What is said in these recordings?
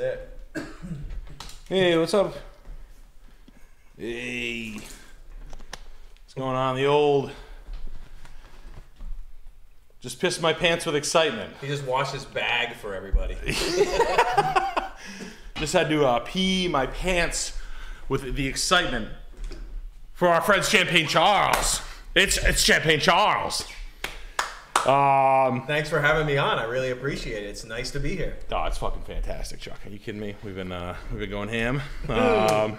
it. Hey, what's up? Hey. What's going on? The old. Just pissed my pants with excitement. He just washed his bag for everybody. Just had to uh, pee my pants with the excitement for our friends Champagne Charles. It's it's Champagne Charles. Um, Thanks for having me on. I really appreciate it. It's nice to be here. oh, it's fucking fantastic, Chuck. Are you kidding me? We've been uh, we've been going ham. Um,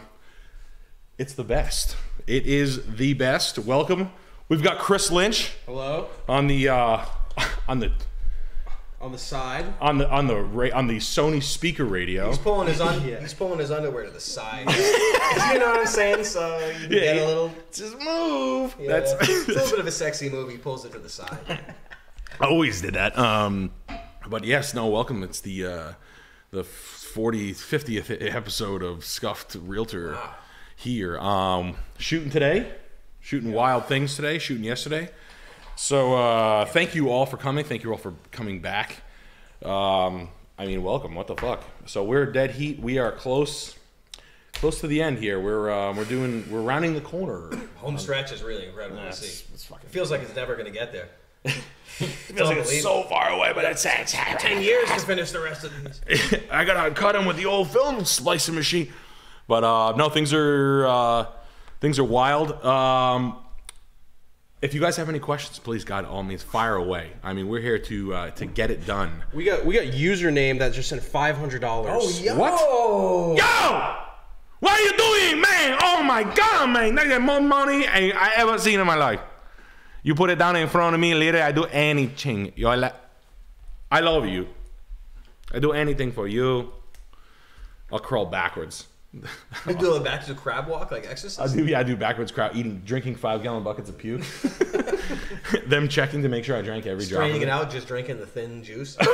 it's the best. It is the best. Welcome. We've got Chris Lynch Hello. on the uh, on the On the side. on the on the ra- on the Sony speaker radio. He's pulling his un- he's pulling his underwear to the side. you know what I'm saying? So you can get a little. Just move. Yeah, That's it's a little bit of a sexy move. He pulls it to the side. I always did that. Um, but yes, no, welcome. It's the uh, the 40th, 50th episode of Scuffed Realtor here. Um, shooting today, shooting wild things today, shooting yesterday. So uh, thank you all for coming. Thank you all for coming back. Um, I mean, welcome. What the fuck? So we're dead heat. We are close, close to the end here. We're uh, we're doing we're rounding the corner. Home stretch is really incredible to see. it's fucking. It feels like it's never going to get there. Feels like it's so far away, but it's, it's Ten years to finish the rest of these. I gotta cut him with the old film slicing machine. But uh, no, things are uh, things are wild. Um, if you guys have any questions, please, God, all means, fire away. I mean, we're here to uh, to get it done. We got we got username that just sent five hundred dollars. Oh, yo! What? Yo, what are you doing, man? Oh my God, man! That's got more money I, I ever seen in my life. You put it down in front of me, later I do anything. Yo, I love you. I do anything for you. I'll crawl backwards. You do a back to crab walk like exercise. I do, yeah, I do backwards crab eating, drinking five gallon buckets of puke. Them checking to make sure I drank every drop. Straining it out, just drinking the thin juice.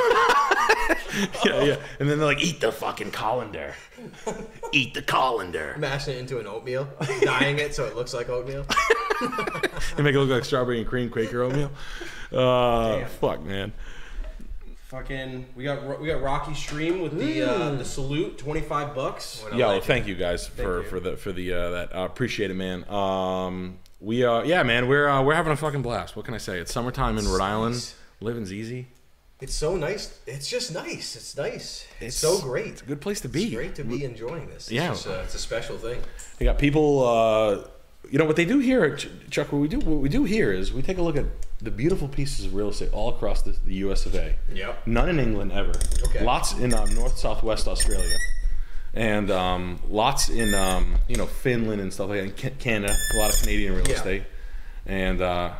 Yeah, yeah. And then they're like, eat the fucking colander. eat the colander. Mashing it into an oatmeal, dyeing it so it looks like oatmeal. They make it look like strawberry and cream Quaker oatmeal. Uh, fuck, man. Fucking, we got we got Rocky Stream with the uh, the salute, twenty five bucks. What Yo, legend. thank you guys for, you. for the for the uh, that. Uh, appreciate it, man. Um, we uh, yeah, man, we're uh, we're having a fucking blast. What can I say? It's summertime in Rhode Island. nice. Living's easy. It's so nice. It's just nice. It's nice. It's- It's, so great. It's a good place to be. It's great to be enjoying this. It's Yeah. just, uh, it's a special thing. They got people. Uh, you know what they do here, Chuck? What we do, what we do here is we take a look at the beautiful pieces of real estate all across the, the U.S. of A. Yep. None in England ever. Okay. Lots in um, North Southwest Australia, and um, lots in um, you know Finland and stuff like that. And Canada, a lot of Canadian real Yeah. estate, and uh,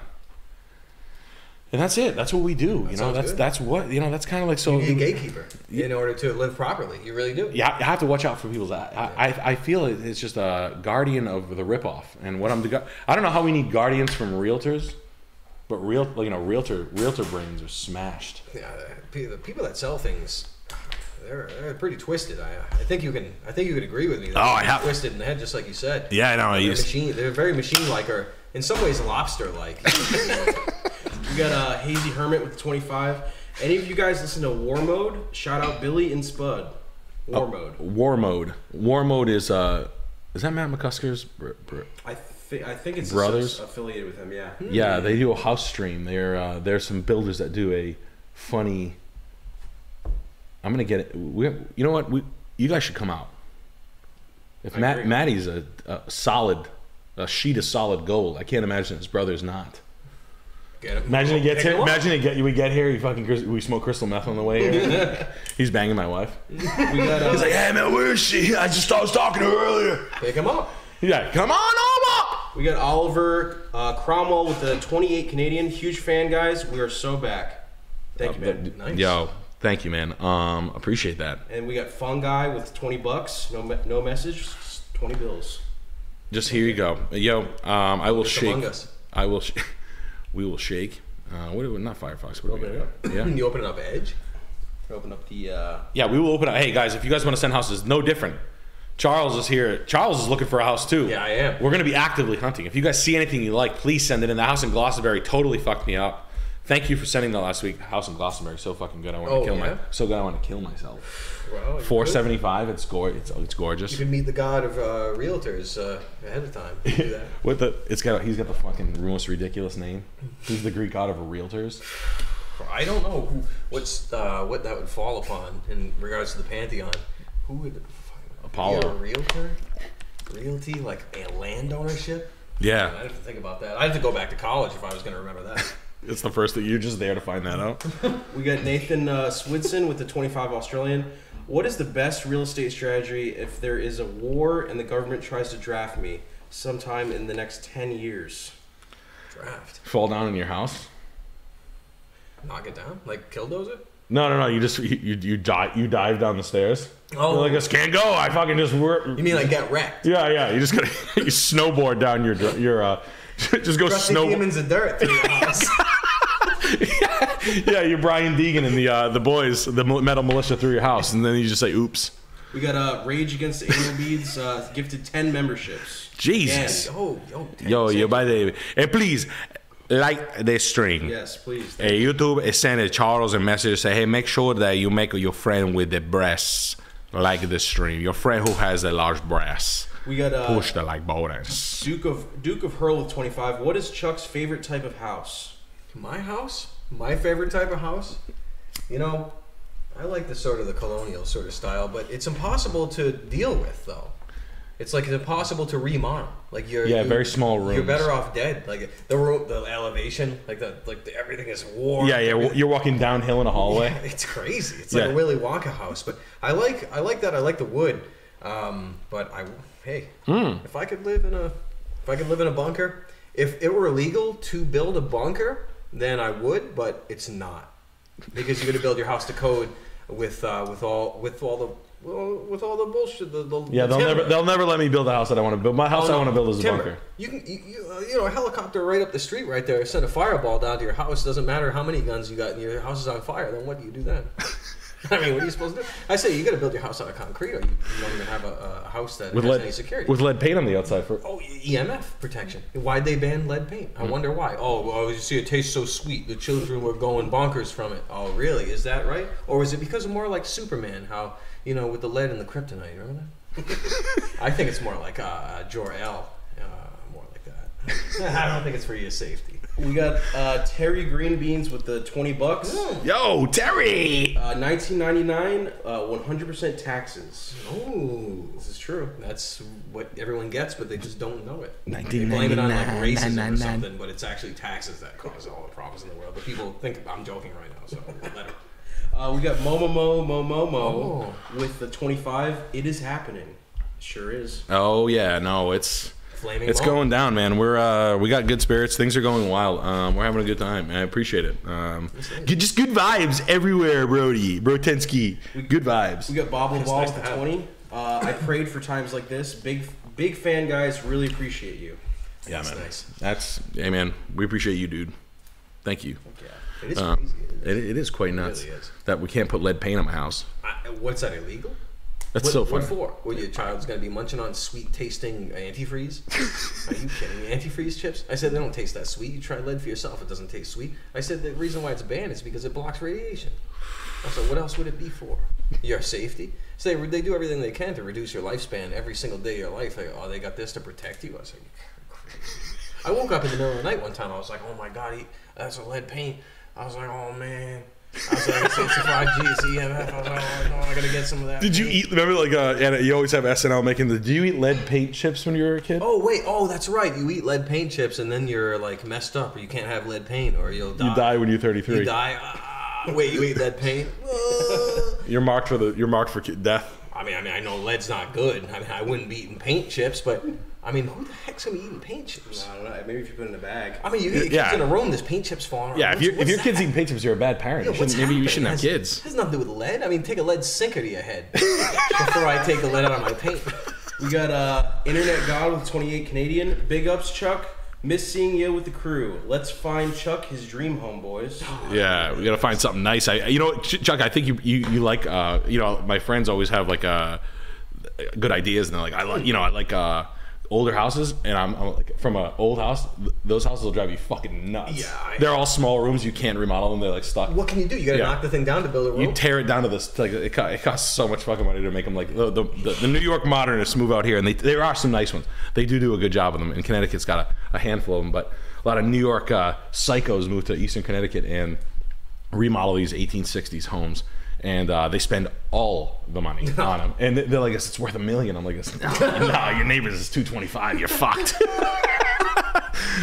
and that's it. That's what we do. you know, that's good. that's what you know. That's kind of like so. You need a gatekeeper in order to live properly. You really do. Yeah, I have to watch out for people's. I, I, I feel it- it's just a guardian of the ripoff. And what I'm, the I don't know how we need guardians from realtors, but real, you know, realtor, realtor brains are smashed. Yeah, the, people that sell things, they're, they're pretty twisted. I, I think you can. I think you could agree with me. They're Oh, I pretty have- twisted in the head, just like you said. Yeah, I know. I They're used. machine. They're very machine-like, or in some ways lobster-like. We got uh, Hazy Hermit with twenty five. Any of you guys listen to War Mode? Shout out Billy and Spud. War Oh. Mode. War mode. War mode is uh, is that Matt McCusker's? Br- br- I thi- I think it's Brothers? affiliated with him. Yeah. Yeah, they do a house stream. There, uh, there's some builders that do a funny. I'm gonna get it. We, you know what? We, you guys should come out. If I Matt, agree. Matty's a, a solid, a sheet of solid gold. I can't imagine his brother's not. Get 'em. Imagine he gets Pick here. 'em up. Imagine he get we get here. He fucking cris- we smoke crystal meth on the way. Here. He's banging my wife. We got uh, He's like, "Hey man, where is she? I just I was talking to her earlier." Pick him up. Yeah, "Come on over." We got Oliver uh, Cromwell with the twenty eight Canadian. Huge fan, guys. We are so back. Thank you, man. Nice. Yo, thank you, man. Um, appreciate that. And we got Fungi with 20 bucks. No, me- no message, 20 bills. Just here you go. Yo, um, I will Just shake. us. I will. Sh- we will shake. Uh, what? do we- Not Firefox. What do we got? Yeah. You open it up Edge. Open up the. Uh, Yeah, we will open up. Hey guys, if you guys want to send houses, no different. Charles is here. Charles is looking for a house too. Yeah, I am. We're going to be actively hunting. If you guys see anything you like, please send it in. The house in Gloucesterbury totally fucked me up. Thank you for sending that last week. House in Glastonbury, so fucking good. I want to Oh, kill yeah? my. So good. I want to kill myself. Well, you Four seventy five. It's gore. It's it's gorgeous. You can meet the god of uh, realtors uh, ahead of time. You do that. With the, it's got. He's got the fucking most ridiculous name. He's the Greek god of realtors. I don't know who, what's uh, what that would fall upon in regards to the pantheon. Who would Apollo. Be a realtor? Realty, like a land ownership? Yeah, I have to think about that. I have to go back to college if I was going to remember that. it's the first that you're just there to find that out. We got Nathan uh, Swidson with the 25 Australian. What is the best real estate strategy if there is a war and the government tries to draft me sometime in the next 10 years? Draft. Fall down in your house. Knock it down? Like Killdozer? No, no, no. You just you you, you dive you dive down the stairs. Oh. You're like this can't go. I fucking just work. You mean like get wrecked? Yeah, yeah. You just gotta you snowboard down your your uh, just go Rusty snow. demons of dirt through your house. Yeah, you're Brian Deegan and the uh, the boys, the Metal Mulisha through your house, and then you just say, "Oops." We got uh, Rage Against the Anal Beads, uh, gifted 10 memberships. Jesus. oh, yo, Yo, yo, by the way, and please like the stream. Yes, please. Hey, YouTube send Charles a message say, hey, make sure that you make your friend with the breasts like the stream. Your friend who has the large breasts. We got uh, Push the like buttons. Duke of Duke of Hurl with 25. What is Chuck's favorite type of house? My house, my favorite type of house. You know, I like the sort of the colonial sort of style, but it's impossible to deal with though. It's like it's impossible to remodel. Like you're Yeah, you- very small room. You're better off dead. Like the room, the elevation, like the like the, everything is warm. Yeah, yeah. You're walking downhill in a hallway. Yeah, it's crazy. It's like Yeah. a Willy Wonka house. But I like I like that. I like the wood. Um, but I hey, Hmm. if I could live in a if I could live in a bunker, if it were illegal to build a bunker, then I would. But it's not because you're gonna build your house to code with uh, with all with all the well, with all the bullshit. The, the Yeah, the they'll timber. never they'll never let me build the house that I want to build. My house Oh, I want to build is a bunker. You can, you, you, uh, know, a helicopter right up the street, right there. Send a fireball down to your house. Doesn't matter how many guns you got, and your house is on fire. Then what do you do then? I mean, what are you supposed to do? I say you got to build your house out of concrete, or you, you don't even have a, a house that With has lead any security. with lead paint on the outside for Oh, EMF protection. Why'd they ban lead paint? I wonder why. Oh, well, you see, it tastes so sweet. The children were going bonkers from it. Oh, really? Is that right? Or is it because of more like Superman? How you know with the lead and the kryptonite? Remember that? I think it's more like uh, Jor El. Uh, more like that. I don't think it's for your safety. We got uh, Terry Green Beans with the 20 bucks. Yo, Terry. Uh, 1999, uh, 100% taxes. Oh, This is true. that's what everyone gets, but they just don't know it. They blame it on like 1999, racism or something, but it's actually taxes that cause all the problems in the world. But people think I'm joking right now, so let 'em. Uh, we got Momomo Momomo Oh. with the 25. It is happening. Sure is. Oh yeah, no, it's Flaming it's Mo. going down, man. We're uh, we got good spirits. Things are going wild. Um, we're having a good time. I appreciate it. Um, good- just good vibes everywhere, Brody. Brotensky. Good vibes. We got Bobble Ball nice with the 20. Uh, I prayed for times like this. Big big fan, guys. Really appreciate you. Yeah, That's man. nice. That's hey, man. We appreciate you, dude. Thank you. It is Uh, crazy. It is. It, it is quite nuts really is. That we can't put lead paint on my house. I, what's that illegal? That's what, so what for? What your child's gonna be munching on sweet tasting antifreeze? Are you kidding me? Antifreeze chips? I said they don't taste that sweet. You try lead for yourself; it doesn't taste sweet. I said the reason why it's banned is because it blocks radiation. I said, what else would it be for? Your safety. So they, they do everything they can to reduce your lifespan every single day of your life. Like, oh, they got this to protect you. I said. I woke up in the middle of the night one time. I was like, oh my god, he, that's a lead paint. I was like, oh man. I was like, it's, it's a 5G, it's EMF. I was like, oh I gotta get some of that. Did you eat? Remember, like, uh, and you always have SNL making the. Do you eat lead paint chips when you were a kid? Oh wait, oh that's right. You eat lead paint chips and then you're like messed up, or you can't have lead paint, or you'll die. you die when you're 33. You die. Ah, wait, you eat lead paint? You're marked for the. You're marked for death. I mean, I mean, I know lead's not good. I mean, I wouldn't be eating paint chips, but I mean, who the heck's gonna be eating paint chips? I don't know. Maybe if you put it in a bag. I mean, you get your Yeah. kids in a room, there's paint chips falling. around. Yeah, if What's- you if your kid's that? eating paint chips, you're a bad parent. Yeah, You what's shouldn't, maybe you shouldn't have Has- It Has nothing to do with lead. I mean, take a lead sinker to your head before I take a lead out of my paint. We got uh, Internet God with 28 Canadian. Big ups, Chuck. Miss seeing you with the crew. Let's find Chuck his dream home, boys. Yeah, we gotta find something nice. I, you know, Chuck, I think you you, you like, uh, you know, my friends always have like uh, good ideas, and they're like, I like, you know, I like uh, older houses, and I'm, I'm like from an old house. Those houses will drive you fucking nuts. Yeah, I- they're all small rooms. You can't remodel them. They're like stuck. What can you do? You gotta Yeah. knock the thing down to build a room. You tear it down to this. Like it, co- it costs so much fucking money to make them. Like the, the, the, the New York modernists move out here, and they, there are some nice ones. They do do a good job of them. And Connecticut's got a, a handful of them, but a lot of New York uh, psychos move to Eastern Connecticut and remodel these 1860s homes. And uh, they spend all the money on them, and they're like, "It's worth a million. I'm like, "No, no, your neighbor's is 225. You're fucked."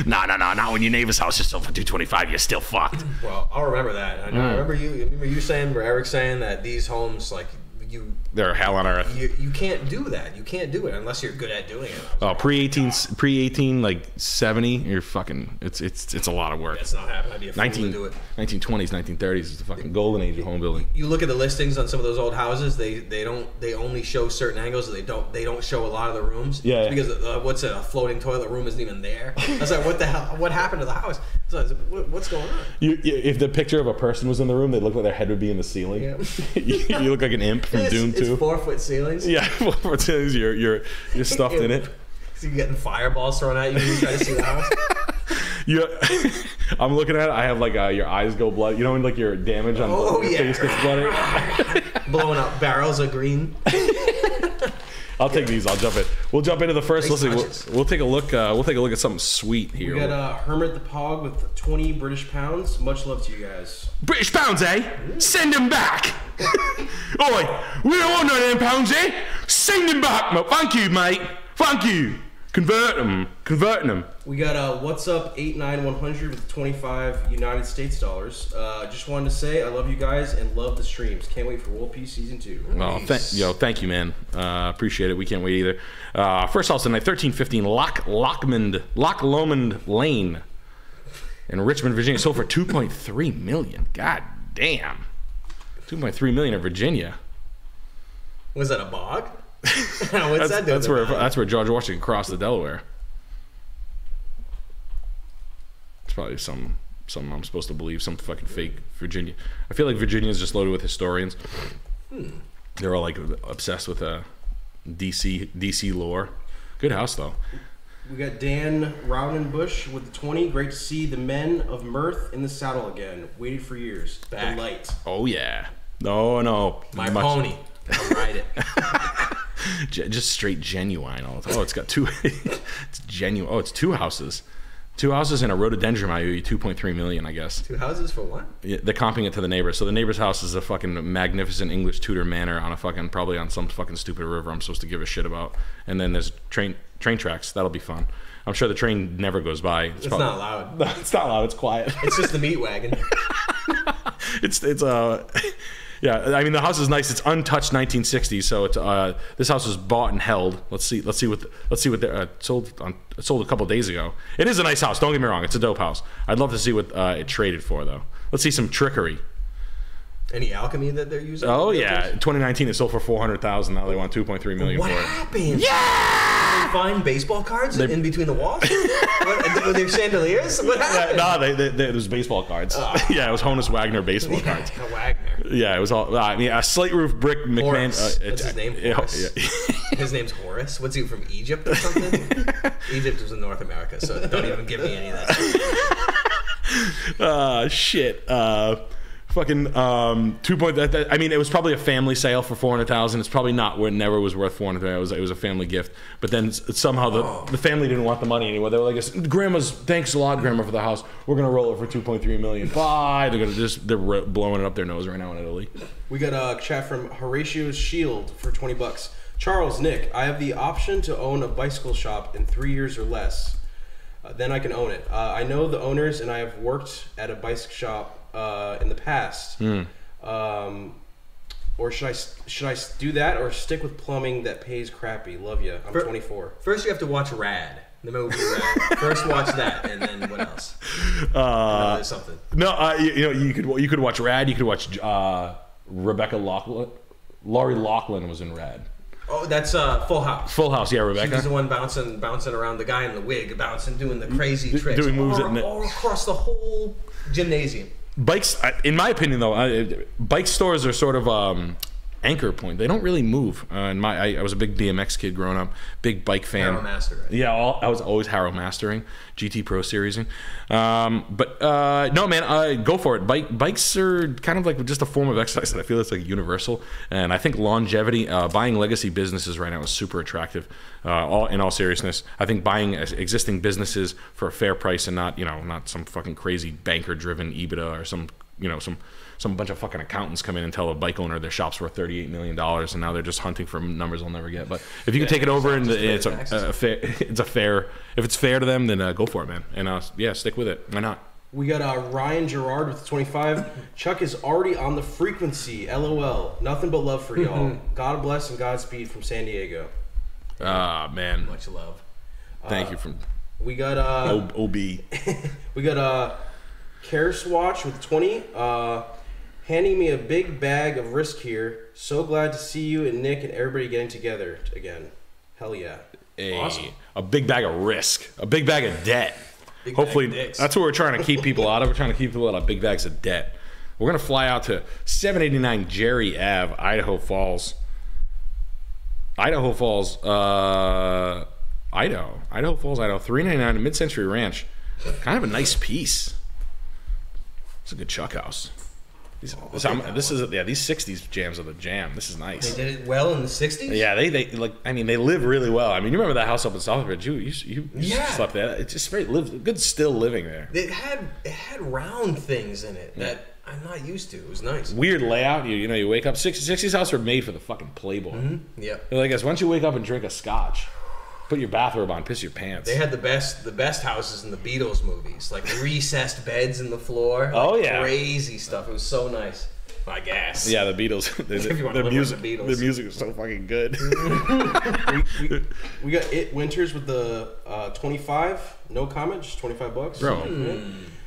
no, no, no, not when your neighbor's house is sold for 225. You're still fucked. well, I'll remember that. I, know, Mm. I remember you. Remember you saying, or Eric saying that these homes, like you, They're hell on earth. you, you can't do that. You can't do it unless you're good at doing it. Oh, pre eighteen, pre eighteen, like seventy. You're fucking. It's it's it's a lot of work. That's not happening. I'd be a 19, to do it. 1920s, 1930s is the fucking golden age of home building. You look at the listings on some of those old houses. They they don't they only show certain angles. They don't they don't show a lot of the rooms. Yeah, yeah. Because uh, what's it, a floating toilet room isn't even there. I was like, what the hell? What happened to the house? So like, what, what's going on? You, if the picture of a person was in the room, they'd look like their head would be in the ceiling. Yeah. you, you look like an imp from It's, Doom it's Two. four foot ceilings. Yeah, for things you're you're you're stuffed in it. So you're getting fireballs thrown at you when you try to see the house. You, I'm looking at it. I have like uh, your eyes go blood. You know when like your damage on Oh, your yeah. face gets bloody. Blowing up barrels of green. I'll take these. I'll jump in. We'll jump into the first. Nice Listen, we'll, we'll take a look. Uh, we'll take a look at something sweet here. We got uh, Hermit the Pog with 20 British pounds. Much love to you guys. British pounds, eh? Send them back. Oi, we don't want none of them pounds, eh? Send them back, mate. Thank you, mate. Thank you. Convert them. Converting them. We got uh, What's Up 89100 with 25 United States dollars. Uh, just wanted to say I love you guys and love the streams. Can't wait for World Peace Season 2. Oh, th- yo, thank you, man. Uh, appreciate it. We can't wait either. Uh, first house tonight, 1315 Lock Lockmond Lock Lomond Lane in Richmond, Virginia. Sold for 2.3 million. God damn. 2.3 million in Virginia. Was that a bog? What's That's, that that's where that's where George Washington crossed the Delaware. It's probably some something I'm supposed to believe, some fucking fake Virginia. I feel like Virginia is just loaded with historians. They're all like obsessed with uh, DC DC lore. Good house though. We got Dan Rowdenbush with the 20. Great to see the men of mirth in the saddle again. Waited for years. Back. Delight. Oh yeah. No, no. My Much- pony. I'll ride it. just straight genuine all the time. Oh, it's got two. it's genuine. Oh, it's two houses. Two houses and a rhododendron. I owe you 2.3 million, I guess. Two houses for what? Yeah, they're comping it to the neighbor. So the neighbor's house is a fucking magnificent English Tudor manor on a fucking probably on some fucking stupid river I'm supposed to give a shit about. And then there's train train tracks. That'll be fun. I'm sure the train never goes by. It's not loud. it's not loud. It's quiet. It's just the meat wagon. it's it's uh yeah. I mean the house is nice. It's untouched 1960s. So it's uh this house was bought and held. Let's see let's see what let's see what they uh, sold on sold a couple days ago. It is a nice house. Don't get me wrong. It's a dope house. I'd love to see what uh, it traded for though. Let's see some trickery. Any alchemy that they're using? Oh yeah, 2019 it sold for 400,000. Now they want 2.3 million What for it. happened? Yeah! They find baseball cards in between the walls? what, were they chandeliers? What Yeah, happened? no, they, they, they, it was baseball cards. yeah, it was Honus Wagner baseball cards. Yeah, Wagner. Yeah, it was all. I mean, a slate roof brick McMahon. Horace. uh, What's his name? yeah, Horace. yeah. His name's Horace. What's he from Egypt or something? Egypt was in North America, so don't even give me any of that. uh, shit. Uh, fucking um, two point. That, that, I mean, it was probably a family sale for four hundred thousand. It's probably not. It never was worth four hundred. It was. It was a family gift. But then somehow the Oh. the family didn't want the money anymore. They were like, "Grandma's thanks a lot, Grandma, for the house. We're gonna roll it for two point three million. Bye." They're gonna just they're blowing it up their nose right now in Italy. We got a chat from Horatio's Shield for 20 bucks. Charles, Nick, I have the option to own a bicycle shop in three years or less. Uh, then I can own it. Uh, I know the owners, and I have worked at a bicycle shop uh, in the past. Um, or should I should I do that or stick with plumbing that pays crappy? Love you. I'm For- 24. First, you have to watch Rad. The movie Rad. First, watch that, and then what else? Uh, there's something. No, uh, you, you know you could you could watch Rad. You could watch uh, Rebecca Loughlin. Lori Loughlin was in Rad. Oh, that's uh, Full House. Full House, yeah, She Rebecca. was the one bouncing, bouncing around the guy in the wig, bouncing, doing the crazy tricks, doing moves all, at all across the whole gymnasium. Bikes in my opinion though bike stores are sort of um anchor point. They don't really move. Uh, and my I, I was a big BMX kid growing up, big bike fan. Yeah, all, I was always Haro mastering, GT Pro Seriesing. Um, but uh, no, man, uh, go for it. Bike bikes are kind of like just a form of exercise that I feel it's like universal, and I think longevity, uh, buying legacy businesses right now is super attractive. Uh, all in all seriousness, I think buying existing businesses for a fair price and not you know not some fucking crazy banker driven EBITDA or some you know some some bunch of fucking accountants come in and tell a bike owner their shop's worth thirty eight million dollars, and now they're just hunting for numbers they'll never get. But if you can take it over and just it's a, taxes. a fair, it's a fair. If it's fair to them, then uh, go for it, man. And uh, yeah, stick with it. Why not? We got uh, Ryan Gerard with 25. Chuck is already on the frequency. LOL. Nothing but love for y'all. God bless and Godspeed from San Diego. Ah, man. Much love. Thank you from We got uh, O- OB. we got uh, Care Swatch with 20. Uh, handing me a big bag of risk here. So glad to see you and Nick and everybody getting together again. Hell yeah. A, Awesome. a big bag of risk, a big bag of debt. Big Hopefully, of that's what we're trying to keep people out of. We're trying to keep people out of big bags of debt. We're gonna fly out to 789 Jerry Ave, Idaho Falls. Idaho Falls, uh, Idaho, Idaho Falls, Idaho, 399 Mid Century Ranch. Kind of a nice piece. It's a good chuck house. These, this, I'm- this is yeah. These '60s jams are the jam. This is nice. They did it well in the '60s. Yeah, they they like. I mean, they live really well. I mean, you remember that house up in Southbridge? You you you, you Yeah. slept there. It's just very live good still living there. It had it had round things in it that I'm not used to. It was nice. Weird layout. You you know you wake up. 60, 60s houses are made for the fucking playboy. Mm-hmm. Yeah. They're like, guys, why don't you wake up and drink a scotch, put your bathrobe on, piss your pants. They had the best the best houses in the Beatles movies, like recessed beds in the floor. Oh, yeah. crazy stuff. It was so nice. I guess. yeah, the Beatles. the, If you wanna the live like music. the Beatles. The music is so fucking good. we, we, we got it Winters with the uh, 25. No comment, just 25 bucks. Bro.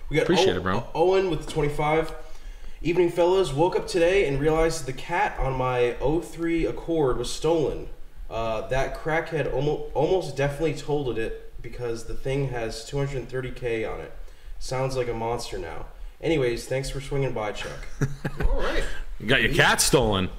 We got Appreciate O- it, bro. Owen with the 25. Evening, fellas. Woke up today and realized the cat on my 03 Accord was stolen. Uh, that crackhead almost, almost definitely totaled it because the thing has 230k on it. Sounds like a monster now. Anyways, thanks for swinging by, Chuck. All right. You got your cat stolen.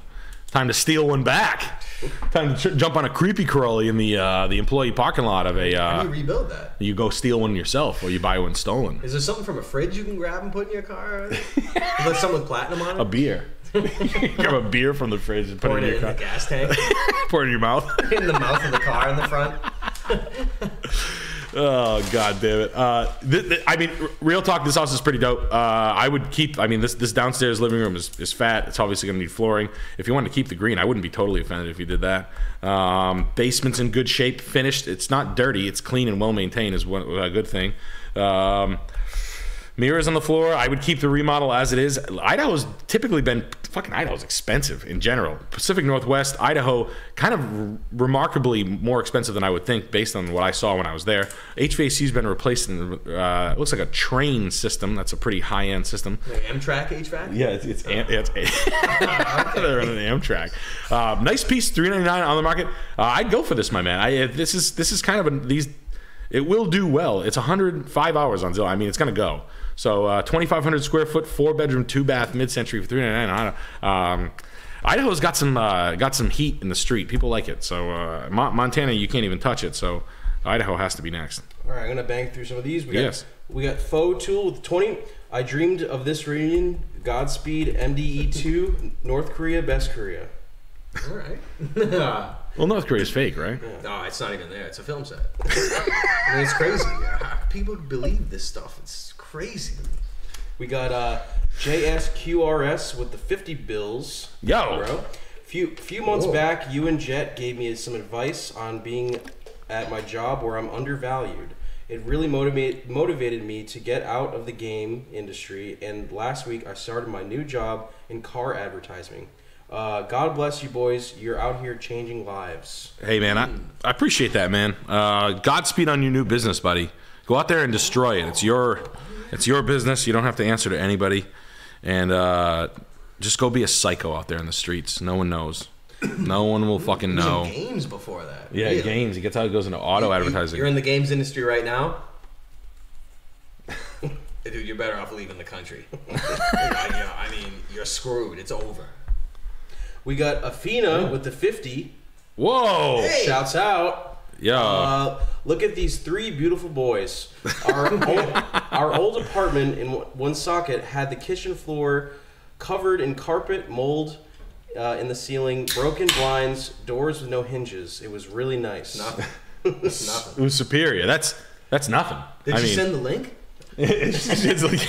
Time to steal one back. Time to tr- jump on a creepy crawly in the uh, the employee parking lot of a. How Uh, do you rebuild that? you go steal one yourself, or you buy one stolen. Is there something from a fridge you can grab and put in your car? Is there something with platinum on it? A beer. Grab a beer from the fridge and put it in your the gas tank, Pour it in your mouth. in the mouth of the car in the front. Oh god damn it! Uh, th- th- I mean, r- real talk. This house is pretty dope. Uh, I would keep. I mean, this this downstairs living room is, is fat. It's obviously going to need flooring. If you wanted to keep the green, I wouldn't be totally offended if you did that. Um, basement's in good shape, finished. It's not dirty. It's clean and well maintained. Is one a good thing. Um, Mirrors on the floor. I would keep the remodel as it is. Idaho's typically been fucking Idaho's expensive in general. Pacific Northwest, Idaho, kind of r- remarkably more expensive than I would think based on what I saw when I was there. HVAC's been replaced in uh, it looks like a Trane system. That's a pretty high end system. Like Amtrak HVAC. Yeah, it's it's, am- it's they're on an Amtrak. Uh, nice piece, three ninety nine on the market. Uh, I'd go for this, my man. I uh, this is this is kind of a, these. It will do well. It's 105 hours on Zillow. I mean, it's gonna go. So uh, 2,500 square foot, four bedroom, two bath, mid century for 399. Um, Idaho's got some uh, got some heat in the street. People like it. So uh, Mon- Montana, you can't even touch it. So Idaho has to be next. All right, I'm gonna bang through some of these. We got, Yes. We got Faux Tool with 20. I dreamed of this reunion. Godspeed, MDE2, North Korea, best Korea. All right. Well, North Korea's fake, right? No, it's not even there. It's a film set. I mean, it's crazy. People believe this stuff? It's crazy. We got uh, JSQRS with the 50 bills. Yo. bro. Few few months Whoa. back, you and Jet gave me some advice on being at my job where I'm undervalued. It really motivate, motivated me to get out of the game industry, and last week I started my new job in car advertising. Uh, God bless you, boys. You're out here changing lives. Hey man, I, I appreciate that, man. Uh, Godspeed on your new business, buddy. Go out there and destroy it. It's your, it's your business. You don't have to answer to anybody, and uh, just go be a psycho out there in the streets. No one knows. No one will fucking know. in games before that. Yeah, Really? games. He gets how it goes into auto You- advertising. You're in the games industry right now. Dude, you're better off leaving the country. I, you know, I mean, you're screwed. It's over. We got Afina with the 50. Whoa! Shouts out. Yeah. Uh, look at these three beautiful boys. Our old, our old apartment in Woonsocket had the kitchen floor covered in carpet, mold uh, in the ceiling, broken blinds, doors with no hinges. It was really nice. Nothing. Nothing. it was superior. That's that's nothing. Did I you mean, send the link? it's, it's like,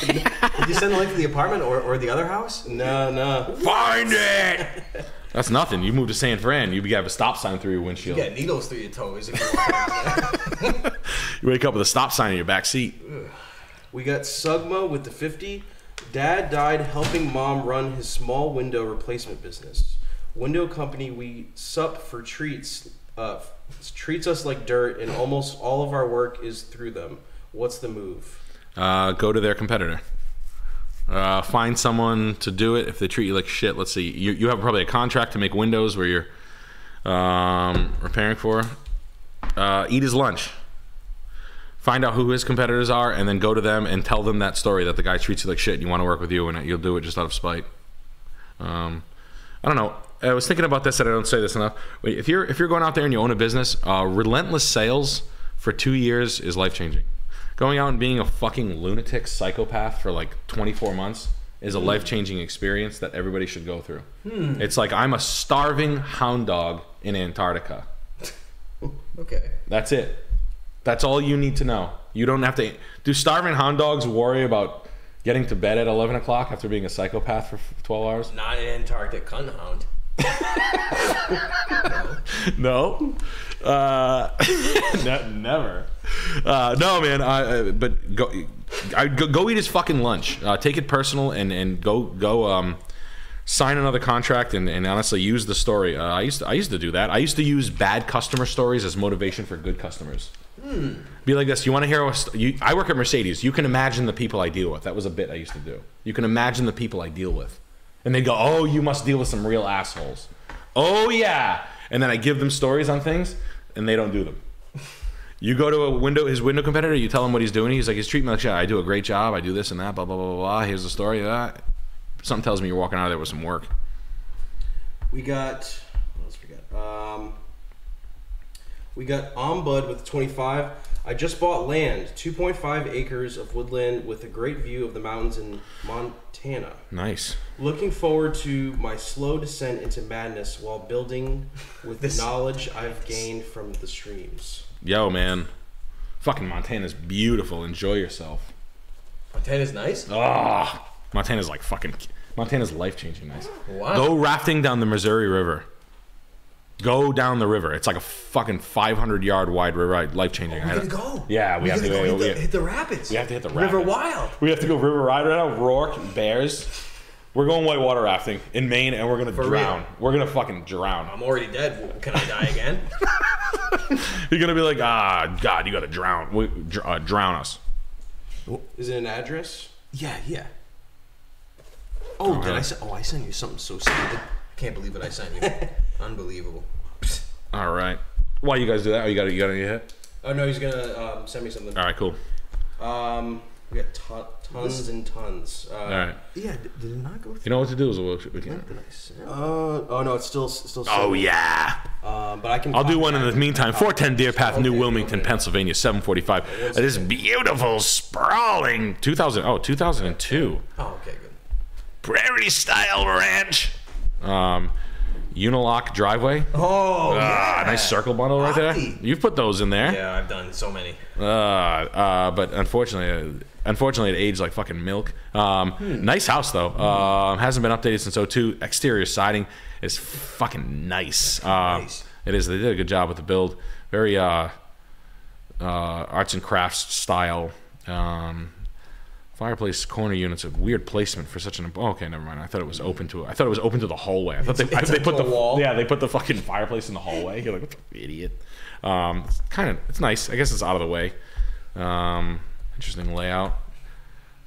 Did you send the link to the apartment or, or the other house? No, no. find it. That's nothing. You move to San Fran, you have a stop sign through your windshield. You got needles through your toes you wake up with a stop sign in your back seat. We got Sugma with the 50. Dad died helping mom run his small window replacement business. Window company we sup for treats uh, treats us like dirt, and almost all of our work is through them. What's the move? Uh, go to their competitor. Uh, find someone to do it. If they treat you like shit, let's see. You, you have probably a contract to make windows where you're um, repairing for. Uh, eat his lunch. Find out who his competitors are, and then go to them and tell them that story that the guy treats you like shit. and You want to work with you, and you'll do it just out of spite. Um, I don't know. I was thinking about this, and I don't say this enough. If you're if you're going out there and you own a business, uh, relentless sales for two years is life changing. Going out and being a fucking lunatic psychopath for like 24 months is a life changing experience that everybody should go through. It's like I'm a starving hound dog in Antarctica. okay. That's it. That's all you need to know. You don't have to. Do starving hound dogs worry about getting to bed at 11 o'clock after being a psychopath for 12 hours? Not an Antarctic cunt hound. No. Uh, ne- never. Uh, no, man. I, uh, but go, I go, go eat his fucking lunch. Uh, take it personal and, and go go um, sign another contract and, and honestly use the story. Uh, I used to, I used to do that. I used to use bad customer stories as motivation for good customers. Be like this. You want to hear? A st- you, I work at Mercedes. You can imagine the people I deal with. That was a bit I used to do. You can imagine the people I deal with, and they go, "Oh, you must deal with some real assholes." Oh yeah, and then I give them stories on things, and they don't do them. You go to a window, his window competitor. You tell him what he's doing. He's like, he's treating me like shit. I do a great job. I do this and that. Blah blah blah blah blah. Here's the story. Uh, something tells me you're walking out of there with some work. We got what else we got? Um, we got Ombud with 25. I just bought land, 2.5 acres of woodland with a great view of the mountains in Montana. Nice. Looking forward to my slow descent into madness while building with This- the knowledge I've gained from the streams. Yo, man. Fucking Montana's beautiful. Enjoy yourself. Montana's nice. Ah, Montana's like fucking. Montana's life changing nice. Wow. Go rafting down the Missouri River. Go down the river. It's like a fucking 500 yard wide river. Life changing. We're gonna go. Yeah, we We're have to go. go hit, we- the, hit the rapids. We have to hit the rapids. River. Wild. We have to go river ride right now. Rourke, bears. We're going whitewater rafting in Maine, and we're gonna For drown. real. We're gonna fucking drown. I'm already dead. Can I die again? You're gonna be like, ah, God, you gotta drown. We, dr- uh, drown us. Is it an address? yeah, yeah. Oh, did I send? Oh, I sent you something so stupid. Can't believe what I sent you. Unbelievable. All right. Why you guys do that? Oh, you got you got any hit? Oh no, he's gonna um, send me something. All right, cool. Um, we got ton, tons and tons. Uh, All right. Yeah, d- did it not go Through? You know what to do is we'll, we can. What did I send? Uh, oh no, it's still still. Oh sending. yeah. Um, but I can. I'll do one in the meantime. 410 Deer Path, New Wilmington, okay. Pennsylvania, 745. It is beautiful, sprawling 2000. Oh, 2002. Oh, okay, good. Prairie style ranch. Um, Unilock driveway. Oh, Ah, yeah. nice circle bundle right there. You've put those in there. Yeah, I've done so many. Uh, uh, but unfortunately, uh, unfortunately, it aged like fucking milk. Um, Nice house though. Um, hasn't been updated since 02. Exterior siding is fucking nice. Uh, Nice. It is. They did a good job with the build. Very uh, uh, arts and crafts style. Um, fireplace corner units. A weird placement for such an. Oh, okay, never mind. I thought it was open to. I thought it was open to the hallway. I thought they, it's they put the wall. Yeah, they put the fucking fireplace in the hallway. You're like, what the idiot. Um, it's kind of. It's nice. I guess it's out of the way. Um, interesting layout.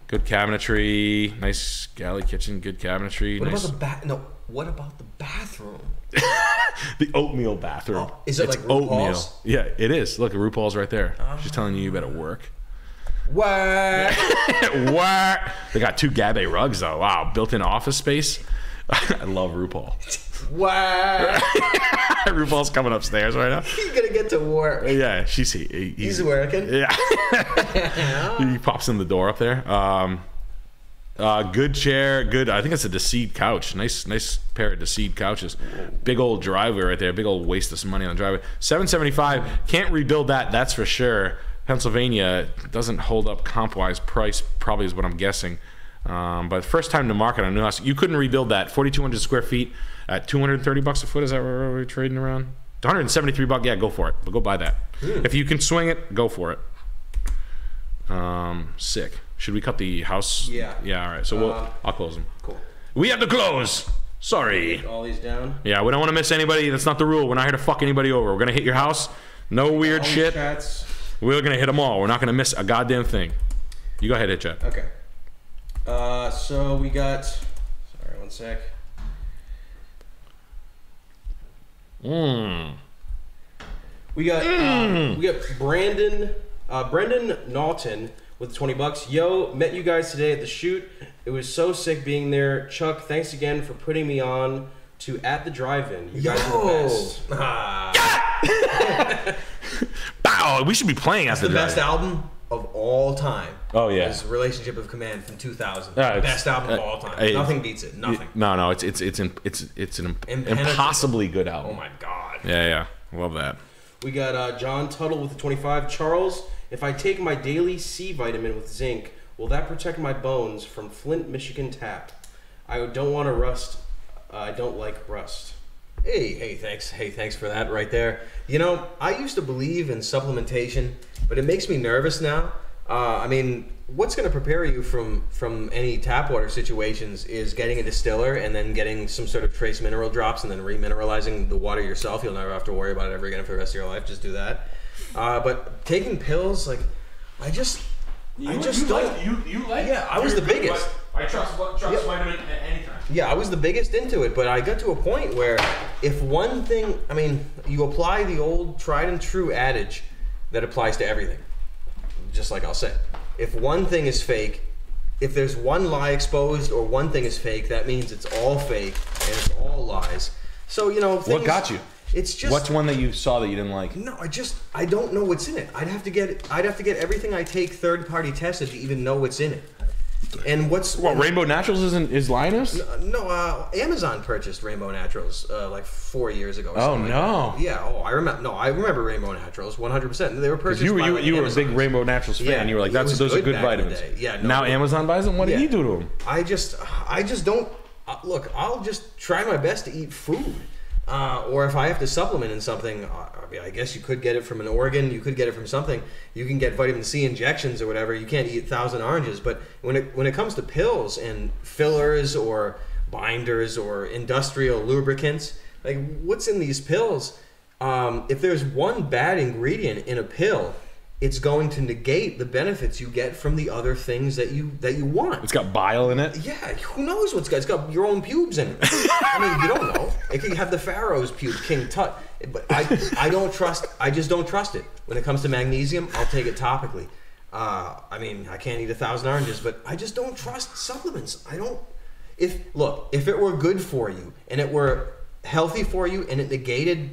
Good cabinetry. Nice galley kitchen. Good cabinetry. What nice. about the bath? No. What about the bathroom? the oatmeal bathroom. Oh, is it It's like RuPaul's? Yeah, it is. Look, RuPaul's right there. She's telling you you better work. What? what? They got two Gabbeh rugs though. Wow, built-in office space. I love RuPaul. Wow. RuPaul's coming upstairs right now. He's gonna get to work. Yeah, she's he, he's, He's working. Yeah. he pops in the door up there. Um, uh, good chair, good. I think it's a Deceit couch. Nice, nice pair of Deceit couches. Big old driveway right there. Big old waste of some money on the driveway. Seven seventy five. Can't rebuild that. That's for sure. Pennsylvania doesn't hold up comp wise. Price probably is what I'm guessing. Um, but first time to market on a new house, you couldn't rebuild that. 4,200 square feet at 230 bucks a foot. Is that what we're trading around? 173 bucks. Yeah, go for it. But go buy that. If you can swing it, go for it. Um, sick. Should we cut the house? Yeah. Yeah. All right. So we'll. Uh, I'll close them. Cool. We have to close. Sorry. All these down. Yeah, we don't want to miss anybody. That's not the rule. We're not here to fuck anybody over. We're gonna hit your house. No weird All shit. Chats. We're gonna hit them all. We're not gonna miss a goddamn thing. You go ahead, hit chat. Okay. Uh, so we got. Sorry, one sec. Mm. We got uh, we got Brandon uh, Brendan Naughton with twenty bucks. Yo, met you guys today at the shoot. It was so sick being there. Chuck, thanks again for putting me on to At the Drive-In. You guys are the best. Ah. Bow. We should be playing after the that. best album of all time. Oh, yeah. Is Relationship of Command from 2000. Yeah, it's- best album of uh, all time. hey, Nothing beats it. Nothing. No, no, it's it's it's an it's it's an impossibly good album. oh my god. Yeah, yeah, love that. We got uh, John Tuttle with the 25. Charles, if I take my daily C vitamin with zinc, will that protect my bones from Flint, Michigan tap? I don't want to rust. Uh, I don't like rust. Hey, hey, thanks. Hey, thanks for that right there. You know, I used to believe in supplementation, but it makes me nervous now. Uh, I mean, what's going to prepare you from from any tap water situations is getting a distiller and then getting some sort of trace mineral drops and then remineralizing the water yourself. You'll never have to worry about it ever again for the rest of your life. Just do that. Uh, but taking pills, like, I just, I just don't. you you like Yeah, I was the biggest. I trust trust Yep. vitamin at any time. Yeah, I was the biggest into it, but I got to a point where if one thing, I mean, you apply the old tried and true adage that applies to everything, just like I'll say. If one thing is fake, if there's one lie exposed or one thing is fake, that means it's all fake and it's all lies. So, you know, What got you? It's just What's one that you saw that you didn't like? no, I just I don't know what's in it. I'd have to get I'd have to get everything I take third party tested to even know what's in it. And what's well, Rainbow Naturals isn't is Linus? no, uh, Amazon purchased Rainbow Naturals uh, like four years ago. Or Oh, something like no. that. Yeah. Oh, I remember. No, I remember Rainbow Naturals 100. percent They were purchased. You were by, you, like, you were a big Rainbow Naturals fan. Yeah, you were like, that's was those are good good back in the vitamins. Yeah, no, now but- Amazon buys them. What Yeah. did you do to them? I just, I just don't. Uh, look, I'll just try my best to eat food. Uh, or if I have to supplement in something, I mean, I guess you could get it from an organ. You could get it from something. You can get vitamin C injections or whatever. You can't eat thousand oranges. But when it when it comes to pills and fillers or binders or industrial lubricants, like what's in these pills? Um, if there's one bad ingredient in a pill, it's going to negate the benefits you get from the other things that you that you want. It's got bile in it. Yeah, who knows what's got? It's got your own pubes in it. I mean, you don't know. It could have the Pharaoh's pube, King Tut. But I, I don't trust. I just don't trust it. When it comes to magnesium, I'll take it topically. Uh, I mean, I can't eat a thousand oranges, but I just don't trust supplements. I don't. If look, if it were good for you and it were healthy for you and it negated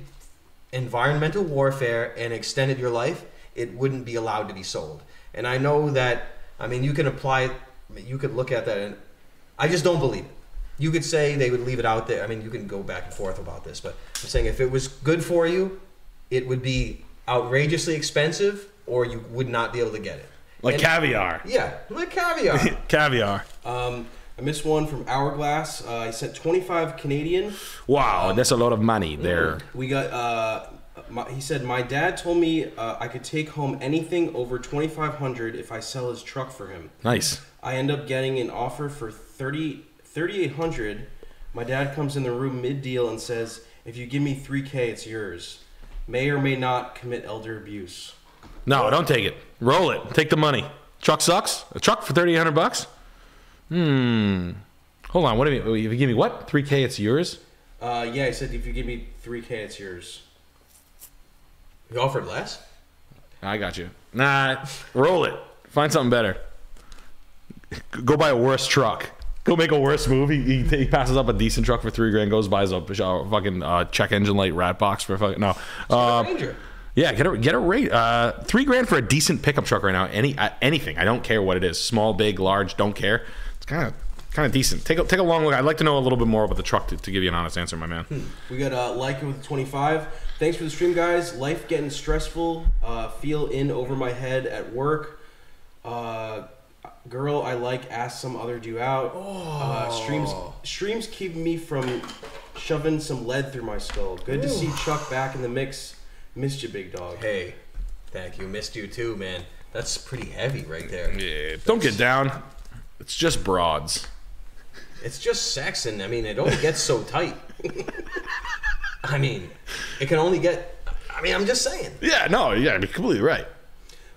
environmental warfare and extended your life, it wouldn't be allowed to be sold. And I know that, I mean, you can apply it, I mean, you could look at that and I just don't believe it. You could say they would leave it out there. I mean, you can go back and forth about this, but I'm saying if it was good for you, it would be outrageously expensive or you would not be able to get it. Like And- caviar. Yeah, like caviar. caviar. Um, I missed one from Hourglass. Uh, he sent 25 Canadian. Wow, that's a lot of money there. We got. Uh, my, he said, "My dad told me uh, I could take home anything over 2,500 if I sell his truck for him. Nice. I end up getting an offer for 30, 3,800. My dad comes in the room mid deal and says, "If you give me 3K, it's yours." May or may not commit elder abuse. No, don't take it. Roll it. Take the money. Truck sucks. A truck for thirty eight hundred bucks. Hmm. Hold on. What do you? If you give me what? Three k, it's yours. Uh, yeah, he said, "If you give me 3K, it's yours." You offered less? I got you. Nah. Roll it. Find something better. Go buy a worse truck. He'll make a worse move. He, he, passes up a decent truck for three grand, goes buys a, a fucking uh, check engine light rat box for fucking no. Uh, Ranger. yeah, get a get a rate. Uh, three grand for a decent pickup truck right now. Any uh, anything. I don't care what it is. Small, big, large. Don't care. It's kind of kind of decent. Take a take a long look. I'd like to know a little bit more about the truck to, to give you an honest answer, my man. We got uh, like with 25. Thanks for the stream, guys. Life getting stressful. Uh, feel in over my head at work. Uh, girl I like asked some other dude out. Uh, streams streams keep me from shoving some lead through my skull. Good to see Chuck back in the mix. Missed you, big dog. Hey, thank you. Missed you too, man. That's pretty heavy right there. Yeah, don't get down. It's just broads. It's just sex, and I mean, it only gets so tight. I mean, it can only get. I mean, I'm just saying. Yeah, no, yeah, you're completely right.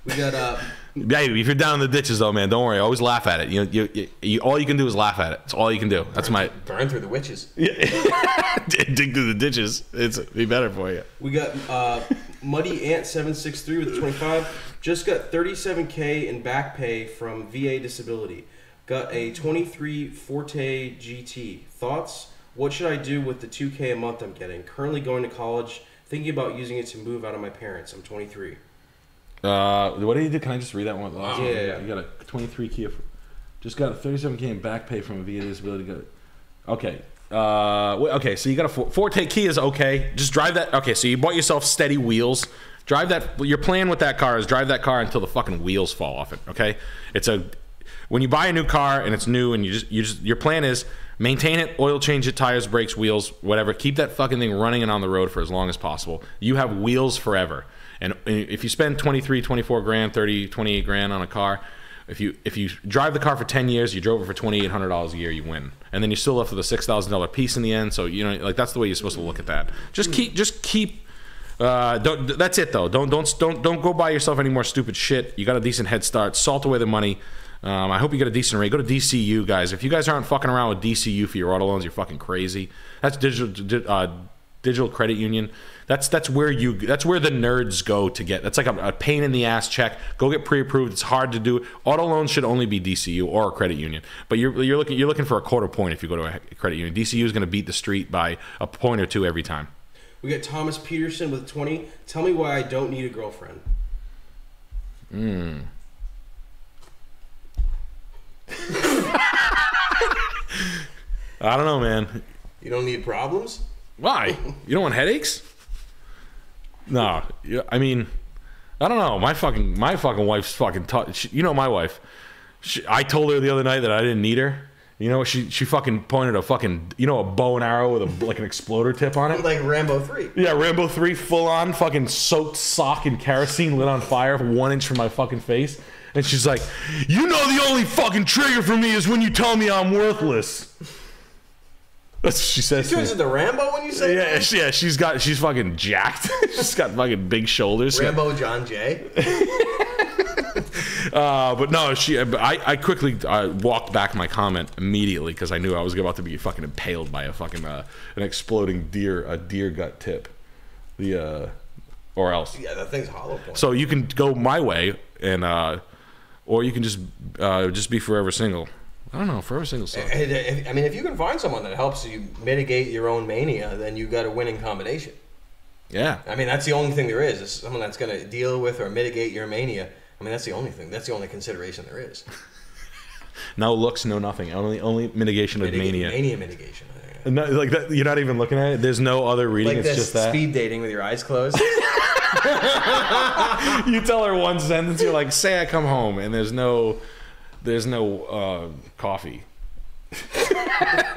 We got uh, Yeah, if you're down in the ditches though, man, don't worry. Always laugh at it. You, you, you, you all you can do is laugh at it. It's all you can do. That's my Burn through the witches. Yeah, dig through the ditches. It's be better for you. We got uh, Muddy Ant seven six three with twenty five. Just got thirty seven k in back pay from VA disability. Got a twenty three Forte GT. Thoughts? What should I do with the two k a month I'm getting? Currently going to college. Thinking about using it to move out of my parents. I'm twenty three. Uh, what did you do? Can I just read that one? One? Yeah, yeah. You got a 23 Kia. Just got a 37k in back pay from a VA disability. Got okay. Uh, okay. So you got a four, Forte Kia is okay. Just drive that. Okay. So you bought yourself steady wheels. Drive that. Your plan with that car is drive that car until the fucking wheels fall off it. Okay. It's a when you buy a new car and it's new and you just you just your plan is maintain it, oil change it, tires, brakes, wheels, whatever. Keep that fucking thing running and on the road for as long as possible. You have wheels forever. And if you spend 23, 24 grand, 30, 28 grand on a car, if you if you drive the car for 10 years, you drove it for $2800 a year, you win. And then you're still left with a $6,000 piece in the end, so you know like that's the way you're supposed to look at that. Just keep just keep uh, don't, that's it though. Don't don't don't don't go buy yourself any more stupid shit. You got a decent head start. Salt away the money. Um, I hope you get a decent rate. Go to DCU, guys. If you guys aren't fucking around with DCU for your auto loans, you're fucking crazy. That's digital di- uh, digital credit union. That's that's where you that's where the nerds go to get. That's like a, a pain in the ass check. Go get pre-approved. It's hard to do. Auto loans should only be DCU or a credit union. But you're you're looking you're looking for a quarter point if you go to a credit union. DCU is going to beat the street by a point or two every time. We got Thomas Peterson with twenty. Tell me why I don't need a girlfriend. I don't know, man. You don't need problems. Why? You don't want headaches? No. I mean, I don't know. My fucking my fucking wife's fucking. T- she, you know my wife. She, I told her the other night that I didn't need her. You know she she fucking pointed a fucking you know a bow and arrow with a like an exploder tip on it. Like Rambo 3. Yeah, Rambo three full on fucking soaked sock and kerosene lit on fire one inch from my fucking face. And she's like, "You know the only fucking trigger for me is when you tell me I'm worthless." That's what she says. me. Turns into Rambo when you say Yeah, that? she, yeah, she's got she's fucking jacked. she's got fucking big shoulders. Rambo John Jay. Uh, but no, she. I, I quickly uh, walked back my comment immediately because I knew I was about to be fucking impaled by a fucking uh, an exploding deer a deer gut tip, the uh, or else. Yeah, that thing's hollow point. So you can go my way and uh, or you can just uh, just be forever single. I don't know, forever single. Sucks. And if- I mean, if you can find someone that helps you mitigate your own mania, then you got a winning combination. Yeah, I mean, that's the only thing there is. Is someone that's going to deal with or mitigate your mania. I mean, that's the only thing. That's the only consideration there is. no looks, no nothing. Only only mitigation of mania. Mania mitigation. No, like that, you're not even looking at it. There's no other reading. Like it's just that. speed dating with your eyes closed. you tell her one sentence, you're like, "Say I come home," and there's no, there's no uh, coffee.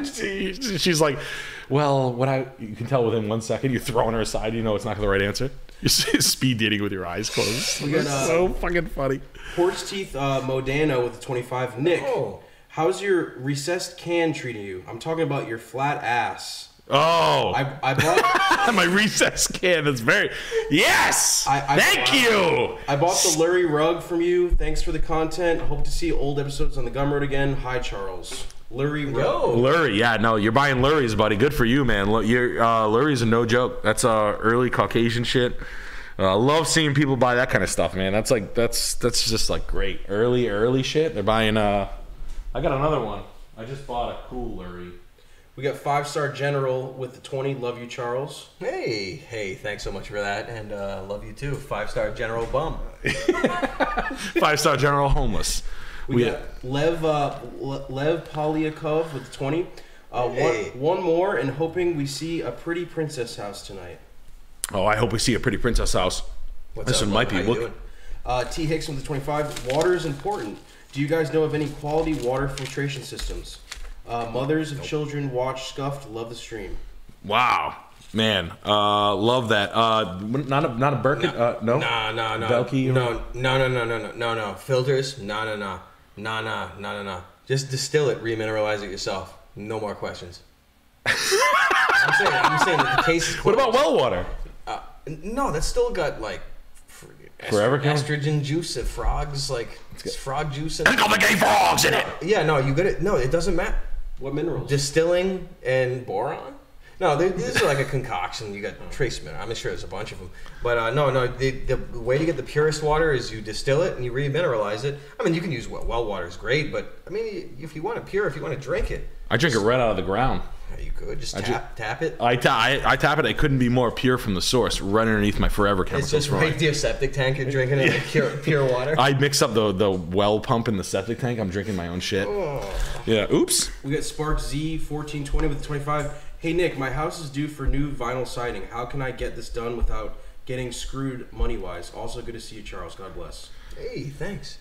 She- she's like, "Well, what I you can tell within one second, you're throwing her aside. You know it's not the right answer. You're speed dating with your eyes closed. We got, uh, so fucking funny. Horse teeth uh, Modano with a 25. Nick, Oh. how's your recessed can treating you? I'm talking about your flat ass. Oh, I, I bought my recess can. That's very yes. I- I- Thank you. I bought the Lurie rug from you. Thanks for the content. Hope to see old episodes on the Gumroad again. Hi, Charles. Lurie rug. Yo. Lurie, yeah, no, you're buying Lurie's, buddy. Good for you, man. Lu- You're, uh, Lurie's a no joke. That's uh, early Caucasian shit. Uh, I love seeing people buy that kind of stuff, man. That's like that's that's just like great early early shit. They're buying. Uh, I got another one. I just bought a cool coolery. We got five star general with the twenty. Love you, Charles. Hey, hey, thanks so much for that, and uh, love you too. Five star General Bum. Five star general homeless. We, got Lev uh, Lev Polyakov with the twenty. Uh, Hey. one, one more, and hoping we see a pretty princess house tonight. oh, I hope we see a pretty princess house. What's this up, one might be. How you Look, doing? Uh, T Hicks with the twenty-five. Water is important. Do you guys know of any quality water filtration systems? Uh, mothers of children watch Scuffed. Love the stream. wow, man, uh, love that. Uh, not a not a Birkin. Uh, no. Nah, nah, nah. Velky No, no, no, no, no, no, no, no. Filters? No, no, no. No, no, no, no, no. Just distill it, remineralize it yourself. No more questions. I'm saying, I'm saying that the case is What about well water? Uh, no, that's still got like Forever est- chemical? estrogen juice and frogs like it's frog juice and Think of the gay frogs in it. yeah. No, you get it. No, it doesn't matter. What minerals? Distilling and boron. No, there- this is like a concoction. You got trace mineral. I'm sure there's a bunch of them. But uh, no, no. The, the way to get the purest water is you distill it and you remineralize it. I mean, you can use well, well water is great, but I mean, if you want it pure, if you want to drink it, I drink it right out of the ground. You could just ju- tap tap it. I, ta- I, I tap it. It couldn't be more pure from the source, right underneath my forever It's chemicals. just flowing. right to your septic tank. You're drinking it like pure pure water. I mix up the the well pump in the septic tank. I'm drinking my own shit. Oh. Yeah. Oops. We got Spark Z fourteen twenty with the twenty five. Hey Nick, my house is due for new vinyl siding. How can I get this done without getting screwed money wise? Also, good to see you, Charles. God bless. Hey, thanks.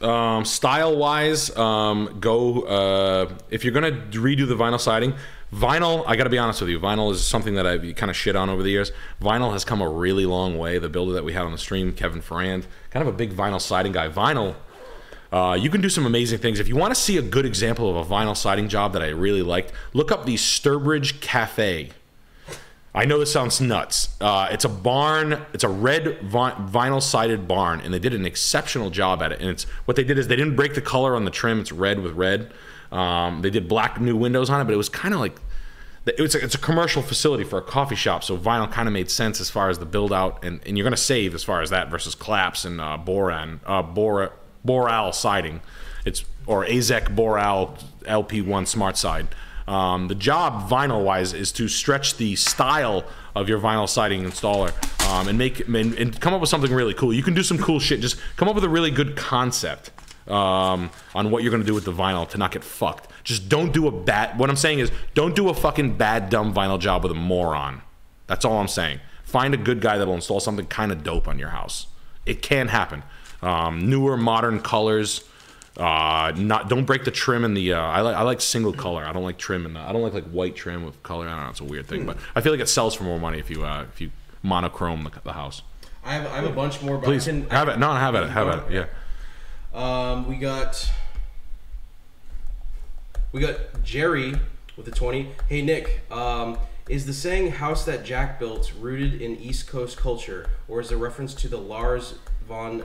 Um, style wise, um, go uh, if you're gonna redo the vinyl siding. Vinyl, I got to be honest with you. Vinyl is something that I've kind of shit on over the years. Vinyl has come a really long way. The builder that we had on the stream, Kevin Ferrand, kind of a big vinyl siding guy. Vinyl, uh, you can do some amazing things. If you want to see a good example of a vinyl siding job that I really liked, look up the Sturbridge Cafe. I know this sounds nuts. Uh, it's a barn. It's a red vi- vinyl sided barn, and they did an exceptional job at it. And it's what they did is they didn't break the color on the trim. It's red with red. Um, they did black new windows on it, but it was kind of like it was a, it's a commercial facility for a coffee shop, so vinyl kind of made sense as far as the build out, and, and you're going to save as far as that versus claps and uh, boran uh, bora, boral siding. It's or Azek Boral LP1 Smart Side. Um, the job vinyl wise is to stretch the style of your vinyl siding installer um, and make and, and come up with something really cool. You can do some cool shit. Just come up with a really good concept um, on what you're gonna do with the vinyl to not get fucked. Just don't do a bad. What I'm saying is, don't do a fucking bad dumb vinyl job with a moron. That's all I'm saying. Find a good guy that'll install something kind of dope on your house. It can happen. Um, newer, modern colors. Uh, not don't break the trim in the. Uh, I like I like single color. I don't like trim and I don't like like white trim with color. I don't know. It's a weird thing, but I feel like it sells for more money if you uh, if you monochrome the, the house. I have, I have a bunch more, but Please I can, have it. No, have it. Have it. Yeah. Um, we got we got Jerry with the twenty. Hey Nick, um, is the saying "house that Jack built" rooted in East Coast culture, or is it a reference to the Lars von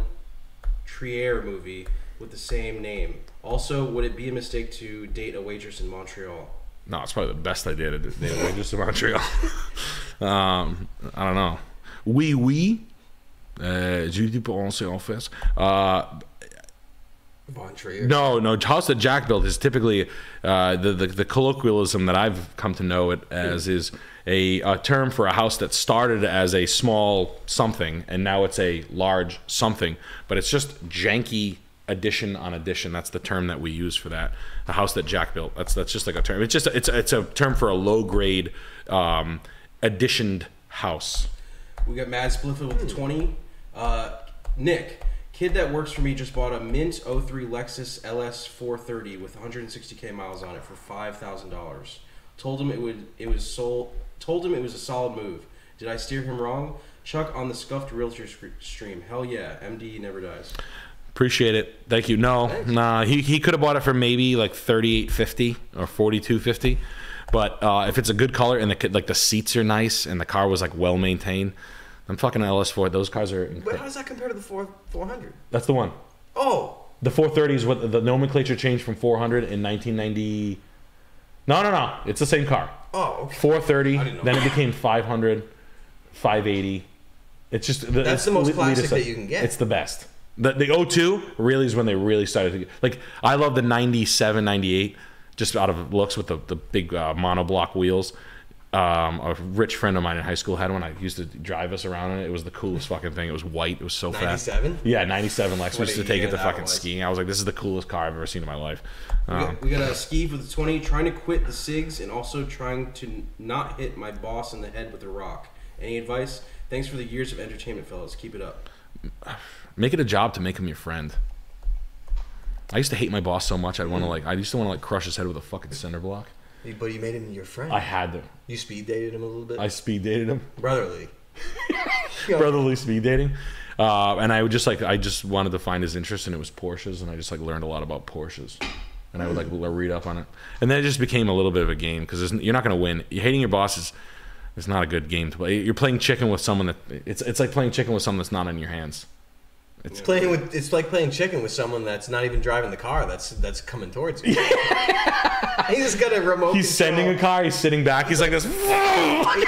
Trier movie with the same name? Also, would it be a mistake to date a waitress in Montreal? No, it's probably the best idea to date a waitress in Montreal. um, I don't know. Oui, oui. Uh, je dis pour en fait. Uh, no, no. House that Jack built is typically uh, the, the the colloquialism that I've come to know it as is a, a term for a house that started as a small something and now it's a large something, but it's just janky addition on addition. That's the term that we use for that. A house that Jack built. That's that's just like a term. It's just it's it's a term for a low grade um, additioned house. We got Mad Spliffle with the 20. Uh, Nick, kid that works for me just bought a mint 03 Lexus LS 430 with 160k miles on it for $5,000. Told him it would it was sold told him it was a solid move. Did I steer him wrong? Chuck on the Scuffed Realtor stream. Hell yeah, MD never dies. Appreciate it. Thank you. No, nah. He, he could have bought it for maybe like thirty eight fifty or forty two fifty, but uh, if it's a good color and the like the seats are nice and the car was like well maintained, I'm fucking LS four. Those cars are. But how does that compare to the four four hundred? That's the one. Oh, The 430 is what the nomenclature changed from 400 in 1990. No, no, no. It's the same car. oh, okay. 430. I didn't know Then it became 500, 580. It's just the, That's the most classic that you can get. It's the best. The the 02 really is when they really started to get like I love the 97, 98. just out of looks with the the big uh, monoblock wheels. Um, a rich friend of mine in high school had one. I used to drive us around in it. It was the coolest fucking thing. It was white. It was so fast. 97? Yeah, 97 Lex. We used to take it to fucking was. skiing. I was like, this is the coolest car I've ever seen in my life. We Um, got, we got a Skeeve with the 20, trying to quit the cigs and also trying to not hit my boss in the head with a rock. Any advice? Thanks for the years of entertainment, fellas. Keep it up. Make it a job to make him your friend. I used to hate my boss so much. I'd want to like. I used to want to like crush his head with a fucking cinder block. But you made him your friend. I had to. you speed dated him a little bit. I speed dated him. Brotherly. brotherly speed dating. Uh, and I would just like I just wanted to find his interest, and it was Porsches, and I just like learned a lot about Porsches, and I would like read up on it, and then it just became a little bit of a game because you're not going to win. Hating your boss is it's not a good game to play. You're playing chicken with someone that it's it's like playing chicken with someone that's not in your hands. It's playing with. It's like playing chicken with someone that's not even driving the car. That's that's coming towards you. he just got a remote. He's sending a car. He's sitting back. He's like this. He's like,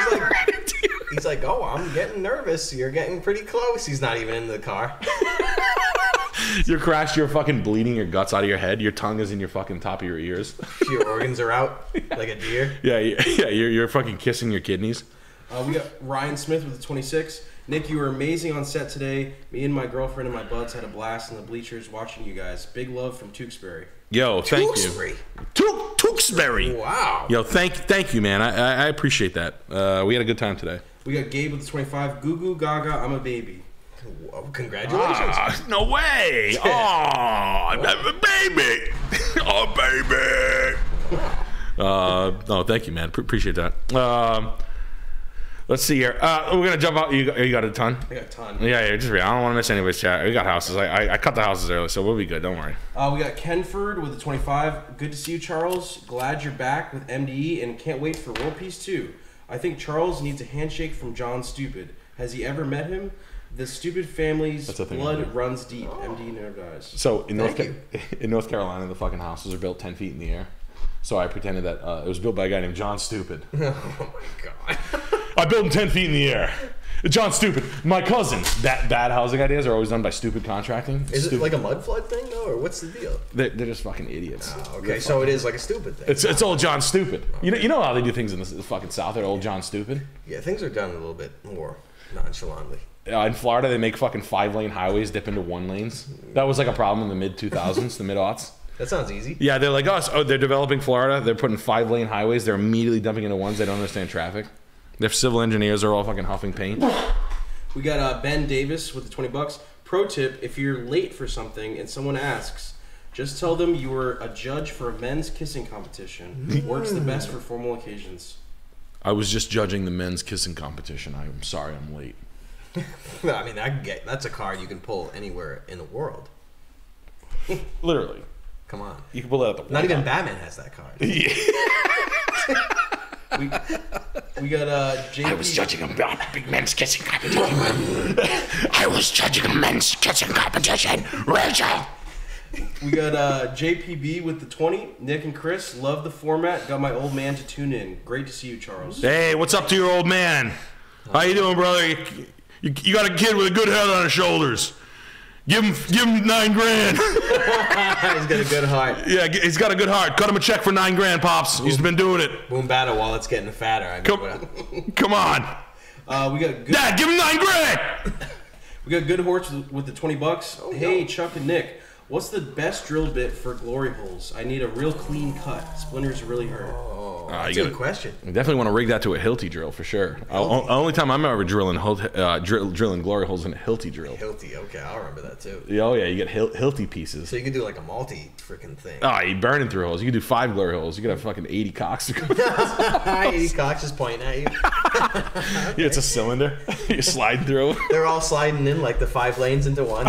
he's like, oh, I'm getting nervous. You're getting pretty close. He's not even in the car. You're crashed. You're fucking bleeding your guts out of your head. Your tongue is in your fucking top of your ears. Your organs are out like a deer. yeah, yeah, yeah. You're, you're fucking kissing your kidneys. Uh, we got Ryan Smith with the 26. Nick, you were amazing on set today. Me and my girlfriend and my buds had a blast in the bleachers watching you guys. Big love from Tewksbury. Yo, thank Tewksbury. you. Took Tewksbury. Wow. Yo, thank thank you, man. I, I, I appreciate that. Uh, we had a good time today. We got Gabe with the 25. Goo goo gaga, I'm a baby. Whoa, congratulations. Ah, no way. Oh, I'm a baby. oh, baby. Uh, no, thank you, man. Pre- appreciate that. Um, let's see here. Uh, we're gonna jump out. You got, you got a ton. I got a ton. Yeah, yeah. Just read. I don't want to miss anybody's chat. We got houses. I, I I cut the houses early, so we'll be good. Don't worry. Uh, we got Kenford with the 25. Good to see you, Charles. Glad you're back with MDE and can't wait for World Peace 2. I think Charles needs a handshake from John Stupid. Has he ever met him? The Stupid family's thing, blood right? runs deep. MDE never dies. So in North Thank Ca- in North Carolina, the fucking houses are built ten feet in the air. So I pretended that uh, it was built by a guy named John Stupid. Oh my god. I built him ten feet in the air. John Stupid, my cousin. That bad housing ideas are always done by stupid contracting. Is it like a mud flood thing though, or what's the deal? they're, they're just fucking idiots. Okay, so it is like a stupid thing. It's it's old John Stupid. You know you know how they do things in the, the fucking South. They're old John Stupid. Yeah, things are done a little bit more nonchalantly. Uh, in Florida, they make fucking five lane highways dip into one lanes. That was like a problem in the mid two thousands, the mid aughts. That sounds easy. Yeah, they're like us. Oh, they're developing Florida. They're putting five lane highways. They're immediately dumping into ones. They don't understand traffic. Their civil engineers are all fucking huffing paint. We got uh, Ben Davis with the 20 bucks. Pro tip if you're late for something and someone asks, just tell them you were a judge for a men's kissing competition. Works the best for formal occasions. I was just judging the men's kissing competition. I'm sorry I'm late. I mean, I get that's a card you can pull anywhere in the world. Literally. Come on. You can pull that at the Not even Batman has that card. We, we got uh, JP. I was judging a big men's kissing competition. I was judging a men's kissing competition. Rachel! We got uh, JPB with the 20. Nick and Chris, love the format. Got my old man to tune in. Great to see you, Charles. Hey, what's up to your old man? How you doing, brother? You, you, you got a kid with a good head on his shoulders. Give him, give him nine grand. He's got a good heart. yeah, he's got a good heart. Cut him a check for nine grand, pops. He's been doing it. Boom battle while it's getting fatter. I mean, Come, come on, Uh, we got good, Dad. Give him nine grand. we got good horse with, with the 20 bucks. Oh, hey, Chuck and Nick, what's the best drill bit for glory holes? I need a real clean cut. Splinters really hurt. oh, Ah, that's you a good question. I definitely want to rig that to a Hilti drill for sure. O- o- only time I'm ever drilling uh, drill, drilling glory holes in a Hilti drill. Hilti. Okay, I'll remember that too. Yeah, Oh yeah, you get Hil- Hilti pieces. So you can do like a multi freaking thing. Oh, you're burning through holes. You can do five glory holes. You could have fucking 80 cocks. Hi, cocks is pointing at you. yeah, it's a cylinder. you slide through. They're all sliding in like the five lanes into one.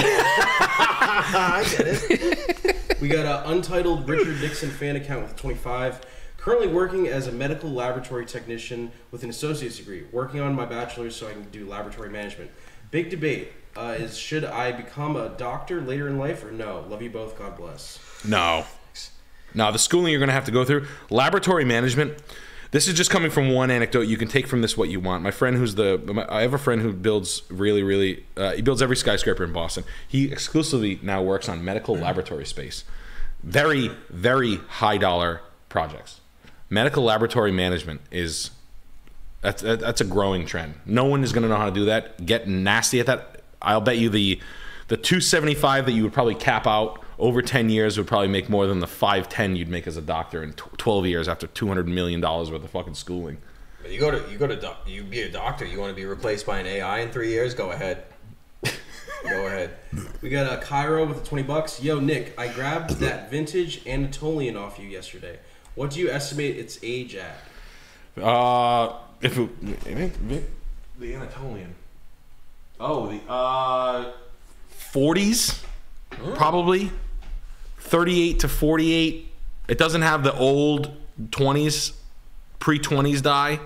We got an untitled Richard Dixon fan account with 25. Currently working as a medical laboratory technician with an associate's degree. Working on my bachelor's so I can do laboratory management. Big debate uh, is should I become a doctor later in life or no? Love you both. God bless. No. No, the schooling you're going to have to go through, laboratory management. This is just coming from one anecdote. You can take from this what you want. My friend, who's the, my- I have a friend who builds really, really, uh, he builds every skyscraper in Boston. He exclusively now works on medical laboratory space. Very, very high dollar projects. Medical laboratory management is that's that's a growing trend. No one is going to know how to do that. Get nasty at that. I'll bet you the the 275 that you would probably cap out over 10 years would probably make more than the 510 you'd make as a doctor in 12 years after 200 million dollars worth of fucking schooling. But you go to you go to doc, you be a doctor. You want to be replaced by an AI in three years? Go ahead. go ahead. We got a Cairo with the 20 bucks. Yo, Nick, I grabbed that vintage Anatolian off you yesterday. What do you estimate its age at? Uh, if it, the Anatolian. Oh, the uh, 40s, probably 38 to 48. It doesn't have the old 20s, pre 20s die.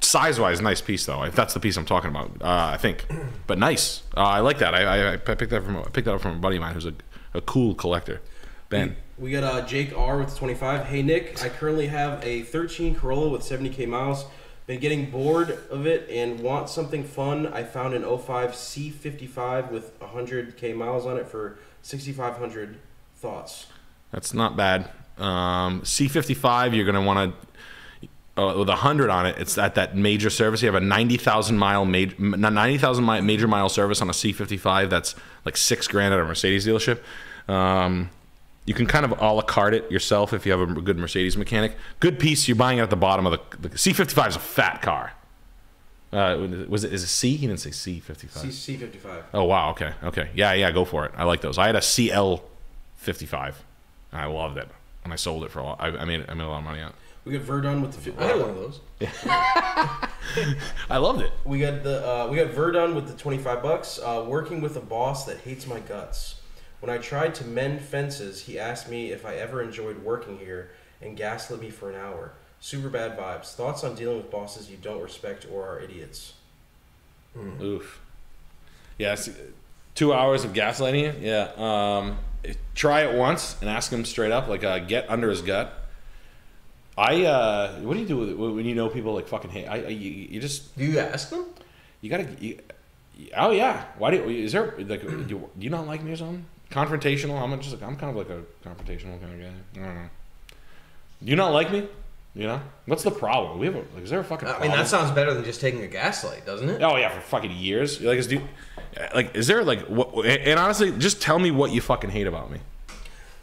Size wise, nice piece though. If that's the piece I'm talking about, uh, I think. But nice. Uh, I like that. I, I, I picked that from I picked that up from a buddy of mine who's a, a cool collector. Ben. We got uh, Jake R with 25. Hey Nick, I currently have a 13 Corolla with 70k miles. Been getting bored of it and want something fun. I found an 05 C55 with 100k miles on it for 6,500. Thoughts? That's not bad. Um, C55, you're going to want to, uh, with 100 on it, it's at that major service. You have a 90,000 mile, major, 90,000 mi- major mile service on a C55. That's like six grand at a Mercedes dealership. Um, you can kind of a la carte it yourself if you have a good Mercedes mechanic. Good piece. You're buying it at the bottom of the, the C55 is a fat car. Uh, was it is it C? He didn't say C55. C- C55. Oh wow, okay, okay, yeah, yeah, go for it. I like those. I had a CL fifty five, I loved it, and I sold it for a lot. I, I made I made a lot of money out. We got Verdun with the. I had one of those. I loved it. We got the uh, we got Verdun with the twenty five bucks. Uh, working with a boss that hates my guts. When I tried to mend fences, he asked me if I ever enjoyed working here and gaslit me for an hour. Super bad vibes. Thoughts on dealing with bosses you don't respect or are idiots? Oof. Yeah, two hours of gaslighting. Yeah. Um, try it once and ask him straight up, like uh, get under his gut. I uh, what do you do with it when you know people like fucking hate? I, I you, you just Do you ask them? you gotta. You, oh yeah. Why do you, is there like do you, do you not like me or something? Confrontational. I'm just like I'm kind of like a confrontational kind of guy. I don't know. Do you not like me? You know what's the problem? We have a, like is there a fucking? I mean, problem? that sounds better than just taking a gaslight, doesn't it? Oh yeah, for fucking years. You're Like, is do, like, is there like what? And honestly, just tell me what you fucking hate about me.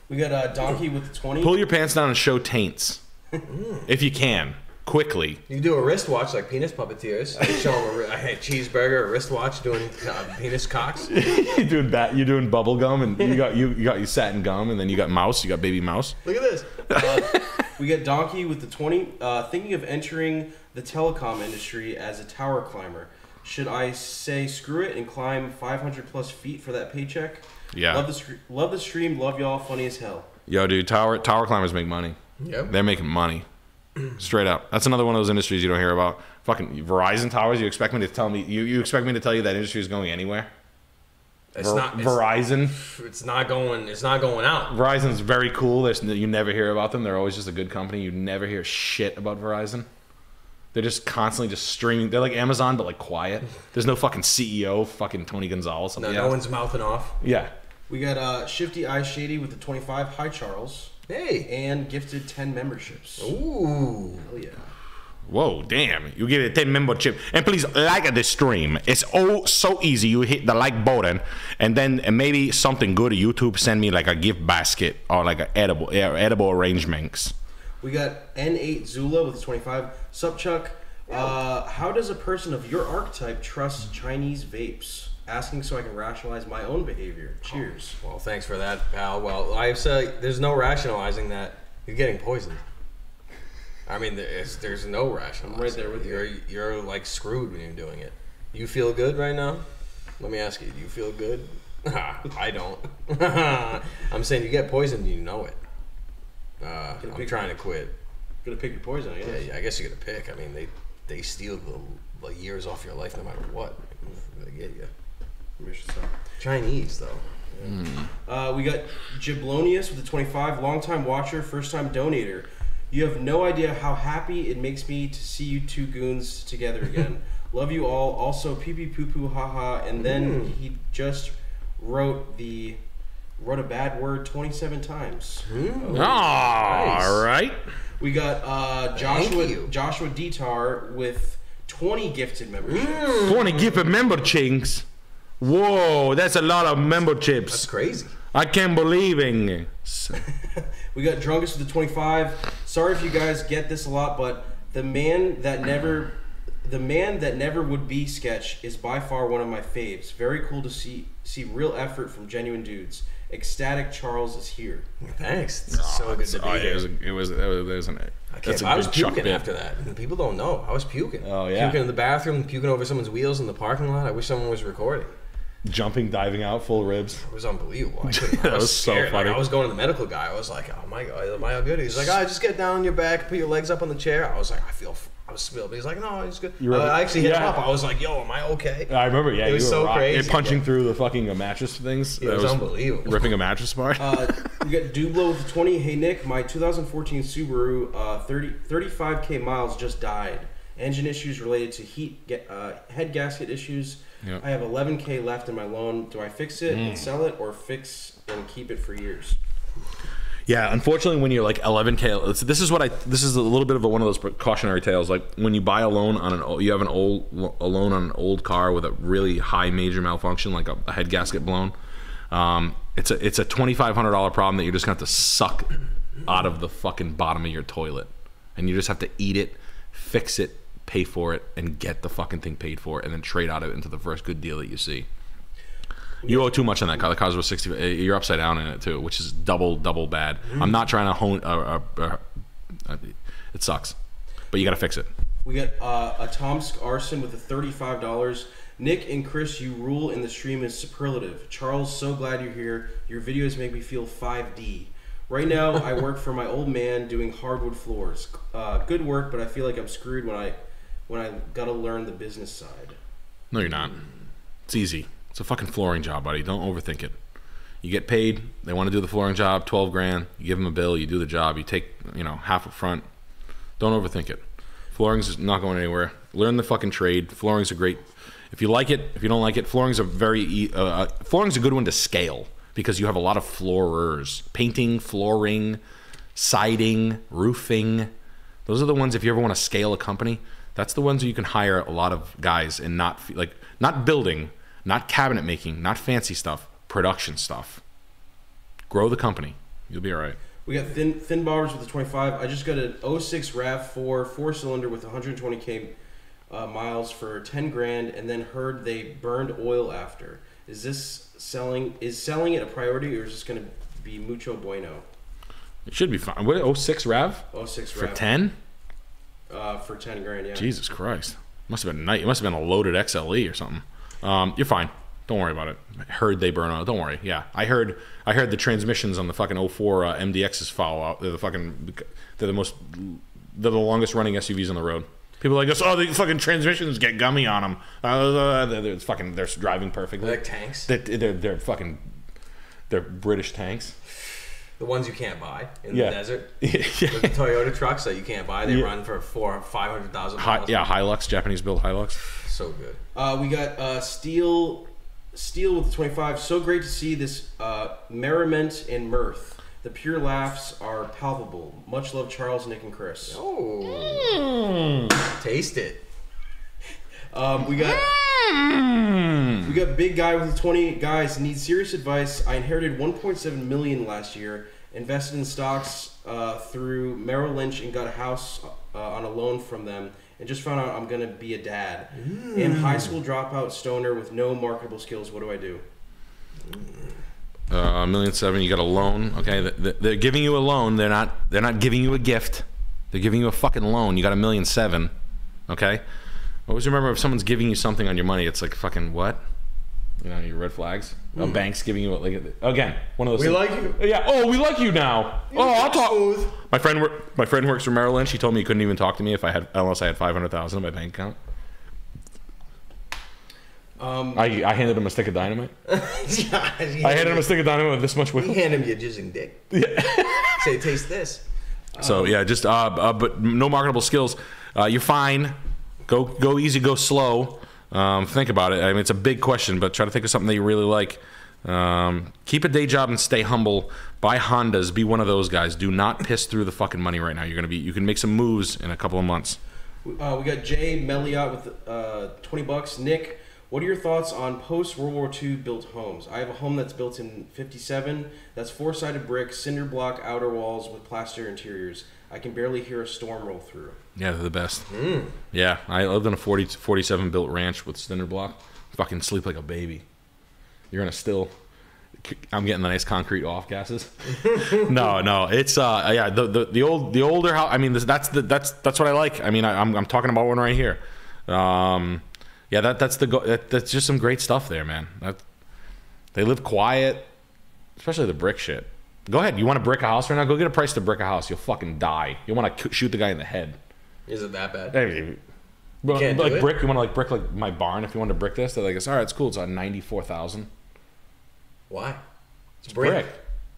We got a Donkey with the twenty. Pull your pants down and show taints, if you can, quickly. You do a wristwatch like penis puppeteers. You show them a, ri- a cheeseburger, a wristwatch doing uh, penis cocks. you're doing that. You're doing bubble gum, and you got you, you got your satin gum, and then you got mouse. You got baby mouse. Look at this. Uh, we got Donkey with the 20. Uh, thinking of entering the telecom industry as a tower climber. Should I say screw it and climb 500 plus feet for that paycheck? Yeah. Love the, love the stream. Love y'all. Funny as hell. Yo, dude, tower tower climbers make money. Yep. They're making money. Straight up. That's another one of those industries you don't hear about. Fucking Verizon towers. You expect me to tell me? You, you expect me to tell you that industry is going anywhere? It's Ver- not. It's, Verizon. it's not going. It's not going out. Verizon's very cool. There's you never hear about them. They're always just a good company. You never hear shit about Verizon. They're just constantly just streaming. They're like Amazon, but like quiet. There's no fucking CEO, fucking Tony Gonzalez. No, no one's mouthing off. yeah. We got uh, Shifty Eye Shady with the 25. Hi, Charles. Hey. And gifted 10 memberships. Ooh. Hell yeah. Whoa, damn. You get a 10 membership. And please like the stream. It's oh so easy. You hit the like button and then maybe something good YouTube send me like a gift basket or like an edible yeah, edible arrangements. We got N8 Zula with 25. Sup, Chuck? Uh, how does a person of your archetype trust Chinese vapes? Asking so I can rationalize my own behavior. Cheers. Well, thanks for that, pal. Well, I say there's no rationalizing that. You're getting poisoned. I mean, there's, there's no rationalizing. I'm right there with you. you're, You're like screwed when you're doing it. You feel good right now? Let me ask you. Do you feel good? I don't. I'm saying you get poisoned, you know it. Uh, I'm trying to quit. Gonna pick your poison, I guess. Yeah, yeah, I guess you got to pick. I mean, they they steal the, the years off your life no matter what. They get you. Maybe I should stop. Chinese though. Hmm. Uh, we got Giblonius with the 25, longtime watcher, first time donator. You have no idea how happy it makes me to see you two goons together again. Love you all. Also, pee pee poo poo haha. And then hmm. he just wrote the wrote a bad word 27 times. Hmm. Oh, all right. We got uh, Joshua. Joshua Detar with 20 gifted memberships. Mm. 20 gifted member chinks. Whoa, that's a lot of memberships. That's crazy. I can't believe it. We got Drunkest with the 25. Sorry if you guys get this a lot, but the man that never the man that never would be sketch is by far one of my faves. Very cool to see see real effort from genuine dudes. Ecstatic Charles is here. Thanks. It's so good to be Oh, here. it was, it was, it was, it was an, I, that's can't, a I was good Chuck puking bit. after that. and People don't know. I was puking. Oh, yeah. Puking in the bathroom, puking over someone's wheels in the parking lot. I wish someone was recording. Jumping, diving out, full ribs. It was unbelievable. I, couldn't- I That was, was so scared. Like, funny. I was going to the medical guy. I was like, "Oh my god, am I good?" He's like, "Ah, just get down on your back, put your legs up on the chair." I was like, "I feel." f- I was spilled. He's like, "No, it's good." You were- I actually hit him yeah. up. I was like, "Yo, am I okay?" I remember, yeah, It was you were so rock- crazy, punching yeah. through the fucking uh, mattress things. It That was unbelievable. Ripping a mattress apart. Uh, we got Dublo with the 20. Hey Nick, my 2014 Subaru uh, 30, 35k miles just died. Engine issues related to heat, ga- uh, head gasket issues. Yep. I have 11k left in my loan. Do I fix it Mm. and sell it, or fix and keep it for years? Yeah, unfortunately, when you're like 11k, this is what I. This is a little bit of a, one of those cautionary tales. Like when you buy a loan on an, you have an old a loan on an old car with a really high major malfunction, like a, a head gasket blown. Um, it's a it's a twenty five hundred dollar problem that you're just gonna have to suck out of the fucking bottom of your toilet, and you just have to eat it, fix it, pay for it, and get the fucking thing paid for, and then trade out of it into the first good deal that you see. You owe too much on that car. The car's worth sixty. uh, You're upside down in it too, which is double double bad. I'm not trying to hone. Uh, uh, uh, uh, it sucks, but you got to fix it. We got uh, a Tomsk arson with a $35. Nick and Chris, you rule in the stream is superlative. Charles, so glad you're here. Your videos make me feel 5D. Right now, I work for my old man doing hardwood floors. Uh, good work, but I feel like I'm screwed when I when I gotta learn the business side. No, you're not. It's easy. It's a fucking flooring job, buddy. Don't overthink it. You get paid. They want to do the flooring job, twelve grand. You give them a bill. You do the job. You take you know half up front. Don't overthink it. Flooring's is not going anywhere. Learn the fucking trade. Flooring's a great. If you like it, if you don't like it, flooring's a very uh, uh, flooring's a good one to scale because you have a lot of floorers, painting, flooring, siding, roofing. Those are the ones if you ever want to scale a company, that's the ones you can hire a lot of guys and not like not building, not cabinet making, not fancy stuff, production stuff. Grow the company. You'll be all right. We got thin thin bars with the 25. I just got an 06 Rav4 four cylinder with 120k uh, miles for 10 grand, and then heard they burned oil after. Is this selling? Is selling it a priority, or is this going to be mucho bueno? It should be fine. What 06 Rav 06 for Rav 10? uh, for 10 grand. Yeah. Jesus Christ. Must have been night. It must have been a loaded XLE or something. Um, you're fine. Don't worry about it. I heard they burn out. Don't worry. Yeah, I heard. I heard the transmissions on the fucking 04 uh, MDXs follow out. They're the fucking. They're the most. They're the longest running SUVs on the road. People are like this. Oh, the fucking transmissions get gummy on them. Uh, they're, they're fucking. They're driving perfectly. They're like tanks. They're, they're, they're fucking. They're British tanks. The ones you can't buy in Yeah. the desert. yeah. The Toyota trucks that you can't buy. They Yeah. run for four, five hundred thousand Hi, miles. yeah, Hilux, Japanese built Hilux. So good. Uh, we got uh, steel, steel with the 25. So great to see this uh, merriment and mirth. The pure laughs are palpable. Much love, Charles, Nick, and Chris. Oh, taste it. Um, we got we got big guy with the 20 guys need serious advice. I inherited 1.7 million last year. Invested in stocks uh, through Merrill Lynch and got a house uh, on a loan from them. And just found out I'm gonna be a dad. And high school dropout stoner with no marketable skills. What do I do? uh, a million seven. You got a loan. Okay, Th- th- they're giving you a loan. They're not. They're not giving you a gift. They're giving you a fucking loan. You got a million seven. Okay. Always remember if someone's giving you something on your money, it's like fucking what? You know, your red flags. A bank's giving you like again one of those. We things- like you. Yeah. Oh, we like you now. Oh, I'll talk. Smooth. My friend, wor- my friend works for Merrill Lynch. He told me he couldn't even talk to me if I had unless I had five hundred thousand in my bank account. Um, I, I handed him a stick of dynamite. I I handed him a stick of dynamite with this much You wiggle. hand him your jizzing dick. Say, taste this. So yeah, just uh, uh, but no marketable skills. Uh, you're fine. Go go easy, go slow. Um, think about it. I mean, it's a big question, but try to think of something that you really like. Um, keep a day job and stay humble. Buy Hondas. Be one of those guys. Do not piss through the fucking money right now. You're gonna be. You can make some moves in a couple of months. Uh, we got Jay Meliot with uh, 20 bucks. Nick, what are your thoughts on post World War II built homes? I have a home that's built in 57. That's four sided brick, cinder block outer walls with plaster interiors. I can barely hear a storm roll through. Yeah, they're the best. Yeah, I lived in a 40, 47 built ranch with cinder block. Fucking sleep like a baby. You're gonna still. I'm getting the nice concrete off gases. no, no, it's uh, yeah, the, the the old the older house. I mean, this, that's the that's that's what I like. I mean, I, I'm I'm talking about one right here. Um, yeah, that that's the go- that, that's just some great stuff there, man. That they live quiet, especially the brick shit. Go ahead. You want to brick a house right now? Go get a price to brick a house. You'll fucking die. You want to shoot the guy in the head. Is it that bad? Hey, well, can't do like it? brick. You want to like brick like my barn? If you want to brick this, they're like, it's all right. It's cool. It's on ninety four thousand. Why? It's Brick.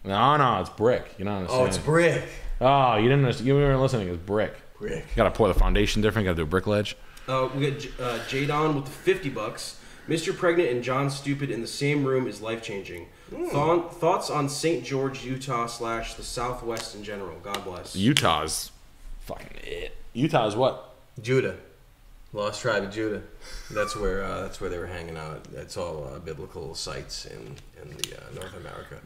No, no, it's brick. You don't understand. Oh, it's brick. Oh, you didn't. understand- You weren't listening. It's brick. Brick. You gotta pour the foundation different. You gotta do a brick ledge. Uh, we got J- uh, Jadon with the 50 bucks. Mr. Pregnant and John Stupid in the same room is life changing. Thought thoughts on St. George, Utah slash the Southwest in general. God bless. Utah's fucking it. Utah's what? Judah, lost tribe of Judah. That's where uh, that's where they were hanging out. That's all uh, biblical sites in in the uh, North America,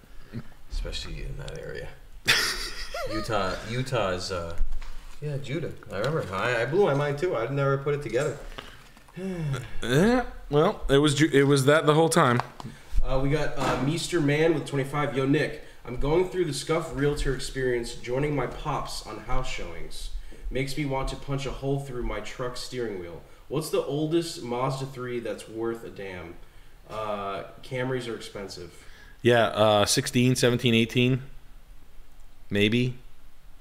especially in that area. Utah, Utah is uh, yeah Judah. I remember. I, I blew my mind too. I'd never put it together. Yeah. Well, it was Ju- it was that the whole time. Uh, we got uh, Meester Man with 25. Yo, Nick, I'm going through the Scuff Realtor experience, joining my pops on house showings. Makes me want to punch a hole through my truck steering wheel. What's the oldest Mazda 3 that's worth a damn? Uh, Camrys are expensive. Yeah, uh, 16, 17, 18, maybe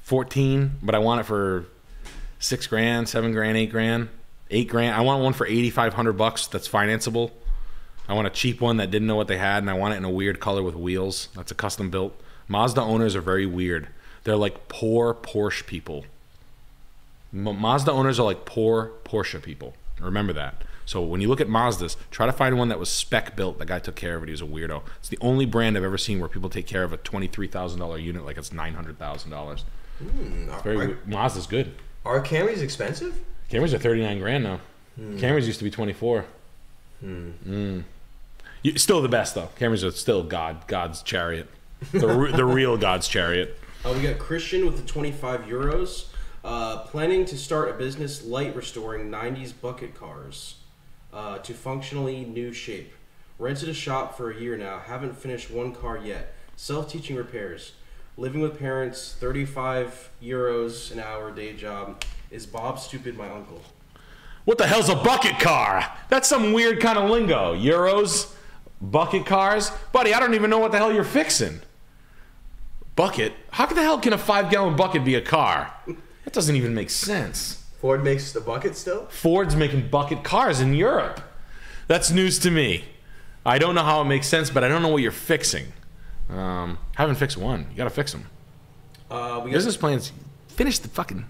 14, but I want it for six grand, seven grand, eight grand, eight grand. I want one for 8,500 bucks that's financeable. I want a cheap one that didn't know what they had, and I want it in a weird color with wheels. That's a custom built. Mazda owners are very weird. They're like poor Porsche people. Ma- Mazda owners are like poor Porsche people. Remember that. So when you look at Mazdas, try to find one that was spec built. The guy took care of it. He was a weirdo. It's the only brand I've ever seen where people take care of a twenty three thousand dollar unit like it's nine hundred thousand dollars. Very Are. Mazda's good. are Camrys expensive? Camrys are thirty nine grand now. Camrys used to be twenty four. Mm. You, still the best though. Camrys are still God, God's chariot, the the real God's chariot. Uh, we got Christian with the 25 euros. Uh, planning to start a business light restoring 90s bucket cars uh, to functionally new shape. Rented a shop for a year now. Haven't finished one car yet. Self teaching repairs. Living with parents. 35 euros an hour day job. Is Bob stupid my uncle? What the hell's a bucket car? That's some weird kind of lingo. Euros, bucket cars, buddy. I don't even know what the hell you're fixing. Bucket? How the hell can a five gallon bucket be a car? That doesn't even make sense. Ford makes the bucket still. Ford's making bucket cars in Europe. That's news to me. I don't know how it makes sense, but I don't know what you're fixing. Um, haven't fixed one. You gotta fix them. Uh, we got Business plans. Finish the fucking.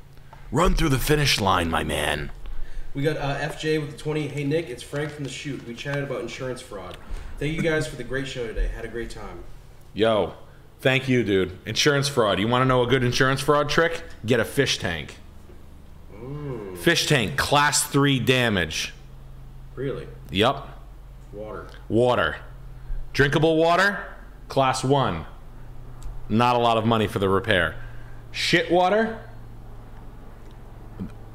Run through the finish line, my man. We got uh, FJ with the 20. Hey, Nick, it's Frank from the shoot. We chatted about insurance fraud. Thank you guys for the great show today. Had a great time. Yo, thank you, dude. Insurance fraud. You want to know a good insurance fraud trick? Get a fish tank. Ooh. Fish tank, class three damage. Really? Yup. Water. Water. Drinkable water, class one. Not a lot of money for the repair. Shit water,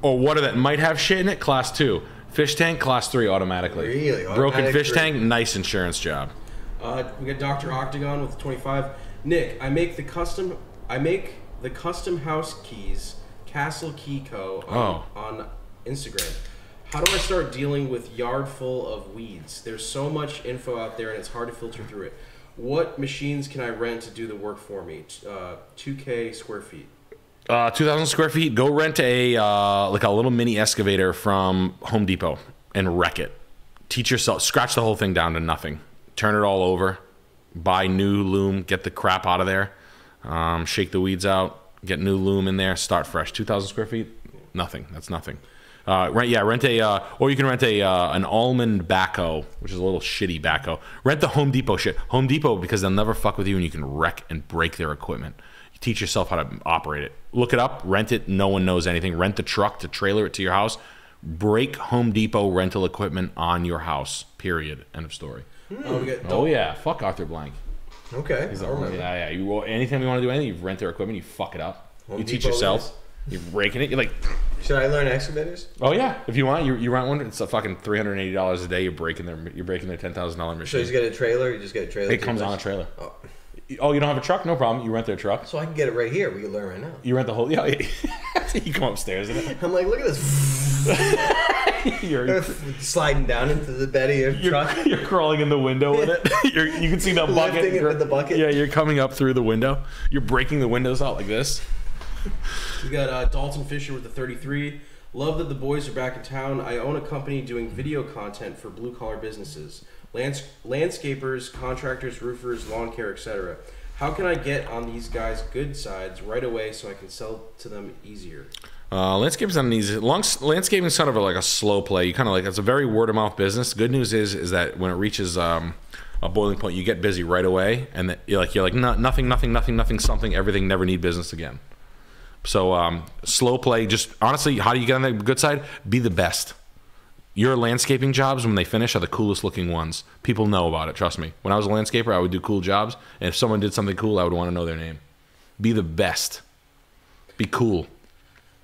or water that might have shit in it, class two. Fish tank, class three automatically. Really? Broken Automatic fish three. tank, nice insurance job. Uh, we got Dr. Octagon with 25. Nick, I make the custom. I make the custom house keys, Castle Key Co. on, on Instagram. How do I start dealing with yard full of weeds? There's so much info out there, and it's hard to filter through it. What machines can I rent to do the work for me? Uh, 2K square feet. Uh, 2,000 square feet. Go rent a uh, like a little mini excavator from Home Depot and wreck it. Teach yourself. Scratch the whole thing down to nothing. Turn it all over. Buy new loom. Get the crap out of there. Um, shake the weeds out. Get new loom in there. Start fresh. 2,000 square feet. Nothing. That's nothing. Uh, rent, yeah, rent a, uh, or you can rent a uh, an almond backhoe, which is a little shitty backhoe. Rent the Home Depot shit. Home Depot because they'll never fuck with you, and you can wreck and break their equipment. You teach yourself how to operate it. Look it up, rent it. No one knows anything. Rent the truck to trailer it to your house. Break Home Depot rental equipment on your house. Period. End of story. Hmm. Oh, we got Oh yeah, fuck Arthur Blank. Okay. He's I like, remember. yeah, yeah. You anytime you want to do anything, you rent their equipment, you fuck it up. Home you teach Depot yourself. You're breaking it. You're like, Should I learn excavators? oh yeah, if you want, you, you rent one. It's a fucking three hundred eighty dollars a day. You're breaking their you're breaking their ten thousand dollar machine. So you machine. just get a trailer. You just get a trailer. It to comes your on a place? trailer. Oh. Oh, you don't have a truck? No problem. You rent their truck. So I can get it right here. We can learn right now. You rent the whole. Yeah, you come upstairs in it. I'm like, look at this. You're Sliding down into the bed of your you're, truck. you're crawling in the window with it. You're, you can see the bucket. Lifting it with the bucket? Yeah, you're coming up through the window. You're breaking the windows out like this. We got uh, Dalton Fisher with the 33. Love that the boys are back in town. I own a company doing video content for blue collar businesses, lands- landscapers, contractors, roofers, lawn care, etc. How can I get on these guys' good sides right away so I can sell to them easier? Uh, landscaping's not an easy. Long, landscaping's sort of like a slow play. You kind of like it's a very word of mouth business. Good news is is that when it reaches um, a boiling point, you get busy right away, and that you're like you're like no, nothing, nothing, nothing, nothing, something, everything. Never need business again. So um, slow play. Just honestly, how do you get on the good side? Be the best. Your landscaping jobs when they finish are the coolest looking ones. People know about it. Trust me. When I was a landscaper, I would do cool jobs, and if someone did something cool, I would want to know their name. Be the best. Be cool.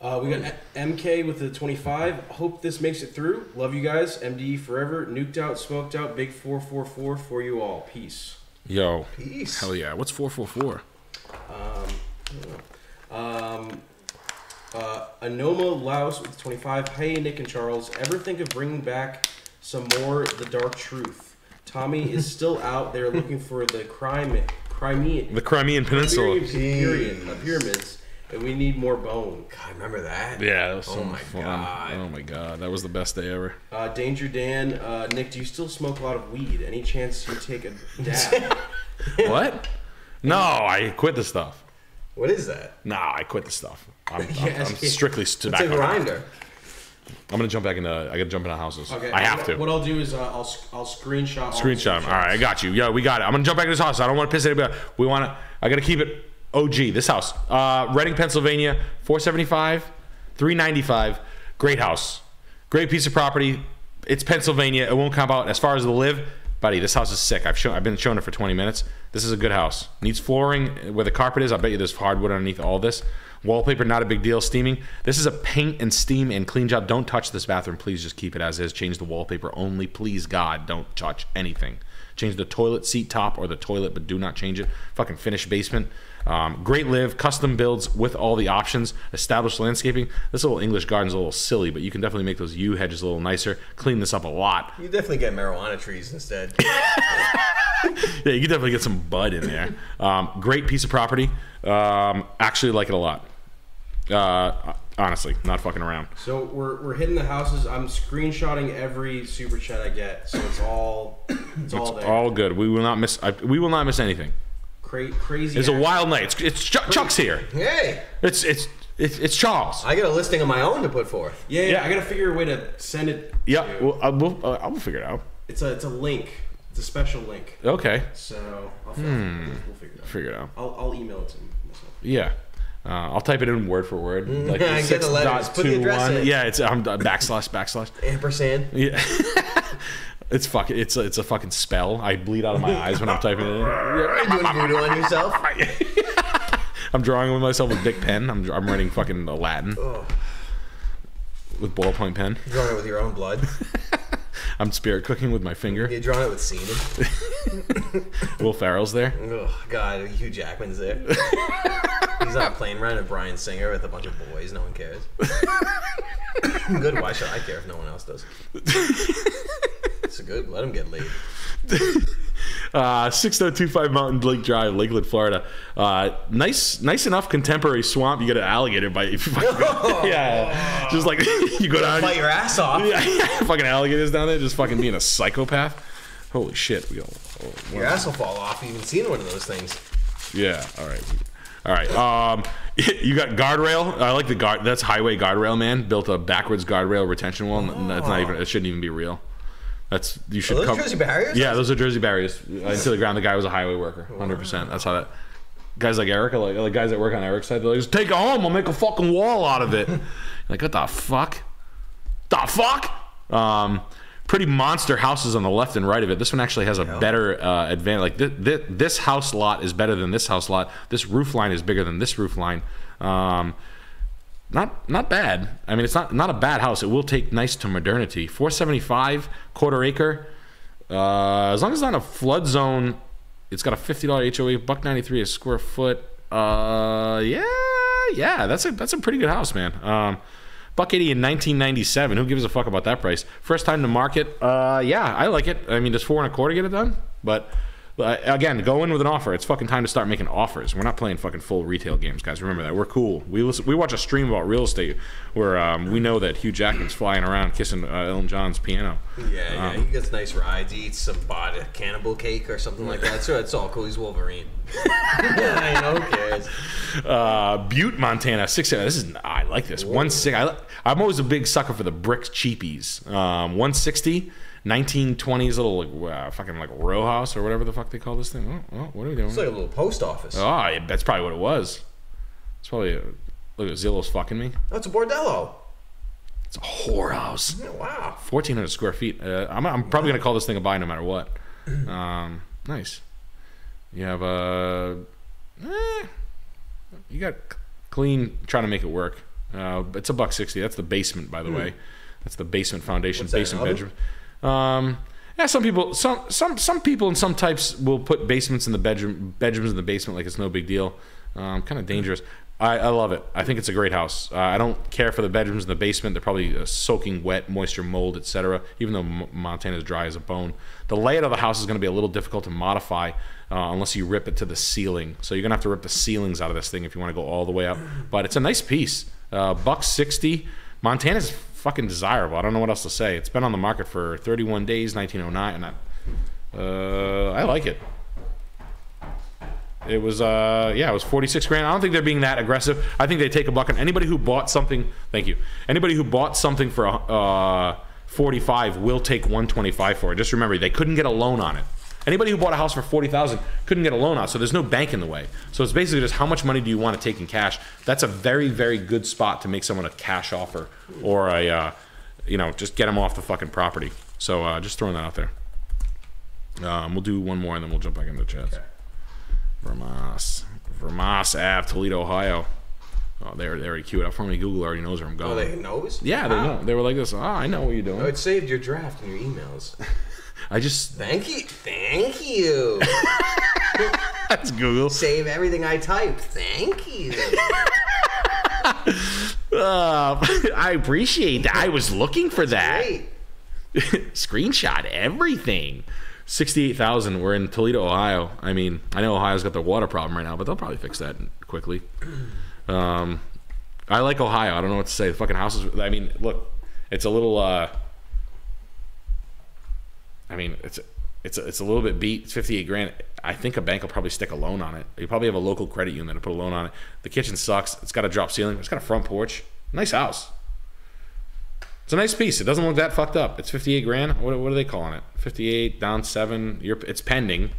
Uh, we got MK with the 25. Hope this makes it through. Love you guys. MD forever. Nuked out, smoked out. Big 444 for you all. Peace. Yo, Peace. hell yeah. What's four four four? Um, uh, Anoma Laos with 25. Hey, Nick and Charles. Ever think of bringing back some more The Dark Truth? Tommy is still out there looking for the crime, Crimean, The Crimean Peninsula. period, uh, pyramids, and we need more bone. God, remember that? Yeah, that was so Oh my fun. God. Oh my god, that was the best day ever. Uh, Danger Dan, uh, Nick, do you still smoke a lot of weed? Any chance you take a dab? what? No, I quit the stuff. What is that? Nah, I quit the stuff. I'm, I'm, I'm strictly It's a tobacco. grinder. I'm gonna jump back into. I gotta jump into houses. Okay, I have to. What I'll do is uh, I'll I'll screenshot. all Screenshot screenshots. All right, I got you. Yeah, we got it. I'm gonna jump back into this house. I don't want to piss anybody. off. We want to. I gotta keep it OG. This house, uh, Reading, Pennsylvania, 475, 395. Great house. Great piece of property. It's Pennsylvania. It won't come out as far as the live, buddy. This house is sick. I've shown. I've been showing it for 20 minutes. This is a good house. Needs flooring where the carpet is. I bet you there's hardwood underneath all this. Wallpaper, not a big deal. Steaming. This is a paint and steam and clean job. Don't touch this bathroom. Please just keep it as is. Change the wallpaper only. Please, God, don't touch anything. Change the toilet seat top or the toilet, but do not change it. Fucking finished basement. Um, great live, custom builds with all the options. Established landscaping. This little English garden's a little silly, but you can definitely make those yew hedges a little nicer. Clean this up a lot. You definitely get marijuana trees instead. Yeah, you can definitely get some bud in there. Um, great piece of property. Um, actually like it a lot. Uh, honestly, not fucking around. So we're, we're hitting the houses. I'm screenshotting every super chat I get, so it's all it's, all there. All good. We will not miss. I, we will not miss anything. Cra- crazy. It's a wild night. It's, it's Chuck, Chuck's here. hey, It's it's it's, it's Charles. I got a listing of my own to put forth. Yeah, yeah, Yeah. I gotta figure a way to send it. Yeah, to- well, I will. Uh, I will figure it out. it's a it's a link. It's a special link. Okay, So I'll Hmm. we'll figure it out. figure it out. I'll, I'll email it to myself. Yeah. Uh, I'll type it in word for word. Like Get the letters. Put the address 6.21. in. Yeah, it's um, backslash backslash. Ampersand. Yeah. it's fucking. It's a, it's a fucking spell. I bleed out of my eyes when I'm typing it in. Are you doing voodoo on yourself? I'm drawing with myself with big pen. I'm, I'm writing fucking Latin Oh, with ballpoint pen. you're drawing it with your own blood. I'm spirit cooking with my finger. You're drawing it with semen. Will Ferrell's there. Oh God, Hugh Jackman's there. He's on a plane ride with Bryan Singer with a bunch of boys. No one cares. good. Why should I care if no one else does? It's a good. Let him get laid. Uh, 6025 Mountain Lake Drive, Lakeland, Florida. Uh, nice, nice enough contemporary swamp. You get an alligator bite. yeah, just like you go down. Bite your ass off. Yeah, fucking alligators down there, just fucking being a psychopath. Holy shit! We go. oh, Your ass will fall off. You haven't seen one of those things. yeah. All right. All right. Um, you got guardrail. I like the guard. That's highway guardrail man. Built a backwards guardrail retention wall. That's not even. It shouldn't even be real. That's you should. Are those come- Jersey barriers? Yeah, those are Jersey barriers into the ground. The guy was a highway worker, hundred percent. That's how that. Guys like Eric, like, like guys that work on Eric's side, they're like, just take it home. I'll make a fucking wall out of it. like, what the fuck? The fuck? Um, pretty monster houses on the left and right of it. This one actually has a better uh, advantage. Like this, this, this house lot is better than this house lot. This roof line is bigger than this roof line. Um, not not bad. I mean, it's not not a bad house. It will take nice to modernity. 475 quarter acre. Uh, as long as it's not a flood zone, it's got a fifty dollar HOA, buck ninety three a square foot. Uh, yeah, yeah, that's a that's a pretty good house, man. Um, buck eighty in nineteen ninety seven. Who gives a fuck about that price? First time to market. Uh, yeah, I like it. I mean, does four and a quarter get it done? But. But again, go in with an offer. It's fucking time to start making offers. We're not playing fucking full retail games, guys. Remember that. We're cool. We listen, we watch a stream about real estate where um, we know that Hugh Jackman's flying around kissing uh, Elton John's piano. Yeah, yeah. he gets nice rides. He eats some a cannibal cake or something like that. So it's all cool. He's Wolverine. yeah, you know, who cares? Uh, Butte, Montana, six. This is I like this. One six. I, I'm always a big sucker for the brick cheapies. Um, 160, 1920s little like, uh, fucking like row house or whatever the fuck they call this thing. Oh, oh what are we doing? It's like a little post office. oh, that's probably what it was. It's probably a, look at Zillow's fucking me. Oh, it's a bordello. It's a whorehouse. Yeah, wow. 1,400 square feet. Uh, I'm, I'm probably gonna call this thing a buy no matter what. Um, nice. You have a. eh, you got clean. Trying to make it work. Uh, it's a buck sixty. That's the basement, by the way. That's the basement foundation, What's basement bedroom. Um, yeah, some people, some some some people and some types will put basements in the bedroom, bedrooms in the basement like it's no big deal. Um, kind of dangerous. I, I love it. I think it's a great house. Uh, I don't care for the bedrooms in the basement. They're probably uh, soaking wet, moisture, mold, etc. Even though M- Montana's dry as a bone, the layout of the house is going to be a little difficult to modify uh, unless you rip it to the ceiling. So you're going to have to rip the ceilings out of this thing if you want to go all the way up. But it's a nice piece. Uh, buck sixty. Montana's fucking desirable. I don't know what else to say. It's been on the market for 31 days, 1909, and I, uh, I like it. It was uh yeah, it was 46 grand. I don't think they're being that aggressive. I think they take a buck on anybody who bought something. Thank you. Anybody who bought something for uh 45 will take 125 for it. Just remember, they couldn't get a loan on it. Anybody who bought a house for 40,000 couldn't get a loan out, so there's no bank in the way. So it's basically just how much money do you want to take in cash? That's a very very good spot to make someone a cash offer or a uh, you know, just get them off the fucking property. So uh, just throwing that out there. Um, we'll do one more and then we'll jump back into the chats. Vermont, Vermont Ave, Toledo, Ohio. Oh, they they already queued up for me. Google already knows where I'm going. Oh, they knows? yeah, they know. They were like this. Oh, I know what you're doing. Oh, it saved your draft in your emails. I just Thank you. Thank you. that's Google. Save everything I type. Thank you. Uh, I appreciate that. I was looking for that. Great. Screenshot everything. Sixty-eight thousand. We're in Toledo, Ohio. I mean, I know Ohio's got the water problem right now, but they'll probably fix that quickly. Um, I like Ohio. I don't know what to say. The fucking houses. I mean, look, it's a little. Uh, I mean, it's it's a, it's a little bit beat. It's fifty-eight grand. I think a bank will probably stick a loan on it. You probably have a local credit union to put a loan on it. The kitchen sucks. It's got a drop ceiling. It's got a front porch. Nice house. It's a nice piece. It doesn't look that fucked up. It's 58 grand. What, what are they calling it? 58 down seven. You're, it's pending.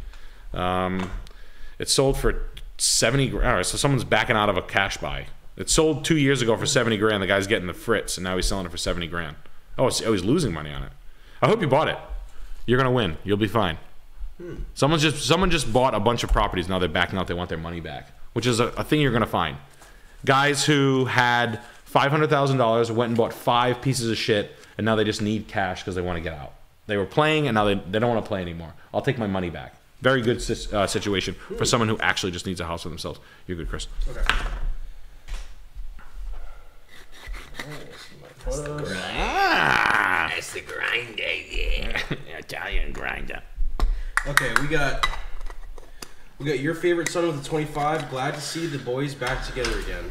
Um, it's sold for 70 grand. All right, so someone's backing out of a cash buy. It sold two years ago for 70 grand. The guy's getting the fritz, and now he's selling it for 70 grand. Oh, oh he's losing money on it. I hope you bought it. You're gonna win. You'll be fine. Someone just someone just bought a bunch of properties. Now they're backing out. They want their money back, which is a, a thing you're gonna find. Guys who had five hundred thousand dollars went and bought five pieces of shit, and now they just need cash because they want to get out. They were playing, and now they, they don't want to play anymore. I'll take my money back. Very good uh, situation for someone who actually just needs a house for themselves. You're good, Chris. That's the grinder, yeah. Italian grinder. Okay, we got we got your favorite son with the 25. Glad to see the boys back together again.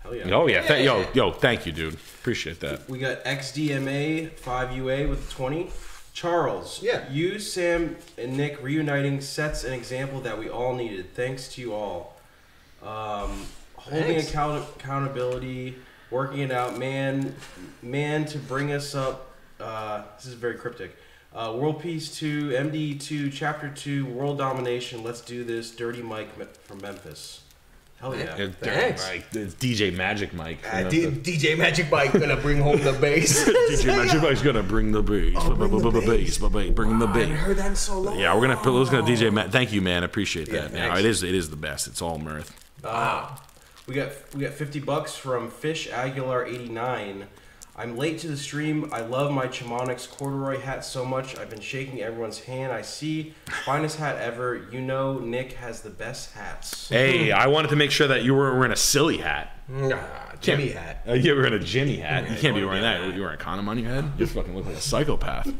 Hell yeah. Oh yeah, Th- yo yo, thank you, dude. Appreciate that. We got XDMA 5UA with the 20. Charles, Yeah. you, Sam, and Nick reuniting sets an example that we all needed. Thanks to you all. Um, holding account- accountability, working it out, man, man to bring us up. Uh, this is very cryptic. Uh, World Peace 2, MD2, Chapter 2, World Domination. Let's do this. Dirty Mike from Memphis. Hell yeah. It- Thanks. Like, it's DJ Magic Mike. Uh, D- the- DJ Magic Mike gonna bring home the bass. DJ Magic Mike's gonna bring the bass. Oh, bring the bass. bass, Bring the Wow, I bass. heard that in so long. Yeah, we're gonna put. We're gonna DJ. Ma- Thank you, man. Appreciate that. Yeah, thanks. it is. It is the best. It's all mirth. Ah, we got we got fifty bucks from Fish Aguilar eighty nine. I'm late to the stream. I love my Chamonix corduroy hat so much. I've been shaking everyone's hand. I see finest hat ever. You know, Nick has the best hats. Hey, I wanted to make sure that you were wearing a silly hat. Nah, Jimmy hat. Uh, you were in a Jimmy hat. you can't be wearing wanna that. be in You wearing a condom on your head? You fucking look like a psychopath.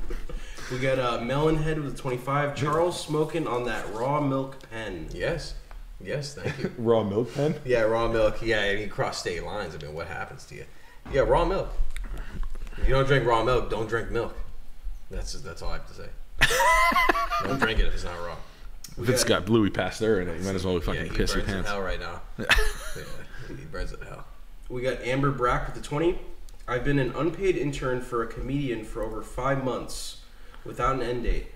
We got a uh, Melonhead with a twenty five. Charles smoking on that raw milk pen. Yes. Yes, thank you. Raw milk pen. Yeah, raw milk. Yeah, and you cross state lines. I mean, what happens to you? Yeah, raw milk. If you don't drink raw milk, don't drink milk. That's that's all I have to say. don't drink it if it's not raw. If it's got Louis Pasteur in it, you might as well be fucking yeah, piss your pants. hell right now. yeah, he burns in hell. We got Amber Brack with the 20. I've been an unpaid intern for a comedian for over five months without an end date.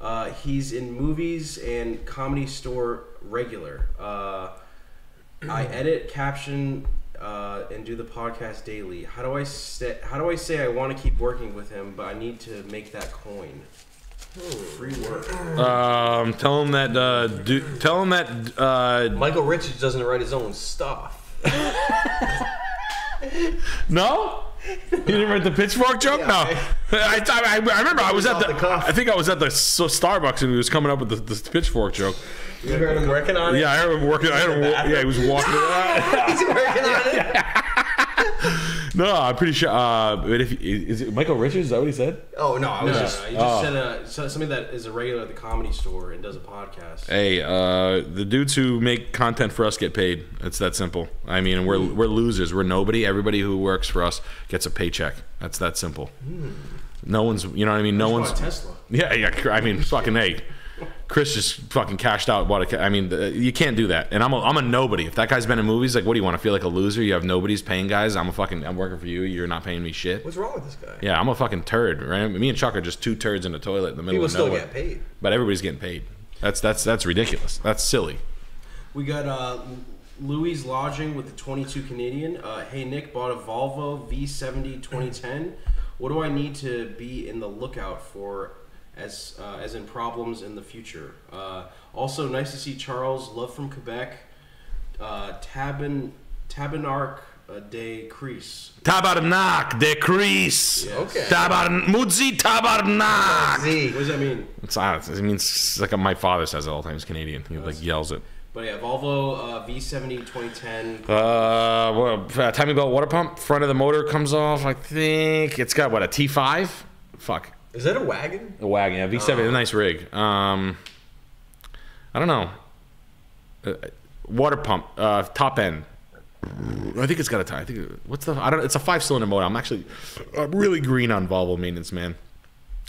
Uh, he's in movies and comedy store regular. Uh, I edit, caption, uh, and do the podcast daily. How do I say, How do I say I want to keep working with him, but I need to make that coin? Free work. Um, tell him that. Uh, do, tell him that. Uh, Michael Richards doesn't write his own stuff. no. You didn't write the pitchfork joke? Yeah, no. I- I, I, I remember I was at the. the. I think I was at the Starbucks and he was coming up with the, the pitchfork joke. You heard him working on it. Yeah, I heard him working. I heard him. Yeah, he was walking. around. he's working on it. no, I'm pretty sure. Uh, but if is it Michael Richards? Is that what he said? Oh no, I No, was no, just. no, you just oh. said uh, so- somebody that is a regular at the comedy store and does a podcast. Hey, uh, the dudes who make content for us get paid. It's that simple. I mean, we're we're losers. We're nobody. Everybody who works for us gets a paycheck. That's that simple. No one's. You know what I mean? No Bought one's. a Tesla. Yeah, yeah. I mean, fucking hey. Chris just fucking cashed out. What a, I mean, you can't do that. And I'm a, I'm a nobody. If that guy's been in movies, like, what do you want to feel like a loser? You have nobody's paying guys. I'm a fucking. I'm working for you. You're not paying me shit. What's wrong with this guy? Yeah, I'm a fucking turd, right? Me and Chuck are just two turds in the toilet in the middle People of still nowhere. get paid. But everybody's getting paid. That's that's that's ridiculous. That's silly. We got uh, Louis Lodging with the 22 Canadian. Uh, hey Nick, bought a Volvo V70 2010. What do I need to be in the lookout for, as uh, as in problems in the future? Uh, also, nice to see Charles. Love from Quebec. Uh, Tabin Tabinark uh, de Crease. Tabarnak, decrease. Yes. Okay. Tabar Mudzi Tabarnak. What does that mean? It's, uh, it means it's like my father says it all the time. He's Canadian. He like yells it. But yeah, Volvo uh, V70 2010. Uh, well, uh, tell me about water pump. Front of the motor comes off. I think it's got what a T5. Fuck, Is that a wagon? a wagon. Yeah, V7, a nice rig. Um, I don't know. Uh, water pump, uh, top end. I think it's got a tie. I think what's the? I don't. It's a five cylinder motor. I'm actually I'm really green on Volvo maintenance, man.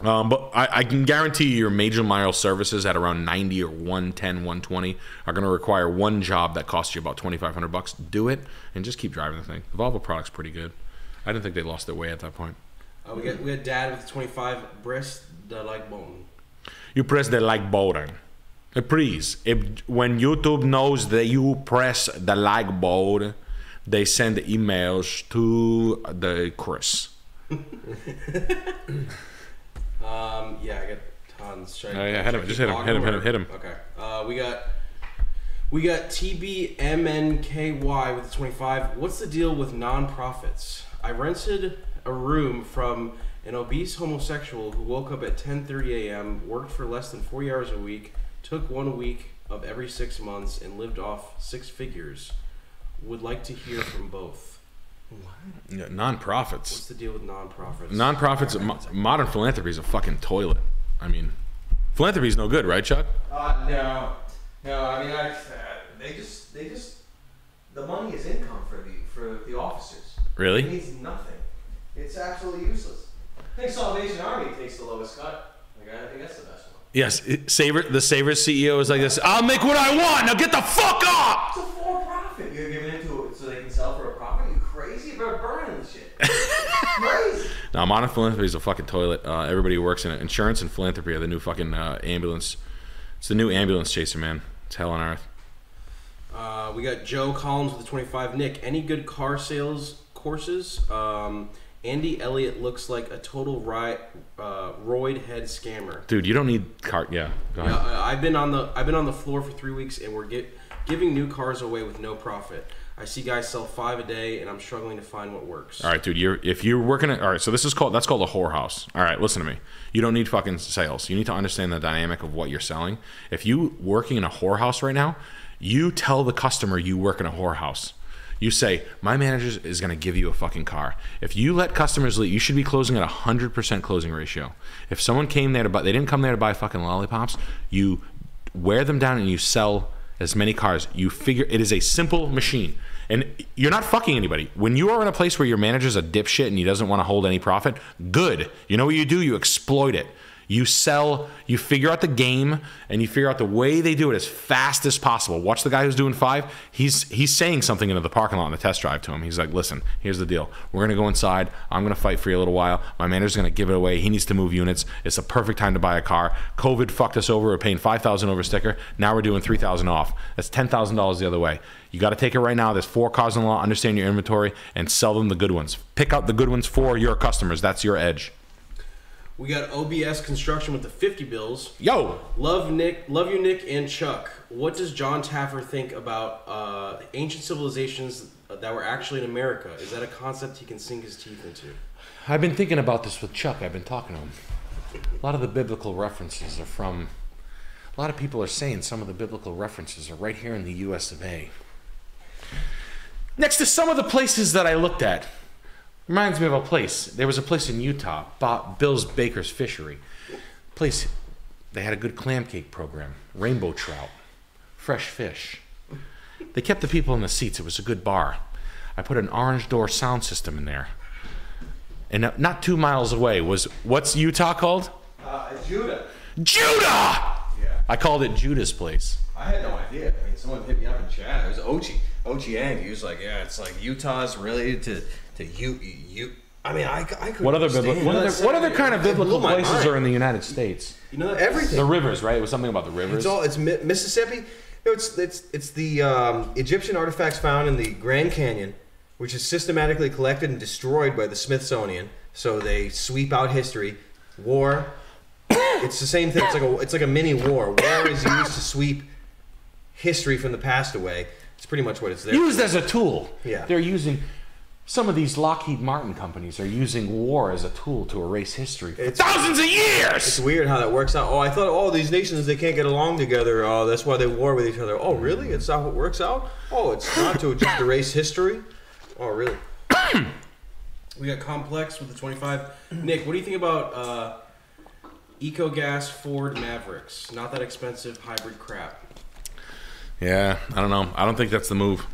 Um, but I, I can guarantee you your major mile services at around 90 or 110, 120 are going to require one job that costs you about 2,500 bucks. Do it and just keep driving the thing. The Volvo product's pretty good. I didn't think they lost their way at that point. Uh, we got we got Dad with 25 breast the like bone. You press the like button. Uh, Please, if when YouTube knows that you press the like button, they send emails to the Chris. Um, yeah, I got tons. Should I- Oh, yeah, hit him, just hit him, hit him, hit him, hit him. Okay. Uh, we got we got TBMNKY with the 25. What's the deal with nonprofits? I rented a room from an obese homosexual who woke up at 10:30 a.m., worked for less than 40 hours a week, took one week of every six months, and lived off six figures. Would like to hear from both. Yeah, non-profits. What's the deal with nonprofits? Non-profits, mo- modern philanthropy is a fucking toilet. I mean, philanthropy is no good, right, Chuck? Uh, no, no. I mean, I, uh, they just, they just, the money is income for the for the officers. Really? It means nothing. It's absolutely useless. I think Salvation Army takes the lowest cut. Like, I think that's the best one. Yes. it- Saver, the Savers CEO is like this. I'll make what I want. Now get the fuck up. It's a for profit. you're giving it to it so they can sell for a profit? you crazy? You burning burn this shit. crazy. Now, modern philanthropy is a fucking toilet. Uh, everybody works in it. Insurance and philanthropy are the new fucking uh, ambulance. It's the new ambulance chaser, man. It's hell on earth. Uh, we got Joe Collins with the 25. Nick, any good car sales courses? Um, Andy Elliott looks like a total ri- uh, roid head scammer. Dude, you don't need car. Yeah. Yeah, I've been on the I've been on the floor for three weeks, and we're get, giving new cars away with no profit. I see guys sell five a day, and I'm struggling to find what works. All right, dude. You're if you're working at all right. So this is called that's called a whorehouse. All right, listen to me. You don't need fucking sales. You need to understand the dynamic of what you're selling. If you working in a whorehouse right now, you tell the customer you work in a whorehouse. You say my manager is going to give you a fucking car. If you let customers leave, you should be closing at a hundred percent closing ratio. If someone came there to buy, they didn't come there to buy fucking lollipops. You wear them down and you sell as many cars. You figure it is a simple machine. And you're not fucking anybody. When you are in a place where your manager's a dipshit and he doesn't want to hold any profit, good. You know what you do? You exploit it. You sell, you figure out the game, and you figure out the way they do it as fast as possible. Watch the guy who's doing five. He's he's saying something into the parking lot on the test drive to him. He's like, "Listen, here's the deal. We're gonna go inside. I'm gonna fight for you a little while. My manager's gonna give it away. He needs to move units. It's a perfect time to buy a car. COVID fucked us over. We're paying five thousand over sticker. Now we're doing three thousand off. That's ten thousand dollars the other way. You got to take it right now. There's four cars in lot. Understand your inventory and sell them the good ones. Pick out the good ones for your customers. That's your edge. We got OBS Construction with the 50 bills. Yo, Love Nick, love you, Nick and Chuck. What does Jon Taffer think about uh, ancient civilizations that were actually in America? Is that a concept he can sink his teeth into? I've been thinking about this with Chuck. I've been talking to him. A lot of the biblical references are from. A lot of people are saying some of the biblical references are right here in the U.S. of A. Next to some of the places that I looked at, reminds me of a place. There was a place in Utah, Bob, Bill's Baker's Fishery. Place, they had a good clam cake program, rainbow trout, fresh fish. They kept the people in the seats. It was a good bar. I put an orange door sound system in there. And not- two miles away was what's Utah called? Uh, Judah. Judah. Yeah. I called it Judah's place. I had no idea. I mean, someone hit me up in chat. It was Ochi. Ochi Yang. He was like, "Yeah, it's like Utah's related to to you. You. I mean, I, I could. What other bibli- what other, what other kind of biblical places are in the United States? You know Everything. The rivers, right? It was something about the rivers. It's all. It's Mi- Mississippi. No, it's it's it's the um, Egyptian artifacts found in the Grand Canyon, which is systematically collected and destroyed by the Smithsonian. So they sweep out history, war. it's the same thing. It's like a it's like a mini war. War is used to sweep history from the past away. It's pretty much what it's there. used for. as a tool. Yeah. They're using some of these Lockheed Martin companies are using war as a tool to erase history for It's- thousands of years. It's weird how that works out. Oh, I thought all these nations they can't get along together. Oh, that's why they war with each other. Oh, really? It's not what works out. Oh, it's not to just erase history. Oh, really? We got Complex with the 25. Nick, what do you think about uh, EcoGas Ford Mavericks? Not that expensive hybrid crap. Yeah, I don't know. I don't think that's the move.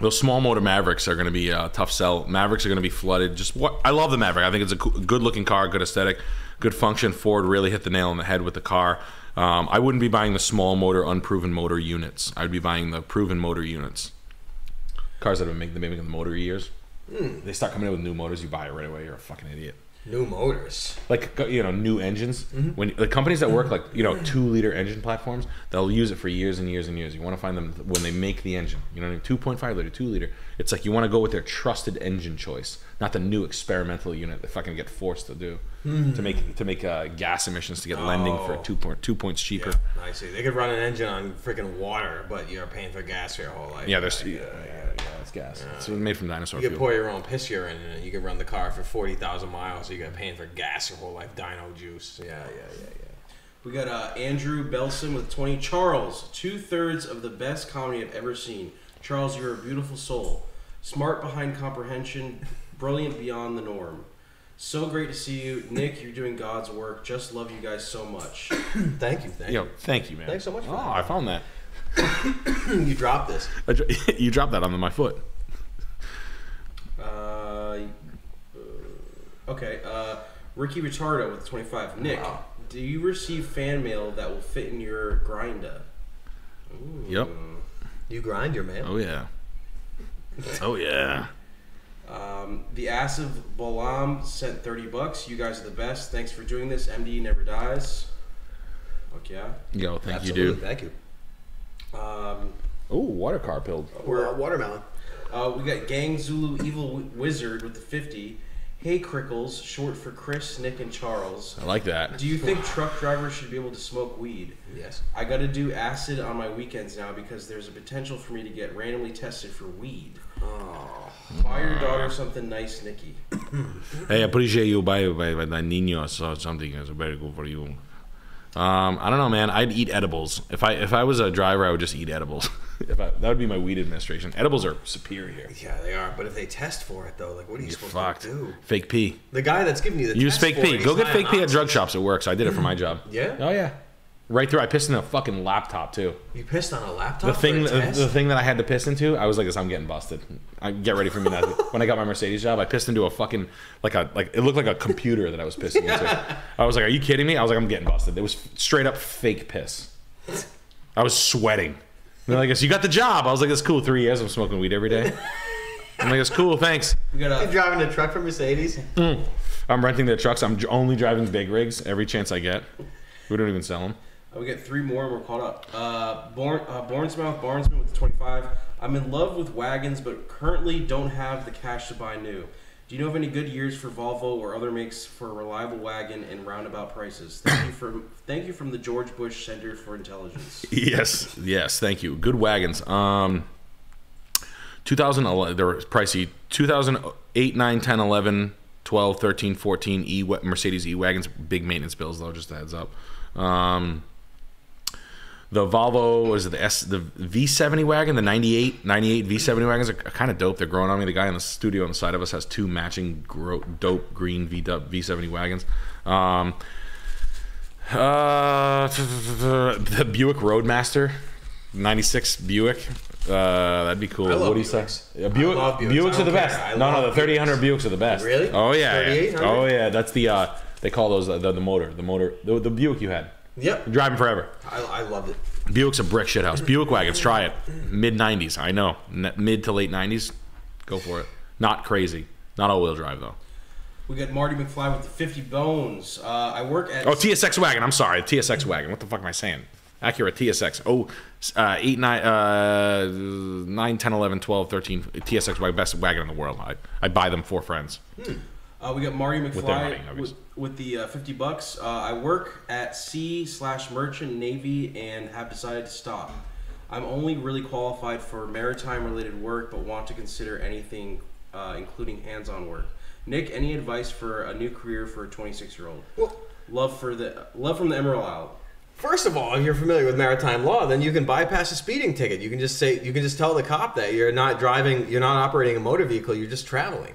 Those small motor Mavericks are going to be a tough sell. Mavericks are going to be flooded. Just what I love the Maverick. I think it's a good looking car, good aesthetic, good function. Ford really hit the nail on the head with the car. Um, I wouldn't be buying the small motor, unproven motor units. I'd be buying the proven motor units. Cars that have been making, making the motor years. They start coming in with new motors. You buy it right away. You're a fucking idiot New motors. like you know new engines. Mm-hmm. When the companies that work mm-hmm. like you know two liter engine platforms they'll use it for years and years and years. You want to find them when they make the engine. You know 2.5 liter 2 liter it's like you want to go with their trusted engine choice not the new experimental unit that fucking get forced to do to make to make uh, gas emissions to get lending for Oh. two point two points cheaper Yeah, I see. They could run an engine on freaking water, but you're paying for gas for your whole life. yeah, there's Like, yeah, yeah, yeah, it's gas it's made from dinosaur You can fuel pour your own piss urine in it. You can run the car for forty thousand miles. So you got paying for gas your whole life. Dino juice. Yeah, yeah, yeah, yeah. We got uh, Andrew Belson with 20. Charles, two thirds of the best comedy I've ever seen. Charles, you're a beautiful soul. Smart behind comprehension, brilliant beyond the norm. So great to see you. Nick, you're doing God's work. Just love you guys so much. Thank you. Thank Yo, thank you man Thanks so much for oh that. I found that you. You dropped this. Dro- you dropped that on my foot Uh, okay, uh, Ricky Ritardo with 25. Nick, Wow. do you receive fan mail that will fit in your grinder? Ooh. Yep. You grind your mail. oh yeah Oh yeah. Um, the ass of Bolam sent 30 bucks. You guys are the best. Thanks for doing this. MD never dies. Fuck yeah. Yo, thank Absolutely, you, dude. Thank you. Um, Oh, water car pilled. We're watermelon. uh, we got Gang Zulu Evil Wizard with the 50. Hey Crickles, short for Chris, Nick, and Charles. I like that. Do you think truck drivers should be able to smoke weed? Yes. I gotta do acid on my weekends now because there's a potential for me to get randomly tested for weed. Oh. Buy your daughter something nice, Nikki. Hey, I appreciate you buy buy, buy the niños or something. It's very good for you. Um, I don't know, man. I'd eat edibles. If I if I was a driver, I would just eat edibles. if I, that would be my weed administration. Edibles are superior. Yeah, they are. But if they test for it, though, like, what are you You're supposed fucked. to do? Fake pee. The guy that's giving you the Use test fake for pee. it, Go get fake pee at drug shops. It works. I did it for my job. Yeah? Oh yeah. Right through. I pissed in a fucking laptop too. You pissed on a laptop. The thing, for a the, test? the thing that I had to piss into, I was like, "This, I'm getting busted." I get ready for me now. when I got my Mercedes job, I pissed into a fucking like a like it looked like a computer that I was pissing into. I was like, "Are you kidding me?" I was like, "I'm getting busted." It was straight up fake piss. I was sweating. And they're like, "Guess "You got the job." I was like, "That's cool." Three years, I'm smoking weed every day. I'm like, "It's cool, thanks." We got You a driving a truck for Mercedes? Mm. I'm renting the trucks. I'm only driving big rigs every chance I get. We don't even sell them. We got three more and we're caught up. Uh, Born, uh, Bournemouth Barnesman with the 25. I'm in love with wagons, but currently don't have the cash to buy new. Do you know of any good years for Volvo or other makes for a reliable wagon and roundabout prices? Thank you from thank you from the George Bush Center for Intelligence. Yes, yes, thank you. Good wagons. Um, 2011, they were pricey. 2008, 9, 10, 11, 12, 13, 14 E Mercedes E wagons. Big maintenance bills though. Just a heads up. Um, the Volvo was it the S the V70 wagon, the 98 98 V70 wagons are, kind of dope. They're growing on me. The guy in the studio on the side of us has two matching gro- dope green V V70 wagons. Um, uh, the Buick Roadmaster, '96 Buick. Uh, that'd be cool. I love what do you say? Buicks. Yeah, Buick, Buicks. Buicks are the best. I No, no, the 3800 Buicks are the best. Really? Oh yeah. yeah. 3800? Oh yeah. That's the uh, they call those uh, the, the motor, the motor, the, the Buick you had. Yep. Driving forever. I, I loved it. Buick's a brick shit house. Buick wagons, try it. Mid 90s, I know. N- mid to late 90s, go for it. Not crazy. Not all wheel drive though. We got Marty McFly with the 50 bones. Uh, I work at Oh, TSX wagon. I'm sorry, TSX wagon. What the fuck am I saying? Acura TSX. Oh, uh, 8, 9, uh, 9, 10, 11, 12, 13. TSX wagon, best wagon in the world. I, I buy them for friends. Uh, we got Marty their money, McFly with, obviously. with the uh, 50 bucks. Uh, I work at sea slash merchant navy and have decided to stop. I'm only really qualified for maritime related work, but want to consider anything, uh, including hands on work. Nick, any advice for a new career for a 26 year old? Well, Love for the love from the Emerald Isle. First of all, if you're familiar with maritime law, then you can bypass a speeding ticket. You can just say you can just tell the cop that you're not driving, you're not operating a motor vehicle, you're just traveling.